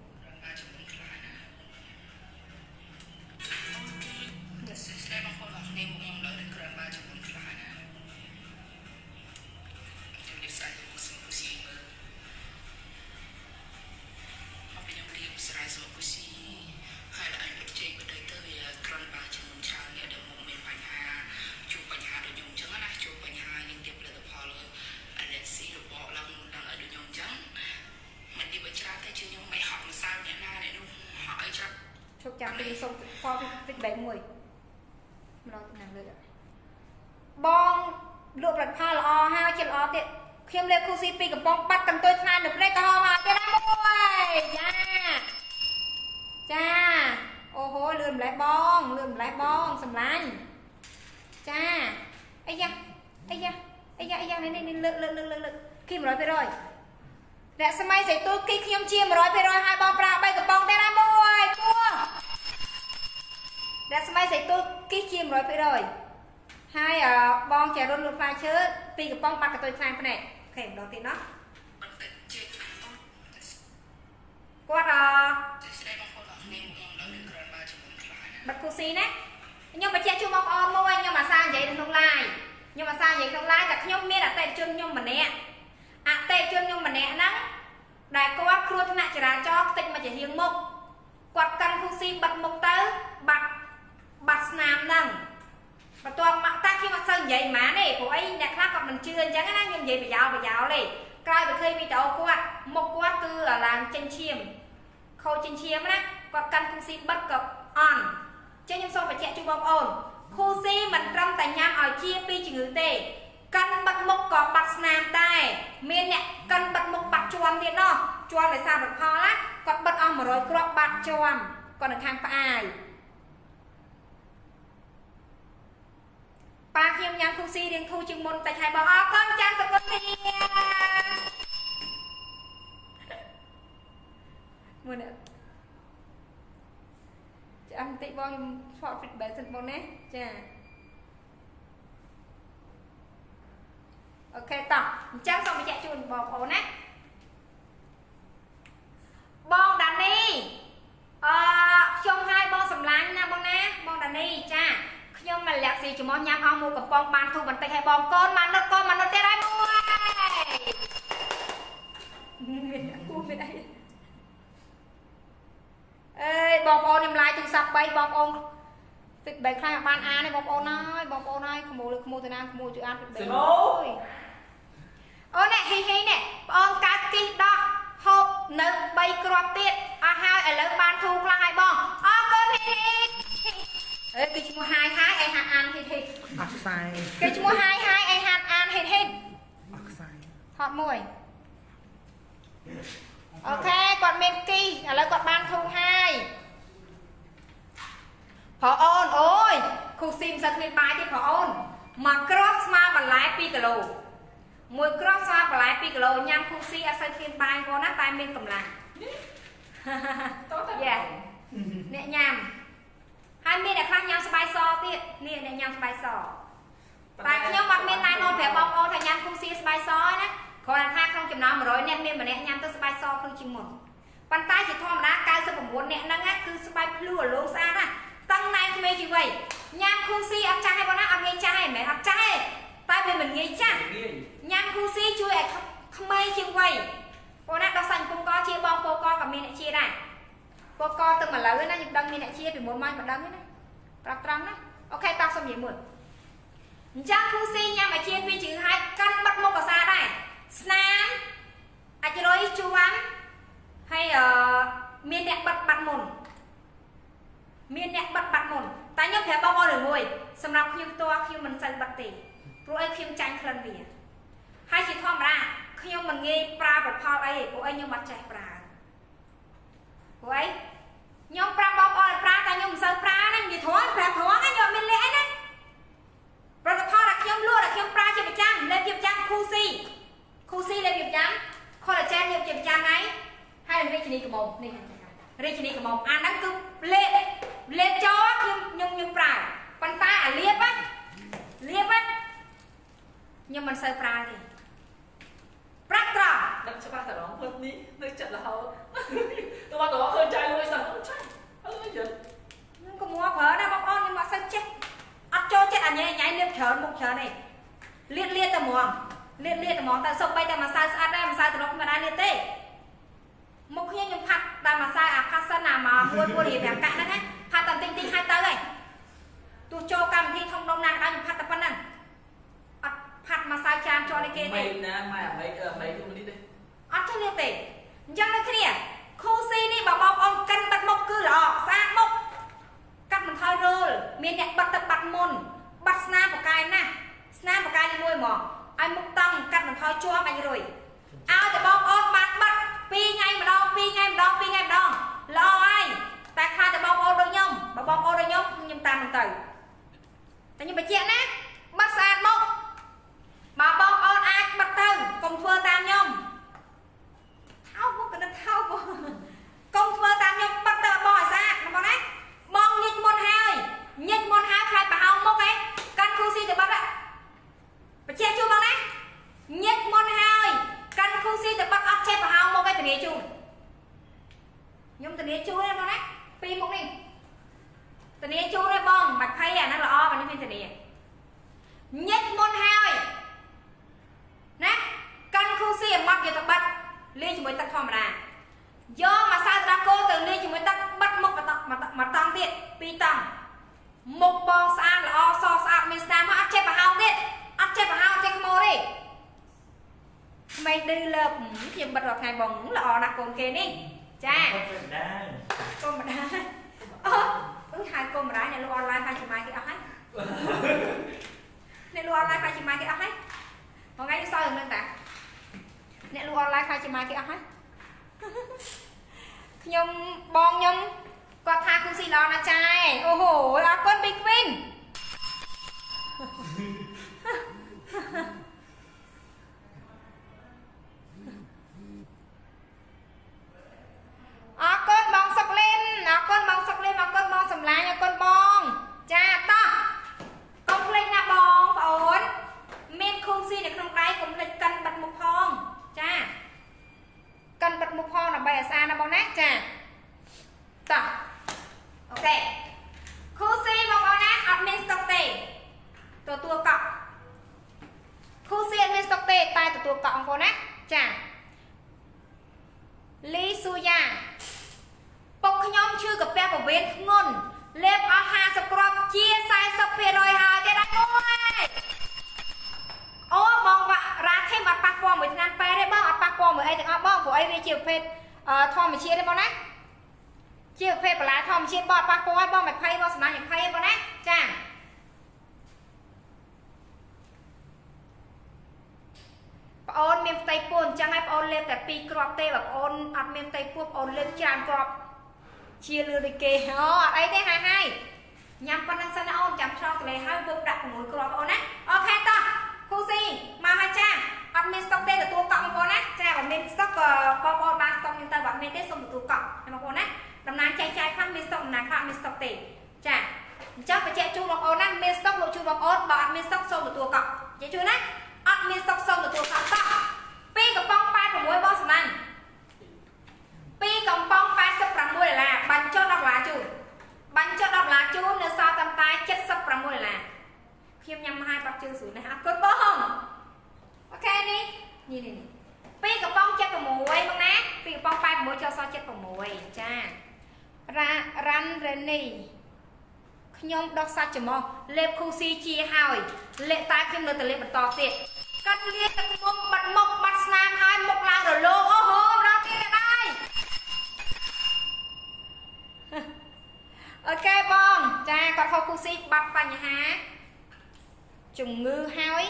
B: មួយគ្រាប់ស្មើបន្លែ2គីឡូញ៉ាំគ្រូស៊ីអត់សូវគ្មានបាយផងណាតែមានកម្លាំង
H: តោះតែ
B: យ៉ាអ្នកញ៉ាំហើយមានអ្នកខ្លះញ៉ាំស្បែកសទៀតនេះអ្នកញ៉ាំស្បែកសតែខ្ញុំអត់មានណែនាំប្រាប់បងប្អូនថាញ៉ាំគុំសៀស្បែកសទេណាគ្រាន់តែថាក្នុងចំណោម100នាក់មានម្នាក់ញ៉ាំទៅស្បែកសគឺជាមុនប៉ុន្តែជាធម្មតា99នាក់ហ្នឹងគឺស្បែកភ្លឺរលោងស្អាតណាតឹងណែក្មេងជីវីញ៉ាំគុំសៀអត់ចាស់ទេបងណាអត់ងាយចាស់ទេមិនមែនអត់ចាស់ទេ តែវាមិនងាយចាស់
H: ងាយ
B: ញ៉ាំគូស៊ីជួយឲ្យក្មេងជាងវ័យបងណាដល់សាច់កំពុងកជាបងពោកក៏មានអ្នកជាដែរពោកទៅមកលើណាខ្ញុំដឹងមានអ្នកជាពីមុនមកមិនដឹងទេណាប្រាប់ត្រង់ណាអូខេតោះសុំនិយាយមួយអញ្ចឹងគូស៊ីញ៉ាំអាជាពីជើងហើយកាន់បាត់មុខអាសាដែរស្នាមអាចរុយជួមហើយអឺមានអ្នកបាត់បាត់មុនមានអ្នកបាត់បាត់មុនតែខ្ញុំប្រាប់បងប្អូនរឿងមួយសម្រាប់ខ្ញុំផ្ទាល់ខ្ញុំមិនសូវបាត់ទេ ព្រោះអីខ្ញុំចាញ់ក្លិនវាហើយជាធម្មតាខ្ញុំមិនងាយប្រើប្រផលអីទេព្រោះអីខ្ញុំអត់ចេះប្រើព្រោះអីខ្ញុំប្រាប់បងប្អូនឲ្យប្រើតែខ្ញុំមិនសូវប្រើណានិយាយត្រង់ប្រាប់ត្រង់ណាខ្ញុំអត់មានលេខអីណាផលិតផលដែលខ្ញុំលក់ដែលខ្ញុំប្រើជាប្រចាំលេបជាប្រចាំគូស៊ីគូស៊ីលេបជាប្រចាំ collagen លេបជាប្រចាំហ្នឹងហើយរាជនីកមុំនេះរាជនីកមុំអាហ្នឹងគឺលេបលេបចូលខ្ញុំខ្ញុំខ្ញុំប្រើប៉ុន្តែអាលេបណាលេបណា ខ្ញុំមិនសូវប្រើទេប្រាប់ត្រង់
H: ដឹកច្បាស់តែរងផ្លឹកនេះនៅចិត្តរហូតទៅមកទៅឃើញចាយលួយសោះចាយអើយយល់
B: ខ្ញុំកុំមកប្រើណាបងប្អូនខ្ញុំអត់សូវចេះអត់ចូលចិត្តអញញ៉ៃលៀបច្រើនមុខច្រើនទេលៀតលៀតតែហ្មងលៀតលៀតតែហ្មងតែសុបបីតែម្សៅស្អាតដែរម្សៅត្រង់មិនដែរលៀតទេមុខខ្ញុំខ្ញុំផាត់តែម្សៅអាផាសិនអាមកមួយមួយរៀបប្រាំកាក់ហ្នឹងណាផាត់តែតិចតិចហើយទៅហើយទោះចូលកម្មវិធីធំដុំណាក៏ដោយខ្ញុំផាត់តែប៉ុណ្្នឹង អត់ផាត់ម្សៅច្រើនជាន់នេះគេទេ
H: មេណាម៉ែអាមេអឺមេទុំនេះទេ
B: អត់ចេះលៀបទេអញ្ចឹងដូចគ្នាខូស៊ីនេះបើបងប្អូនកិនបាត់មុខគឺល្អស្អាតមុខកាត់បន្ថយរោលមានអ្នកបាត់ទឹកបាត់មុនបាត់ស្នាមប្រកែកណាស់ស្នាមប្រកែកនេះមួយហ្មងឲ្យមុខតង់កាត់បន្ថយជាប់អញរុយឲ្យតែបងប្អូនបានបាត់2ថ្ងៃម្ដង2ថ្ងៃម្ដង2ថ្ងៃម្ដងល្អហើយតែខ្លាចតែបងប្អូនដូចខ្ញុំបើបងប្អូនដូចខ្ញុំខ្ញុំតាមនឹងទៅតែខ្ញុំបញ្ជាក់ណាបាត់ស្អាតមុខ បើបងប្អូនអាចបាត់ទៅកុំធ្វើតាមខ្ញុំថោកមកកណ្ដឹងថោកមកកុំធ្វើតាមខ្ញុំបាត់ទៅបងឲ្យស្អាតណាបងណាបងញិចមុនហើយញិចមុនហើយខ្លាចប្រហោងមុខឯងកាន់គូស៊ីទៅបាត់ហ្នឹងបញ្ជាក់ជូនបងណាញិចមុនហើយកាន់គូស៊ីទៅបាត់អត់ចេះប្រហោងមុខឯងធានាជូនខ្ញុំធានាជូនទេបងណាពីរមុខនេះធានាជូនទេបងបាច់ភ័យអាហ្នឹងល្អបើនេះមានធានាញិចមុនហើយ ណាកាន់គូស៊ីឲ្យម៉ត់យកទៅបាត់លាយជាមួយទឹកធម្មតាយកម្សៅត្រាកូទៅលាយជាមួយទឹកបិទមុខមកមកតង់ទៀតពីរតង់មុខបងស្អាតល្អសស្អាតមានស្នាមមកអត់ចេះប្រហោងទៀតអត់ចេះប្រហោងចេះខ្មោទេមិនឌឺលើបខ្ញុំបិទរាល់ថ្ងៃបងល្អណាស់កូនគេនេះចា
I: không phải đai
B: កូនម្ដាយអូអឺហើយកូនម្ដាយអ្នកលក់អនឡាញខាងចំម៉ាយគេអស់ហើយអ្នកលក់អនឡាញខាងចំម៉ាយគេអស់ហើយ ថ្ងៃនេះសល់នឹងតាអ្នកលក់អនឡាញខ្លាចចំណាយគេអស់ហើយខ្ញុំបងខ្ញុំគាត់ថាគូស៊ីល្អណាស់ចាយអូហូអរគុណ Big Queen អរគុណបងសុកលិនអរគុណបងសុកលិនអរគុណបងសំឡាញ់អរគុណបង ចាតោះកុំភ្លេចណាបងប្អូន មានខូស៊ីនៅក្នុងដៃកុំភ្លេចកិនបាត់មុខផងចាកិនបាត់មុខផងដើម្បីឲ្យស្អាតណាបងណាចាតោះអូខេខូស៊ីបងប្អូនណាអត់មានស្តុកទេទទួលកក់ខូស៊ីអត់មានស្តុកទេតែទទួលកក់បងប្អូនណាចាលីស៊ូយ៉ាពុកខ្ញុំឈឺកាពះពវៀនធ្ងន់លេបអស់50គ្រាប់ជា40%ហើយទេដែរមួយ អូបងវ៉ារ៉ាខេមអត់ប៉ះពាល់មួយថ្នាំប៉ែទេបងអត់ប៉ះពាល់មួយអីទាំងអស់បងព្រោះអីវាជាប្រភេទអឺធម្មជាតិទេបងណាជាប្រភេទបន្លែធម្មជាតិបងអត់ប៉ះពាល់បងមិនភ័យបងសម្លាញ់មិនភ័យទេបងណាចាប្អូនមានផ្ទៃផ្ទៃពោះអញ្ចឹងហើយបងអូនលេបតែ2គ្រាប់ទេបងអូនអត់មានផ្ទៃពោះបងអូនលេបច្រើនគ្រាប់ជាលឿនដូចគេអូអត់អីទេហើយហើយញ៉ាំប៉ុណ្ណឹងសិនណាអូនចាំឆ្លងទលេហើយវឹកដាក់6គ្រាប់បងអូនណាអូខេតោះ គូស៊ីមកហើយចាអត់មានស្តុកទេទទួលកក់បងប្អូនណាចាបើមានស្តុកក៏បងប្អូនបានស្តុកយើងទៅបើមានទេសូមទទួលកក់ណាបងប្អូនណាដំណើរចែកចាយខ្លះមានស្តុកដំណើរខ្លះមានស្តុកទេចាអញ្ចឹងបញ្ជាក់ជូនបងប្អូនណាមានស្តុកលោកជូនបងប្អូនបើអត់មានស្តុកសូមទទួលកក់និយាយជូនណាអត់មានស្តុកសូមទទួលកក់តោះពីកំប៉ុង86បងសំណាញ់ពីកំប៉ុង86ដុល្លារបាញ់ចុះ10ដុល្លារជូនបាញ់ចុះ10ដុល្លារជូននៅសល់តាមតែ76ដុល្លារ ខ្ញុំញ៉ាំហើយបាត់ជើងស្រួលណាស់អរគុណបងអូខេនេះនេះនេះពីកំប៉ុង76បងណាពីកំប៉ុង86ចុះសល់76ចារ៉ារ៉ាន់រេនីខ្ញុំដុសសាច់ច្រមុះលេបខូស៊ីជាហើយលេបតែខ្ញុំនៅតែលេបបន្តទៀតកាត់លាទឹកមុខបាត់មុខបាត់ស្នាមហើយមុខឡើងរលោងអូហូម្ដងទៀតដែរអូខេបងចាគាត់ខុសគូស៊ីបាត់បញ្ហា ជំងឺហើយ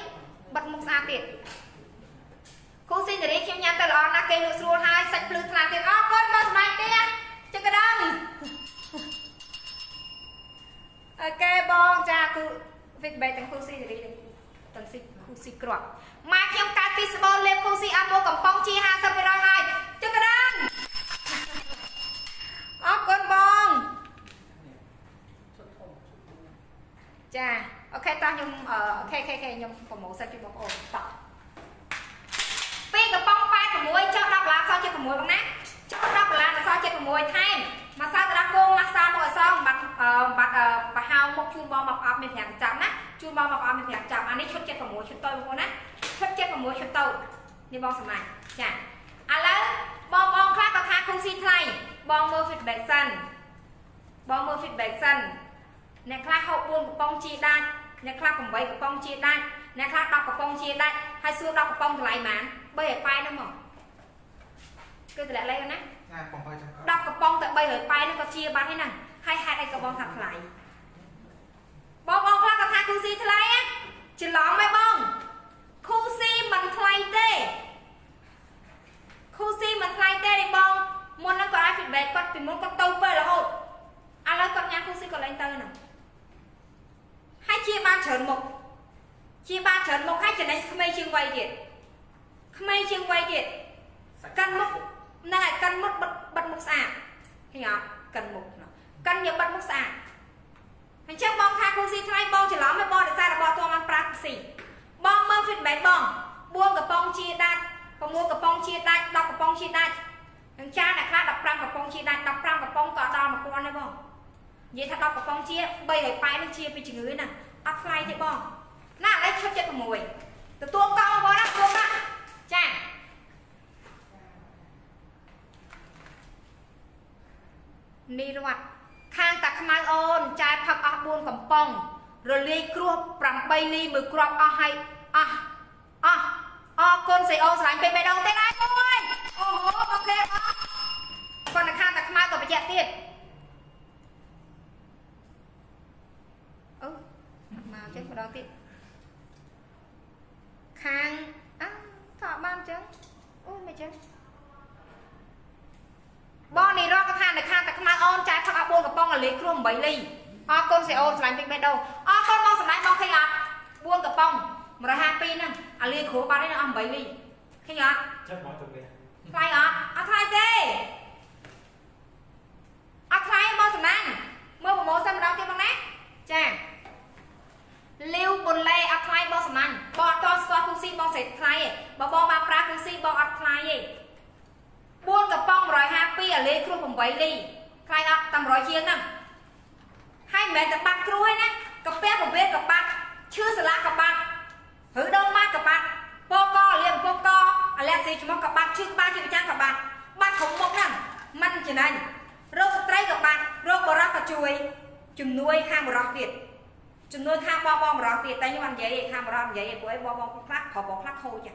B: បិទមុខស្អាតទៀតគូស៊ីនារីខ្ញុំញ៉ាំទៅល្អណាស់គេលក់ស្រួលហើយសាច់ភ្លឺថ្លាទៀតអរគុណបងសម្ដែងទៀតចឹងក៏ដឹងអូខេបងចាគឺ feedback ទាំងគូស៊ីនារីទាំងស៊ីគូស៊ីក្របម៉ែខ្ញុំកាត់ទីស្បូនលេបគូស៊ីអាមកកំប៉ុងជា50%ហើយចឹងក៏ដឹងអរគុណបងចា អូខេតោះខ្ញុំអូខេខេខេខ្ញុំប្រម៉ូសិនជូនបងប្អូនតោះពីកំប៉ុង86ចុះ10ដុល្លារសល់76បងណាចុះ10ដុល្លារសល់76ថែមមកសៅត្រាគងមកសាមកអសងបាត់បាត់ប្រហោងមកជូនបងមកអត់មាន5ចាំណាជូនបងមកអត់មាន5ចាំអានេះឈុត76ឈុតតូចបងប្អូនណាឈុត76ឈុតតូចនេះបងសម្លាញ់ចាឥឡូវបងបងខ្លះក៏ថាគូស៊ីថ្លៃបងមើល feedback សិនបងមើល feedback សិនអ្នកខ្លះហូប4កំប៉ុងជាដាច់ អ្នកខ្លះ8កំប៉ុងជាដាច់អ្នកខ្លះ10កំប៉ុងជាដាច់ហើយសួរ10កំប៉ុងតម្លៃប៉ុន្មាន3ឲ្យប៉ែហ្នឹងមកគឺតម្លាក់លេខណា
A: ចាបងបើចាំក
B: 10កំប៉ុងតែ300ប៉ែហ្នឹងក៏ជាបាត់ហើយហ្នឹងហើយហេតុអីក៏បងថាថ្លៃបងបងខ្លះក៏ថាគូស៊ីថ្លៃណាច្រឡំហ៎បងគូស៊ីមិនថ្លៃទេគូស៊ីមិនថ្លៃទេនេះបងមុនហ្នឹងគាត់ឲ្យ feedback គាត់ពីមុនគាត់ទៅពេលរហូតឥឡូវគាត់ញ៉ាំគូស៊ីគាត់ឡើងទៅហ្នឹង ហើយជាបានច្រើនមុខជាបានច្រើនមុខហើយចំណេញក្មេងជាងវ័យទៀតក្មេងជាងវ័យទៀតកាន់មុខហ្នឹងហើយកាន់មុខបិទបិទមុខស្អាតឃើញអត់កាន់មុខកាន់យកបិទមុខស្អាតអញ្ចឹងបងថាគូស៊ីថ្លៃបងច្រឡំឲ្យបងដោយសាររបស់តួបានប្រាក់ស៊ីបងមើល feedback បង4កំប៉ុងជាដាច់6កំប៉ុងជាដាច់10កំប៉ុងជាដាច់អញ្ចឹងអ្នកខ្លះ15កំប៉ុងជាដាច់15កំប៉ុងក៏ដល់1000ដែរបង និយាយថា10កំប៉ុងជា380នឹងជាពីជំងឺណាអត់ថ្លៃទេបងណាឥឡូវឈុត76ទទួលកង់បងណាទទួលណាចានីរវត្តខាងតាខ្មៅអូនចែផឹកអស់4កំប៉ុងរលាយគ្រោះ8លីមួយគ្រាប់អស់ហើយអស់អស់អរគុណសេអូស្រឡាញ់ពេកបេះដូងទេណាបងអូហូអូខេអស់គាត់នៅខាងតាខ្មៅក៏បញ្ជាក់ទៀតអូមក ចឹងម្ដងទៀតខាងអើថតបានចឹងអូមិនចឹងបងនេះរកថានៅខាងតាខ្មៅអូនចាយផឹកអ4កំប៉ុងរលាយគ្រោះ8លីអរគុណសេអូនឆ្លាញ់ពេកបេះដូងអរគុណបងសម្ដែងបងឃើញអត់4កំប៉ុង152ហ្នឹងអាលាយគ្រោះបាត់នេះអស់8លីឃើញអត់
I: ចិត្តមកទៅវា
B: ថ្លៃអត់អត់ថ្លៃទេអត់ថ្លៃបងសម្ដែងមើលប្រម៉ូសិនម្ដងទៀតបងណាចា លាវបុលេអត់ថ្លៃបងសម្លាញ់បងអត់តស្គាល់គូស៊ីបងសេថ្លៃឯងបើបងមកប្រើគូស៊ីបងអត់ថ្លៃទេ4កំប៉ុង152អាលេគ្រោះ8លីថ្លៃអត់តែ100ជាងហ្នឹងហើយមិនមែនតែបាត់គ្រួឯណាកាពះប្រវេទក៏បាត់ឈឺសាឡាក៏បាត់ឬដងម៉ាក៏បាត់ពកលៀមពកអាឡែស៊ីច្មោះក៏បាត់ឈឺក្បាលជើងចាំងក៏បាត់បាត់គ្រប់មុខហ្នឹងមិនចំណេញរោគស្ត្រីក៏បាត់រោគបរោះក៏ជួយជំនួយខាងបរោះទៀត ចំនួនថាបងបងបរោះទៀតតែខ្ញុំអត់និយាយទេថាបរោះនិយាយឯងព្រោះឯងបងបងខ្លះប្របងខ្លះខូច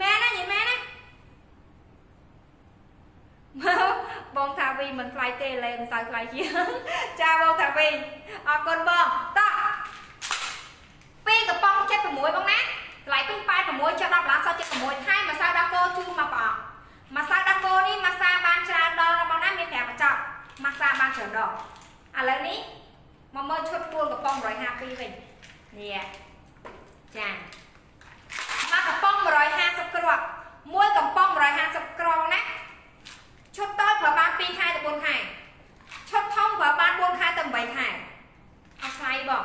B: មែនណាញីមែនណាមកបងថាវីមិនថ្លៃទេលេមិនសូវថ្លៃជាងចាបងថាវីអរគុណបងតោះពីកំប៉ុង76បងណា
I: ថ្លៃពេញ86ចុះ10ដុល្លារសោះ76ថែមម្សៅដាក់គោជូនមកបងម្សៅដាក់គោនេះម្សាបានច្រើនដងរបស់ណាមាន5កញ្ចក់ម្សាបានច្រើនដងឥឡូវនេះ មកមើលឈុតពួនកំប៉ុង152វិញនេះចាមកកំប៉ុង150គ្រាប់មួយកំប៉ុង150ក្រងណាឈុតតូចប្រើបាន2ខែទៅ4ខែឈុតធំប្រើបាន4ខែទៅ8ខែអត់ថ្លៃបង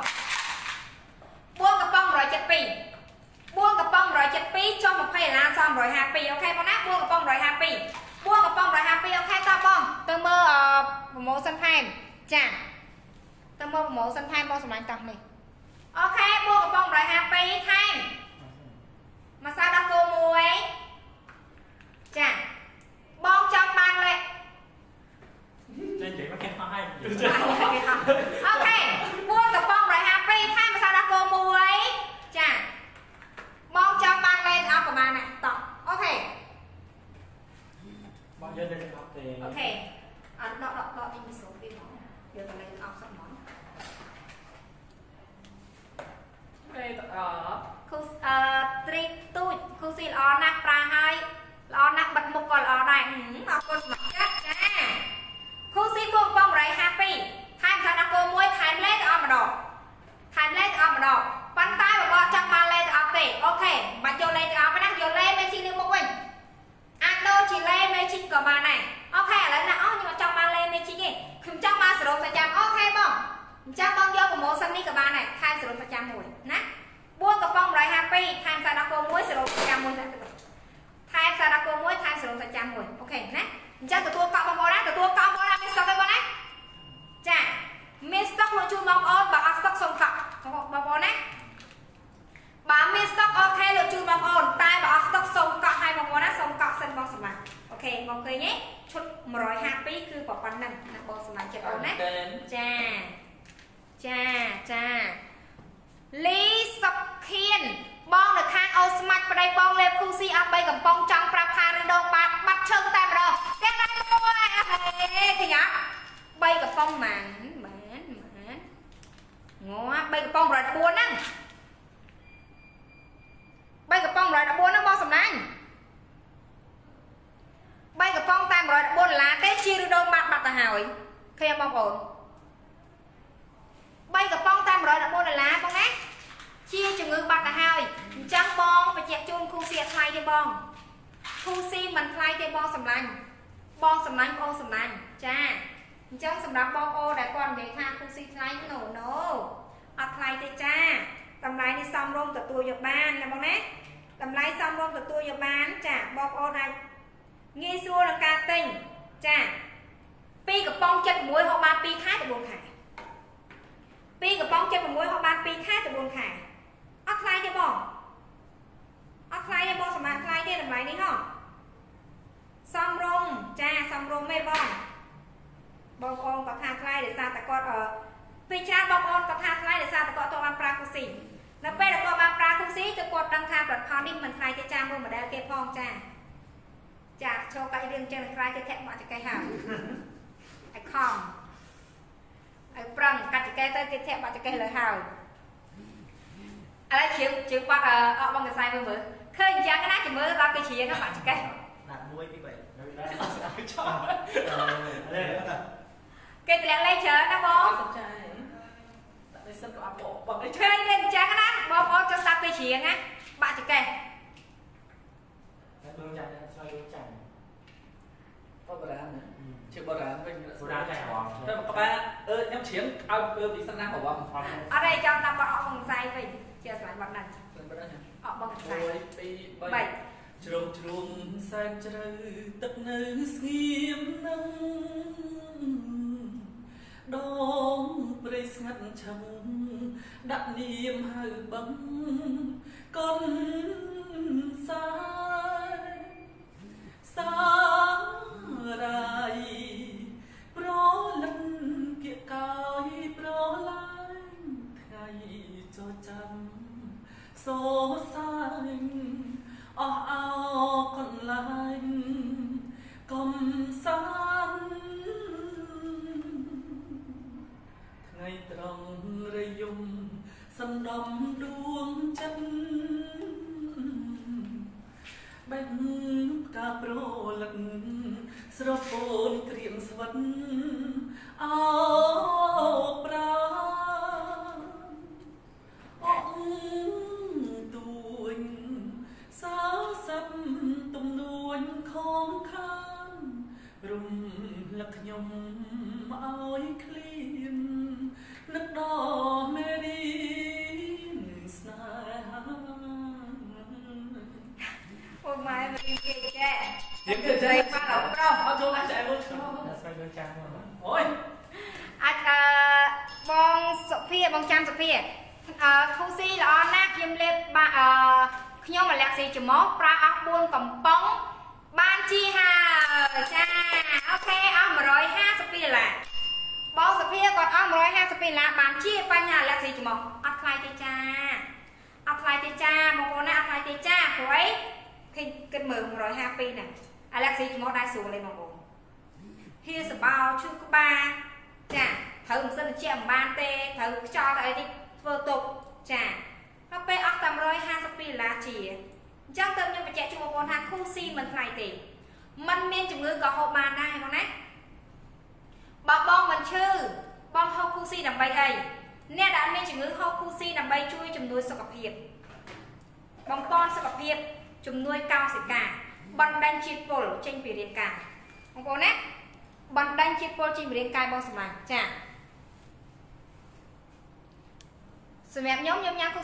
I: 4កំប៉ុង172 4កំប៉ុង172ចុះ20ដុល្លារសម152 OK បងណា4កំប៉ុង152 4កំប៉ុង152 OK តោះបងទៅមើល promotion ថែមចា ទៅមើល promotion ថែមមកសម្លាញ់តោះនេះ OK បួកកំប៉ុង152ថែមម្សៅដោះគោមួយចាបងចង់បានលេខ
H: ចេញចេញមកគេហោះ
I: ហើ
H: យ
I: អូខេបួកកំប៉ុង152ថែមម្សៅដោះគោមួយចាបងចង់បានលេខអស់ប្រហែលណាតោះអូខេបងយកលេខអត់ទេអូខេអត់ដក
H: ដកដ
I: កទីមីសូវា
B: មកយកតែ
H: លេខ
B: អស់
H: សិ
B: ន Raise up. Close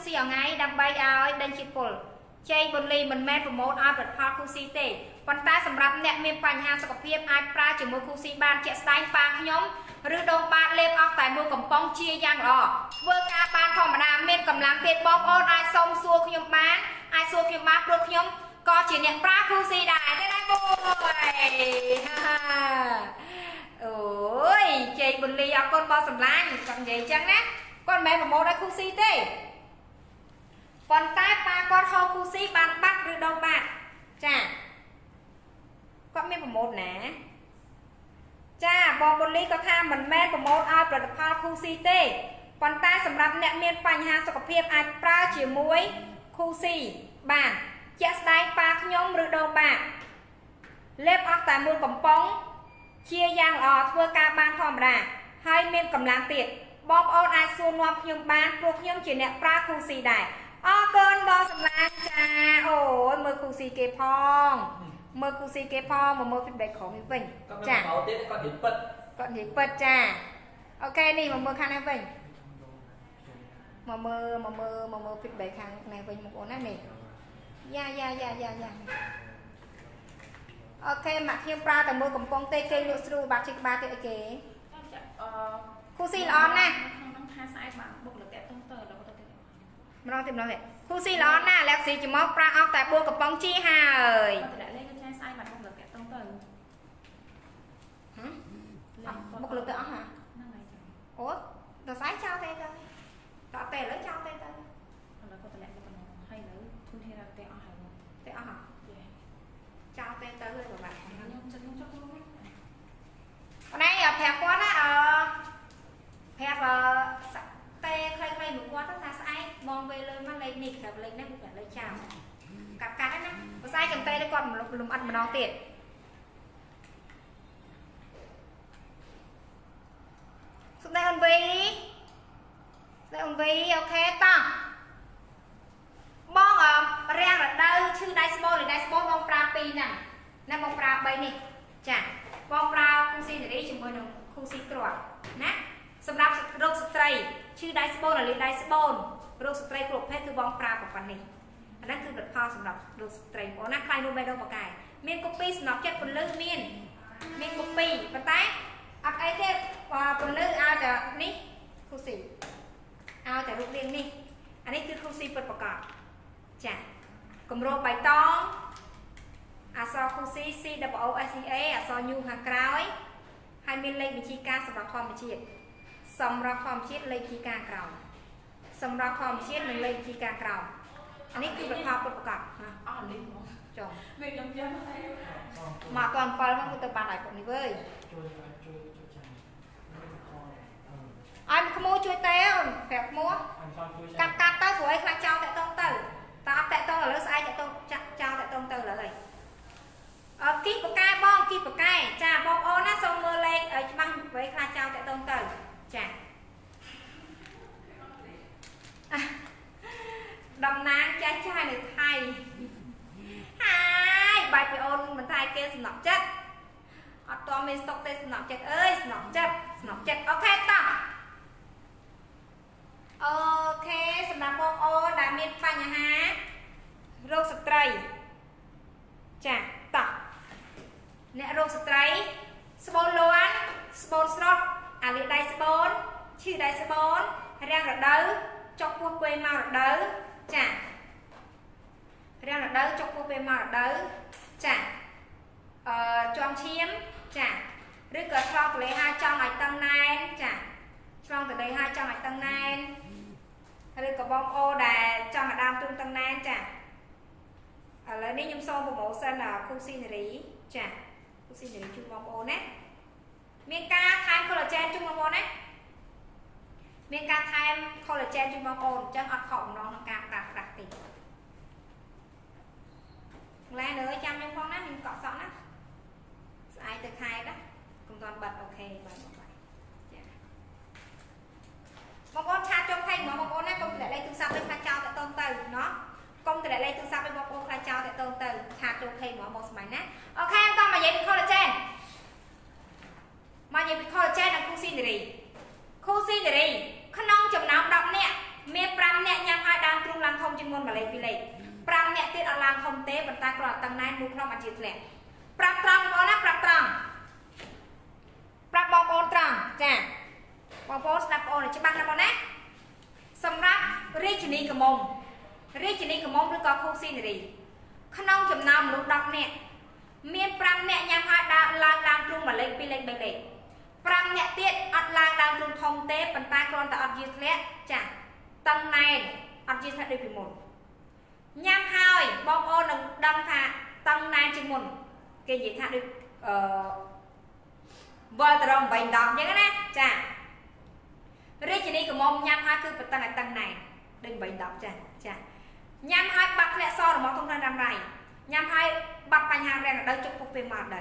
B: ស៊ីមួយថ្ងៃដើម្បីឲ្យដេញជាតិពុលជ័យបុលីមិនមែនប្រម៉ូតឲ្យផលិតផលខូស៊ីទេប៉ុន្តែសម្រាប់អ្នកមានបញ្ហាសុខភាពអាចប្រើជាមួយខូស៊ីបានជាក់ស្ដែងប៉ាខ្ញុំឬដងបាតលេបអស់តែមួយកំប៉ុងជាយ៉ាងល្អធ្វើការបានធម្មតាមានកម្លាំងទៀតបងប្អូនអាចសុំសួរខ្ញុំបានអាចសួរខ្ញុំបានព្រោះខ្ញុំក៏ជាអ្នកប្រើខូស៊ីដែរទេណាបងអូយជ័យបុលីអរគុណបងសម្លាញ់គាត់និយាយអញ្ចឹងណាគាត់មិនមែនប្រម៉ូតឲ្យខូស៊ីទេ ប៉ុន្តែប៉ាគាត់ហៅគូស៊ីបានបាត់ឬដងបាត់ចាគាត់មានប្រម៉ូតណាចាបងបូលីក៏ថាមិនមែនប្រម៉ូតឲ្យផលិតផលគូស៊ីទេប៉ុន្តែសម្រាប់អ្នកមានបញ្ហាសុខភាពអាចប្រើជាមួយគូស៊ីបានជាក់ស្ដែងប៉ាខ្ញុំឬដងបាក់លេបអស់តែមួយកំប៉ុងជាយ៉ាងល្អធ្វើការបានធម្មតាហើយមានកម្លាំងទៀតបងប្អូនអាចសួរនាំខ្ញុំបានព្រោះខ្ញុំជាអ្នកប្រើគូស៊ីដែរ អរគុណបងសម្លាញ់ចាអូយមើលគូស៊ីគេផងមើលគូស៊ីគេផងមកមើល feedback ក្រុមនេះវិញ
H: គាត់
B: ចា
H: មិនបោទៀតគាត់និយាយពិត
B: គាត់និយាយពិតចាអូខេនេះមកមើលខាងនេះវិញមកមើលមកមើលមកមើល feedback ខាងនេះវិញបងប្អូនណានេះយ៉ាយ៉ាយ៉ាយ៉ាយ៉ាអូខេមកខ្ញុំប្រើតែមួយកំប៉ុងទេគេលក់ស្រួលបាក់ជីក្បាលទៀតអីគេ
G: អឺ
B: គូស៊ីល្អណាស់
G: ក្នុងហ្នឹងថាស្អែកបានបុកលើកតាក់តុងទៅដល់ទៅទៅ
B: ម្ដងទៀតម្ដងទៀតគូស៊ីល្អណាស់អាឡែកស៊ីចំមកប្រើអស់តែ4កំប៉ុងជីហើយ
G: ទៅដាក់លេងក៏ចាយស្អែកបានបុកលើកតាក់តុងទៅ
B: ហ៎មកលើកទៅអស់ហ่า
G: ហ្នឹងហើយចា
B: អូដល់ស្អែកចោលទេទៅតអត់ទេឥឡូវចោលទេទៅ
G: ឥឡូវក៏តម្លាក់ទៅក្នុងហើយឥឡូវធនធានរកតែអស់ហើយ
B: ទេអស់ហ่า
G: យេ
B: ចោលទេទៅហើយប្រហែល
G: ខ្ញុំចិត្តខ្ញុំចង់ខ្លួនវិញ
B: អូនឯងប្រាប់គាត់ណាអឺប្រាប់អឺ សតេខ្លីៗមួយគាត់ទៅថាស្អែកបងវេលើមកលេខនេះក្រាបលេខនេះគាត់លេខចោលកាប់កាត់ហ្នឹងណាបើស្អែកកំតេទៅគាត់លំអិតម្ដងទៀតសុំដែរអូនវីដែរអូនវីអូខេតោះបងអឺរាំងរដូវឈឺដៃស្បូនឬដៃស្បូនបងប្រើពីរហ្នឹងណាបងប្រើ3នេះចាបងប្រើគូស៊ីនារីជាមួយនឹងគូស៊ីគ្រាប់ណាសម្រាប់រោគស្ត្រី ឈឺដៃស្បូនឬដៃស្បូនរោគស្ត្រីគ្រប់ប្រភេទគឺបងប្រើប្រព័ន្ធនេះអាហ្នឹងគឺផលិតផលសម្រាប់រោគស្ត្រីបងណាខ្លាញ់រូបបេះដូងបកាយមានកូពីសម្រាប់ចិត្តពលឺមានមានកូពីប៉ុន្តែអត់អីទេបើពលឺឲ្យតែនេះគូស៊ីឲ្យតែរូបរាងនេះអានេះគឺគូស៊ីពិតប្រកបចាគម្របបៃតងអក្សរគូស៊ី C W O S E A អក្សរ U ខាងក្រោយហើយមានលេខបញ្ជីការសម្រាប់ធម្មជាតិ សម្រាប់ធម្មជាតិលេខជីការក្រោមសម្រាប់ធម្មជាតិនិងលេខជីការក្រោមអានេះគឺប្រផលពុតប្រកបណា
G: អស់នេះមក
B: ចុះ
G: វាខ្ញុំយ៉ាងតែ
B: មកត7មកគឺទៅបានហើយពុកនេះវើយ
I: ជួយជួយជួយចាំអ
B: ញក្មោជួយតែអូនប្រាប់ក្មោកាត់កាត់ទៅព្រោះអីខ្លះចោលតាក់តងទៅតើអត់តាក់តងឥឡូវស្អែកតាក់តងចាក់ចោលតាក់តងទៅឥឡូវហើយអគីបកែបងគីបកែចាបងប្អូនណាសូមមើលលេខច្បាំងព្រោះអីខ្លះចោលតាក់តងទៅ ចាតំណាងចាស់ចាស់នៅថៃហើយបាច់ពីអូនមិនថាគេសំណក់ចិត្តអត់តមានស្តុកទេសំណក់ចិត្តអើយសំណក់ចិត្តសំណក់ចិត្តអូខេតោះអូខេសម្រាប់បងអូនដែលមានបញ្ហារោគស្ត្រីចាតោះអ្នករោគស្ត្រីស្បូនលាន់ស្បូនស្រត់ អាលីដៃស្បូនឈឺដៃស្បូនរាំងរដូវចុកពោះពេលមករដូវចារាំងរដូវចុកពោះពេលមករដូវចាអឺជាំឈាមចាឬក៏ឆ្លងទលេហើយចង់ឲ្យតឹងណែនចាឆ្លងទលេហើយចង់ឲ្យតឹងណែនឬក៏បងអូដែលចង់ឲ្យដើមទុំតឹងណែនចាឥឡូវនេះខ្ញុំសូមប្រម៉ូសិនគូស៊ីនារីចាគូស៊ីនារីជូនបងប្អូនណា មានការថែម collagen ជូនបងប្អូនណាមានការថែម collagen ជូនបងប្អូនអញ្ចឹងអត់ខកបំណងក្នុងការប្រើប្រាស់ទេឡែនអើយចាំខ្ញុំផងណាខ្ញុំកក់សក់ណាស្អែកទៅខែណាកុំទាន់បិទអូខេបាទបងបាទចាបងប្អូនឆាតចុះភ័យហ្មងបងប្អូនណាកុំតម្លាក់លេខទូរស័ព្ទវិញខ្លាចចោលទៅតងទៅណោះកុំតម្លាក់លេខទូរស័ព្ទវិញបងប្អូនខ្លាចចោលទៅតងទៅឆាតចុះភ័យហ្មងមកស្មៃណាអូខេតោះមកនិយាយពី collagen មកនិយាយពី collagen និង cousinery cousinery ក្នុងចំណោម10នាក់មាន5នាក់ញ៉ាំហើយដើមទ្រូងឡើងធំជាងមុន1លេខ2លេខ5នាក់ទៀតអត់ឡើងធំទេប៉ុន្តែគ្រាន់តែតឹងណែនមួយក្នុងអាចជាធ្លាក់ប្រាប់ត្រង់បងណាប្រាប់ត្រង់ប្រាប់បងប្អូនត្រង់ចាបងប្អូនស្ដាប់បងប្អូនឲ្យច្បាស់ណាបងណាសម្រាប់រាជនីកមុំរាជនីកមុំឬក៏ខូស៊ីនារីក្នុងចំណោមមនុស្ស10នាក់មាន5នាក់ញ៉ាំហើយដើរឡើងដើមទ្រូង1លេខ2លេខ3លេខ 5នាក់ទៀតអត់ឡើងដើមទ្រូងធំទេប៉ុន្តែគ្រាន់តែអត់យាធ្លាក់ចាតឹងណែនអត់យាធ្លាក់ដូចពីមុនញ៉ាំហើយបងប្អូននឹងដឹងថាតឹងណែនជាងមុនគេនិយាយថាដូចអឺវិលទៅរក8 10អញ្ចឹងណាចារាជនីកមុំញ៉ាំហើយគឺបតឹងឲ្យតឹងណែនដូច8 10ចាចាញ៉ាំហើយបាត់ធ្លាក់សរបស់ធំក្នុងរ៉ាំរៃញ៉ាំហើយបាត់បញ្ហារាំងដៅជុកពុកពេលមកដៅ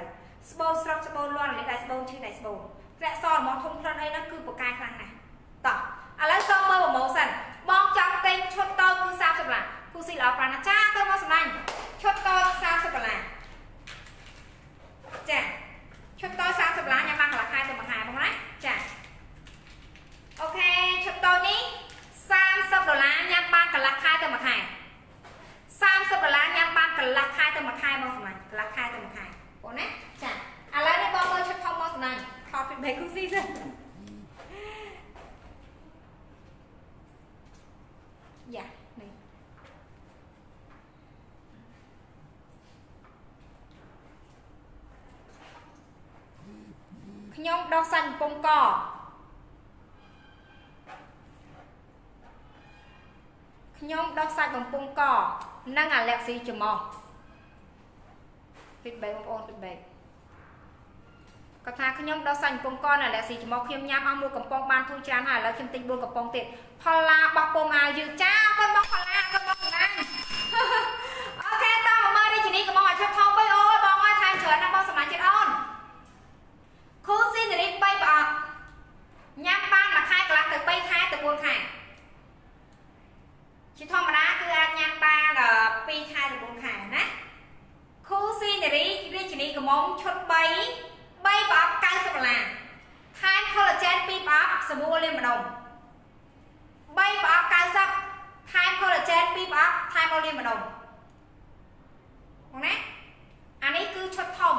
B: ស្បូនស្រុកស្បូនលន់លេខដៃស្បូនឈឺដៃស្បូន ធ្លាក់សរបស់ធំក្នុងអីហ្នឹងគឺបកាយខ្លាំងណាស់តោះឥឡូវសូមមើលប្រម៉ូសិនបងចង់ទិញឈុតតូចគឺ30ដុល្លារគូស៊ីល្អប្រាណាចាទៅមកសម្លាញ់ឈុតតូច30ដុល្លារចាឈុតតូច30ដុល្លារញ៉ាំបានកន្លះខែទៅមួយខែបងណាចាអូខេឈុតតូចនេះ30ដុល្លារញ៉ាំបានកន្លះខែទៅមួយខែ30ដុល្លារញ៉ាំបានកន្លះខែទៅមួយខែមកសម្លាញ់កន្លះខែទៅមួយខែបងណាចាឥឡូវនេះបងមើលឈុតធំមកសម្លាញ់ ថត feedback គូស៊ីទៅយ៉ានេះខ្ញុំដោះសាច់កំពង់កខ្ញុំដោះសាច់បំពង់កនិងអាឡែកស៊ីច្រមុះ feedback បងប្អូន feedback គាត់ថាខ្ញុំដោះសាច់កំពង់កនិងអាឡែកស៊ីច្រមុះខ្ញុំញ៉ាំអស់មួយកំប៉ុងបានធូរច្រើនហើយឥឡូវខ្ញុំទិញ4កំប៉ុងទៀតផល្លាបោះពុំអាវយឺចាអរគុណបងផល្លាអរគុណបងសំណាងអូខេតោះមករាជនីកំងឲ្យឈប់ថងវិញអូយបងអើយថែមច្រើនណាស់បងសំណាងចិត្តអូនគូស៊ីនារី3ប្រអប់ញ៉ាំបានមួយខែកន្លះទៅ3ខែទៅ4ខែជាធម្មតាគឺអាចញ៉ាំបាន2ខែទៅ4ខែណាគូស៊ីនារីរាជនីកំងឈុត3 3ប្រអប់90ដុល្លារថែម collagen 2ប្រអប់សាប៊ូលាងម្ដុំ3ប្រអប់90ថែម collagen 2ប្រអប់ថែមអូលីម្ដុំបងណាអានេះគឺឈុតធំ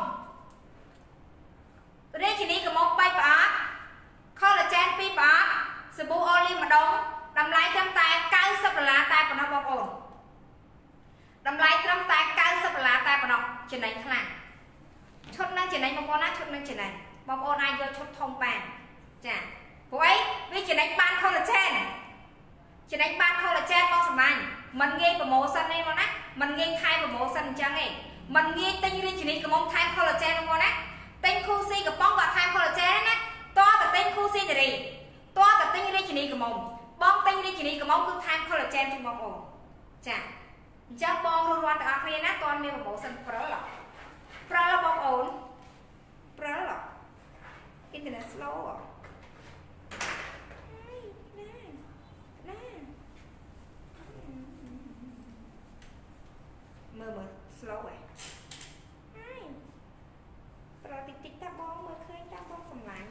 B: រាជនីកំង3ប្រអប់ collagen 2ប្រអប់សាប៊ូអូលីម្ដុំតម្លៃត្រឹមតែ90ដុល្លារតែប៉ុណ្ណោះបងប្អូនតម្លៃត្រឹមតែ90ដុល្លារតែប៉ុណ្ណោះចំណេញខ្លាំង ឈុតនឹងចំណេញបងប្អូនណាឈុតនឹងចំណេញបងប្អូនអាចយកឈុតធំបានចាព្រោះអីវាចំណេញបាន collagen ចំណេញបាន collagen បងសម្លាញ់มันងាយប្រម៉ូសិនទេបងណាมันងាយខែប្រម៉ូសិនអញ្ចឹងទេมันងាយទិញរាជនីកំងថែម collagen បងប្អូនណាទិញគូស៊ីកំប៉ុងក៏ថែម collagen ណាតើតែទិញគូស៊ីនារីតើតែទិញរាជនីកំងបងទិញរាជនីកំងគឺថែម collagen ជូនបងប្អូនចាអញ្ចឹងបងរស់រាន់ទាំងអស់គ្នាណាតើមានប្រម៉ូសិនព្រិល ប្រលបងប្អូនប្រលអ៊ីនធឺណិត slow អ្ហ៎មើលមើល slow ហ៎ហើយប្រតិចតិចតាបងមើលឃើញតាបងសម្លាញ់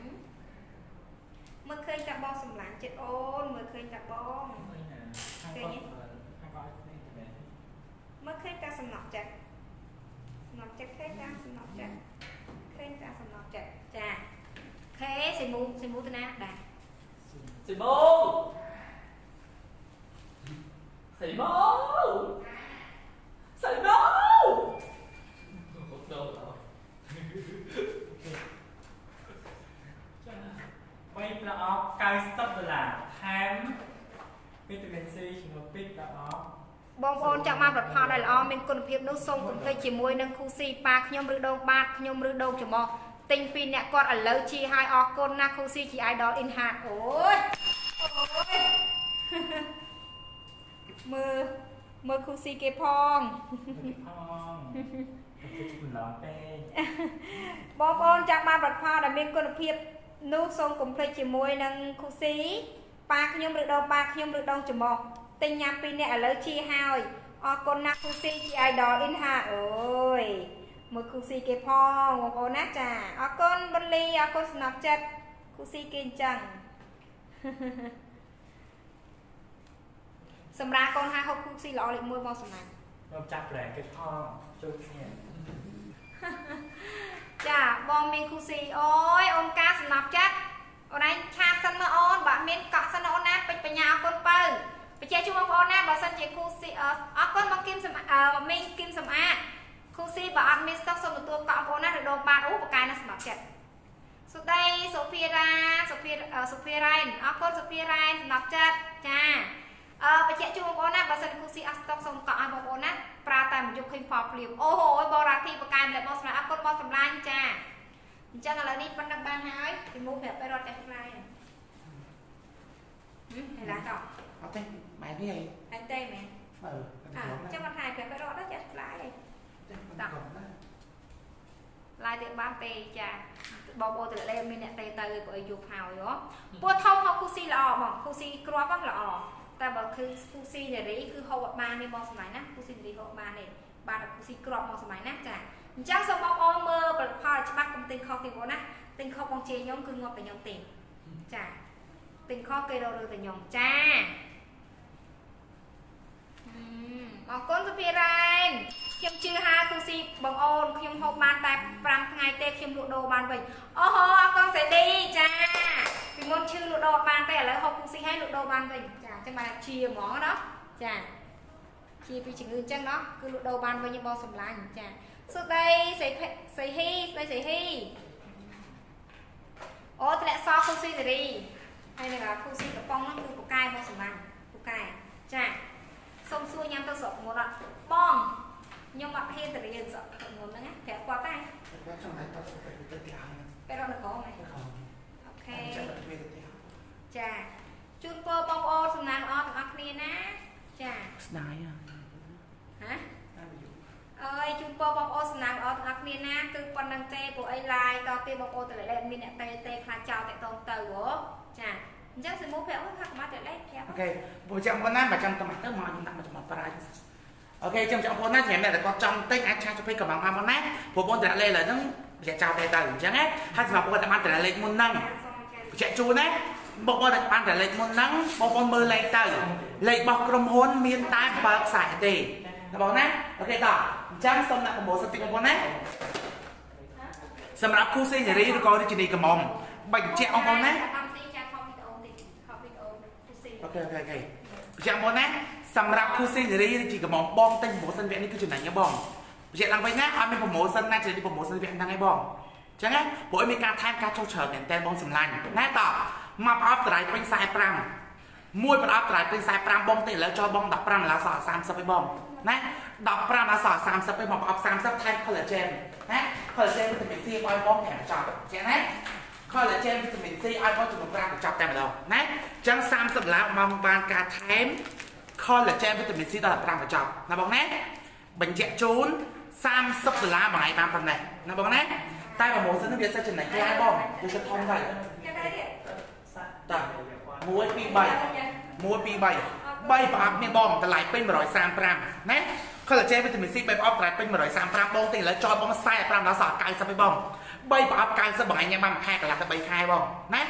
B: មើលឃើញតាបងសម្លាញ់ចិត្តអូនមើលឃើញតាបង
I: ឃើញទេ
B: មើលឃើញតាសំណក់ចិត្ត សំណក់ចិត្តឃើញតែសំណក់ចិត្តឃើញតែសំណក់ចិត្តចាខេសិមូសិមូទៅណាដែរ
H: Sĩ bông Sĩ bông Sĩ bông Đâu đâu
I: quay là óc cay sắp là ham vitamin C ជាមួយពេជ្រដល់អស់
B: បងប្អូនចង់បានផលិតផលដែលល្អមានគុណភាពនោះសូមកុំភ្លេចជាមួយនឹងគូស៊ីប៉ាខ្ញុំឬដងបាតខ្ញុំឬដងច្រមុះទិញពីអ្នកគាត់ឥឡូវជាឲ្យអរគុណណាគូស៊ីជា idol in heart អូយអូយមើលមើលគូស៊ីគេផង
I: ផងទៅជំនន់ពេក
B: បងប្អូនចង់បានផលិតផលដែលមានគុណភាពនោះសូមកុំភ្លេចជាមួយនឹងគូស៊ីប៉ាខ្ញុំឬដងប៉ាខ្ញុំឬដងច្រមុះ ទិញញ៉ាំពីអ្នកឥឡូវជាហើយអរគុណណាស់គូស៊ីជា idol in heart អូយមើលគូស៊ីគេផងបងប្អូនណាចាអរគុណប៊ុនលីអរគុណសំណប់ចិត្តគូស៊ីគេអញ្ចឹងសម្រាប់កូន50គូស៊ីល្អលេខ1បងសម្រាប់
I: មកចាប់ប្រែគេផងជួយគ្នា
B: ចាបងមានគូស៊ីអូយអូនកាសំណប់ចិត្តអូនឯងឆាតសិនមើលអូនបើមានកក់សិនណាអូនណាពេញបញ្ញាអរគុណបើ បញ្ជាក់ជូនបងប្អូនណាបើសិនជាគូស៊ីអអរគុណបងគឹមសំអឺមីងគឹមសំអាតគូស៊ីបើអត់មានស្តុកសូមទទួលកក់បងប្អូនណាឬដងបាតអូបកាយណាសំណប់ចិត្តសុដីសូភីរ៉ាសូភីអឺសូភីរ៉ែនអរគុណសូភីរ៉ែនសំណប់ចិត្តចាអឺបញ្ជាក់ជូនបងប្អូនណាបើសិនគូស៊ីអត់ស្តុកសូមកក់ឲ្យបងប្អូនណាប្រើតែមួយយប់ឃើញផលភ្លាមអូហូយបងរាធីបកាយម្លេះបងសម្រាប់អរគុណបងសម្លាញ់ចាអញ្ចឹងឥឡូវនេះប៉ុណ្ណឹងបានហើយពីមុខប្រាប់ទៅរត់តែខ្លាយហឹមហេឡាតោះ
A: អត់ទេ ម៉ែនេះអី
B: អញទេមែន
A: អឺ
B: ចាំមិនហាយ500រត់ទៅចាក់ផ្លាយអី
A: តោះ
B: ឡាយទៅបានទេចាបងប្អូនទៅលេមានអ្នកទេទៅបើយកហើយហ៎ពោះធំហៅគូស៊ីល្អបងគូស៊ីគ្រាប់ល្អតែបើគឺគូស៊ីនារីគឺហូបអត់បានទេបងសម័យណាគូស៊ីនារីហូបបានទេបានគូស៊ីគ្រាប់មកសម័យណាចាអញ្ចឹងសូមបងប្អូនមើលផលិតផលច្បាស់កុំទិញខុសទេបងណាទិញខុសបងជាខ្ញុំគឺងាប់តែខ្ញុំទេចាទិញខុសគេរករឿងតែខ្ញុំចា អរគុណសុភារ៉ែនខ្ញុំជឿហាទូស៊ីបងអូនខ្ញុំហូបបានតែ5ថ្ងៃទេខ្ញុំលក់ដូរបានវិញអូហូអរគុណសេឌីចាពីមុនឈឺលក់ដូរបានតែឥឡូវហូបទូស៊ីហើយលក់ដូរបានវិញចាអញ្ចឹងបានជាហ្មងណាចាជាពីជំងឺអញ្ចឹងណាគឺលក់ដូរបានវិញបងសម្លាញ់ចាសុដីសៃសៃហ៊ីស្ដីសៃហ៊ីអូធ្លាក់សគូស៊ីនារីហើយនឹងគូស៊ីកំប៉ុងហ្នឹងគឺពូកែបងសម្លាញ់ពូកែចា សុំសួរញ៉ាំទៅស្រុកមុនអត់បងខ្ញុំអត់ហ៊ានទៅរៀនស្រុកមុនហ្នឹងណាប្រាប់គាត់តែ
A: គាត់ចង់ឲ្យគាត់ទៅទៅផ្ទះ
B: ពេលរត់នៅក្រមហ៎
A: ទៅខំ
B: អូខេ
A: ចាំទៅទៅផ្ទះ
B: ចាជូនពរបងប្អូនសំណាងល្អទាំងអស់គ្នាណាចា
A: ស្ដាយហ៎
B: ហ៎
A: តាមយូរ
B: អើយជូនពរបងប្អូនសំណាងល្អទាំងអស់គ្នាណាគឺប៉ុណ្្នឹងទេពួកអីឡាយតទៀតបងប្អូនទៅលេខមានអ្នកទេទេខ្លាចចោលតែតងទៅហ៎ចា អញ្ចឹងសិមូប្រាប់អូថាកម្មាទៅលេខប្រាប់
A: អូខេពួកចាំបងណាបើចាំតំទៅមកខ្ញុំដាក់មកចំប្រាយអូខេចាំចាំបងណាចាំតែគាត់ចង់ទិញអាចឆាទៅពេកកំងមកមកណាព្រោះបងតាលេខឥឡូវហ្នឹងវាចោលតែទៅអញ្ចឹងណាហើយសម្រាប់បងតែបានតាលេខមុនហ្នឹងបញ្ជាក់ជូនណាបងប្អូនតែបានតែលេខមុនហ្នឹងបងប្អូនមើលលេខទៅលេខរបស់ក្រុមហ៊ុនមានតែបើខ្សែទេណាបងណាអូខេតោះអញ្ចឹងសូមដាក់ប្រម៉ូសិនតិចបងប្អូនណាសម្រាប់គូសេនារីឬក៏រាជនីកំមុំបញ្ជាក់បងប្អូនណា
B: តាមទីចាខំវីដេអូតិចខំវីដេអូគូស៊ី
A: អូខេអូខេអូខេបញ្ជាក់បងណាសម្រាប់គូសេនារីឬជាកំមុំបងទិញប្រម៉ូសិនវគ្គនេះគឺចំណេញណាបងបញ្ជាក់ឡើងវិញណាអត់មានប្រម៉ូសិនណាជាប្រម៉ូសិនវគ្គហ្នឹងឯងបងចឹងណាព្រោះឲ្យមានការថែមការចូលច្រើនមែនតើបងសម្លាញ់ណាតោះមកប្រអប់តម្លៃពេញ45មួយប្រអប់តម្លៃពេញ45បងទិញឥឡូវចោលបង15ដុល្លារសល់30ឯងបងណា15ដុល្លារសល់30ឯងមកប្រអប់30ថែម collagen ណា collagen វីតាមីន C ឲ្យបង5កញ្ចប់ចឹងណា collagen វីតាមីន C ឲ្យបងចំនួន5កញ្ចប់តែម្ដងណាចឹង30ដុល្លារមកបានការថែម collagen វីតាមីន C ដល់15កញ្ចប់ណាបងណាបញ្ជាក់ជូន30ដុល្លារមួយថ្ងៃបានប៉ុណ្ណេះណាបងណាតែប្រម៉ូសិននេះវាសិតចំណេញខ្លាំងបងវាសិតធំទៅ
B: គេដែរទៀត
A: តើ1 2 3 1 2 3 3ប្រអប់មានបងតម្លៃពេញ135ណា collagen វីតាមីន C បែបប្រអប់តម្លៃពេញ135បងទីឥឡូវចោលបង45ដល់សល់90ឯងបង 3ប្រអប់90បងឯងញ៉ាំបាន1ខែកន្លះទៅ3ខែបងណា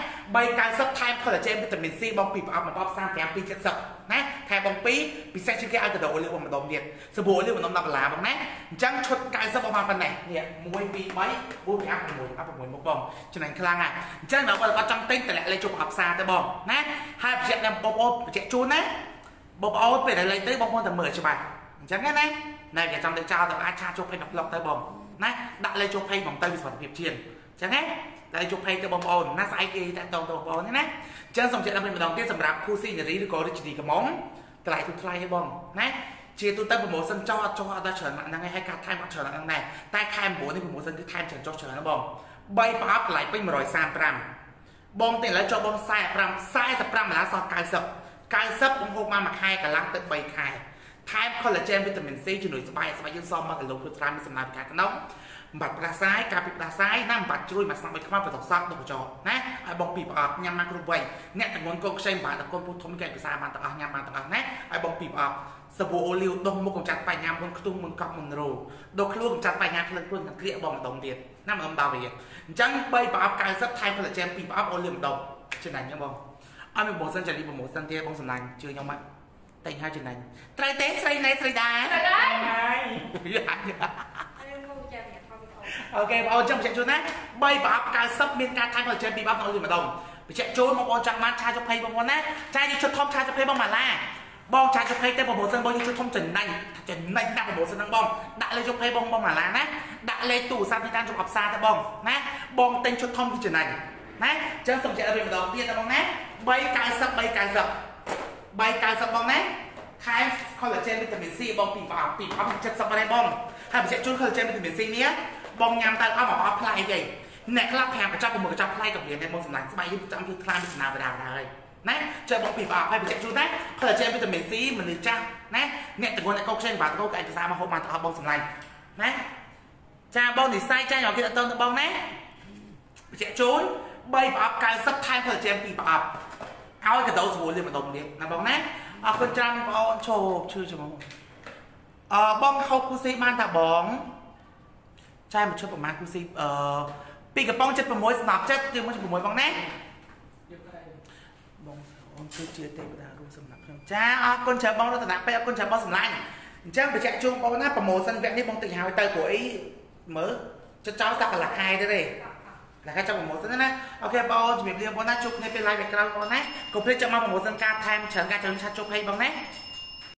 A: 390ថែម collagen វីតាមីន C បងពីប្រអប់មក35 270ណាថែមបង2ពិសេសជាងគេឲ្យកដោអូលីវបងម្ដងទៀតសាប៊ូអូលីវម្ដង10ដុល្លារបងណាអញ្ចឹងឈុត90បងបានប៉ុណ្ណេះនេះ1 2 3 4 5 6អាប់6មកបងចំណេញខ្លាំងហ่ะអញ្ចឹងដល់បើគាត់ចង់ទិញតម្លាក់លេខជប់អាប់សាទៅបងណាហើយបញ្ជាក់ដល់បងប្អូនបញ្ជាក់ជូនណាបងប្អូនពេលដែលលេខទៅបងប្អូនតែមើលច្បាស់អញ្ចឹងណាណែគេចាំទៅចោលទៅអាចឆាជប់ពេញដល់ប្លុកទៅបង ណាដាក់លេខជប់ពេញបងទៅវាសុខភាពជាងអញ្ចឹងណាតែជប់ពេញទៅបងប្អូនណាស្អែកគេតាក់តងទៅបងប្អូនណាអញ្ចឹងសូមជម្រាបដល់ម្ដងទៀតសម្រាប់គូស៊ីនារីឬក៏រាជនីកំងតម្លៃទូថ្លៃទេបងណាជាទូទៅ promotion ចោះអត់ចោះអត់ដល់ច្រើនហ្នឹងហើយការថែមអត់ច្រើនហ្នឹងដែរតែខែ9នេះ promotion គឺថែមច្រើនចោះច្រើនណាបង3ប្រអប់តម្លៃពេញ135បងតែឥឡូវចុះបង45 45ដុល្លារសល់90 90បងហូបមកមួយខែកន្លះទៅ3ខែ ថែម collagen វីតាមីន C ជំនួយស្បែកស្បែកយើងសមមកគីឡូគឺត្រាំមានសំណើមខាងក្នុងបាត់ផ្ដាសាយការពីផ្ដាសាយណាបាត់ជ្រួយមកស្នាប់ឲ្យខ្មៅបន្តសក់ទៅកញ្ចក់ណាឲ្យបងពីប្រអប់ញ៉ាំមកគ្រប់វ័យអ្នកតងន់កូនខ្ចីបាទតកូនពូធំកែភាសាបានទាំងអស់ញ៉ាំបានទាំងអស់ណាឲ្យបងពីប្រអប់សាប៊ូអូលីវដុសមុខកំចាត់បញ្ញាមុនខ្ទុះមុនកប់មុនរោដុសខ្លួនកំចាត់បញ្ញាខ្លួនខ្លួននឹងក្លៀកបងម្ដងទៀតណាម្ដងដល់វាអញ្ចឹង3ប្រអប់90ថែម collagen 2ប្រអប់អូលីវម្ដងចំណេញចឹងបងឲ្យមានប្រម៉ូសិនចាលីប្រម៉ូសិនទៀតបងសំឡាញ់ជឿខ្ញុំមក តែងហើយចំណេញត្រូវទេស្រីណែស្រីដែរត្រូវដែរហើយ
B: ខ្ញុំងងចាំអ្នកខំខំ
A: អូខេបងប្អូនចាំបញ្ជាក់ជូនណា3ប្រអប់90មានការថែម collagen 2ប្រអប់នៅលើម្ដងបញ្ជាក់ជូនបងប្អូនចង់បានឆាជភ័យបងប្អូនណាចាយយកឈុតធំឆាជភ័យបងម៉ាឡាបងឆាជភ័យទៅប្រម៉ូសិនបងយកឈុតធំចំណេញចំណេញដាក់ប្រម៉ូសិនហ្នឹងបងដាក់លេខជភ័យបងបងម៉ាឡាណាដាក់លេខទូរស័ព្ទទីតាំងជុំអបសារទៅបងណាបងទិញឈុតធំគឺចំណេញណាអញ្ចឹងសូមបញ្ជាក់ឲ្យម្ដងទៀតណាបងណា390 390 390បងណាខែ collagen វីតាមីន C បងពីប្រអប់ពីប្រអប់70បានហើយបងហើយបញ្ជាក់ជូន collagen វីតាមីន C នេះបងញ៉ាំទៅអស់មកអស់ផ្លែទេអ្នកខ្លះ5កញ្ចប់6កញ្ចប់ផ្លែក៏មានដែរបងសម្លាញ់ស្បែកយើងចាំគឺខ្លាំងពីស្នាបដាបដាហើយណាចេះបងពីប្រអប់ហើយបញ្ជាក់ជូនណា collagen វីតាមីន C មនុស្សចាស់ណាអ្នកតងន់អ្នកកោខ្ចីបាទកោក៏អាចភាសាមកហូបបានទៅអស់បងសម្លាញ់ណាចាបងនិស័យចាញ់ឲ្យគេអត់ទៅបងណាបញ្ជាក់ជូន3ប្រអប់90ថែម collagen 2ប្រអប់ ឲ្យកដោស្រួលលៀមម្ដងទៀតណាបងណាអរគុណច្រើនបងប្អូនចូលឈឺជាមួយអឺបងហៅគូស៊ីបានតាបងចាយមកឈុតប្រហែលគូស៊ីអឺពីកំប៉ុង76ស្នាប់ចិត្តជាមក6បងណាបងអូនគឺជាទេវតារួមសម្រាប់ខ្ញុំចាអរគុណច្រើនបងរតនៈពេអរគុណច្រើនបងសម្លាញ់អញ្ចឹងបញ្ជាក់ជូនបងណាប្រម៉ូសិនវគ្គនេះបងតិចហើយទៅព្រោះអីមើលចុចចោលតែកន្លះខែទៅទេ តែគេចាំប្រម៉ូសិនណាអូខេបងជំរាបលាបងណាជួបគ្នាពេល live ក្រោយបងណាកុំភ្លេចចាំមកប្រម៉ូសិនការថែមច្រើនការច្រើនឆាត់ជប់ឲ្យបងណា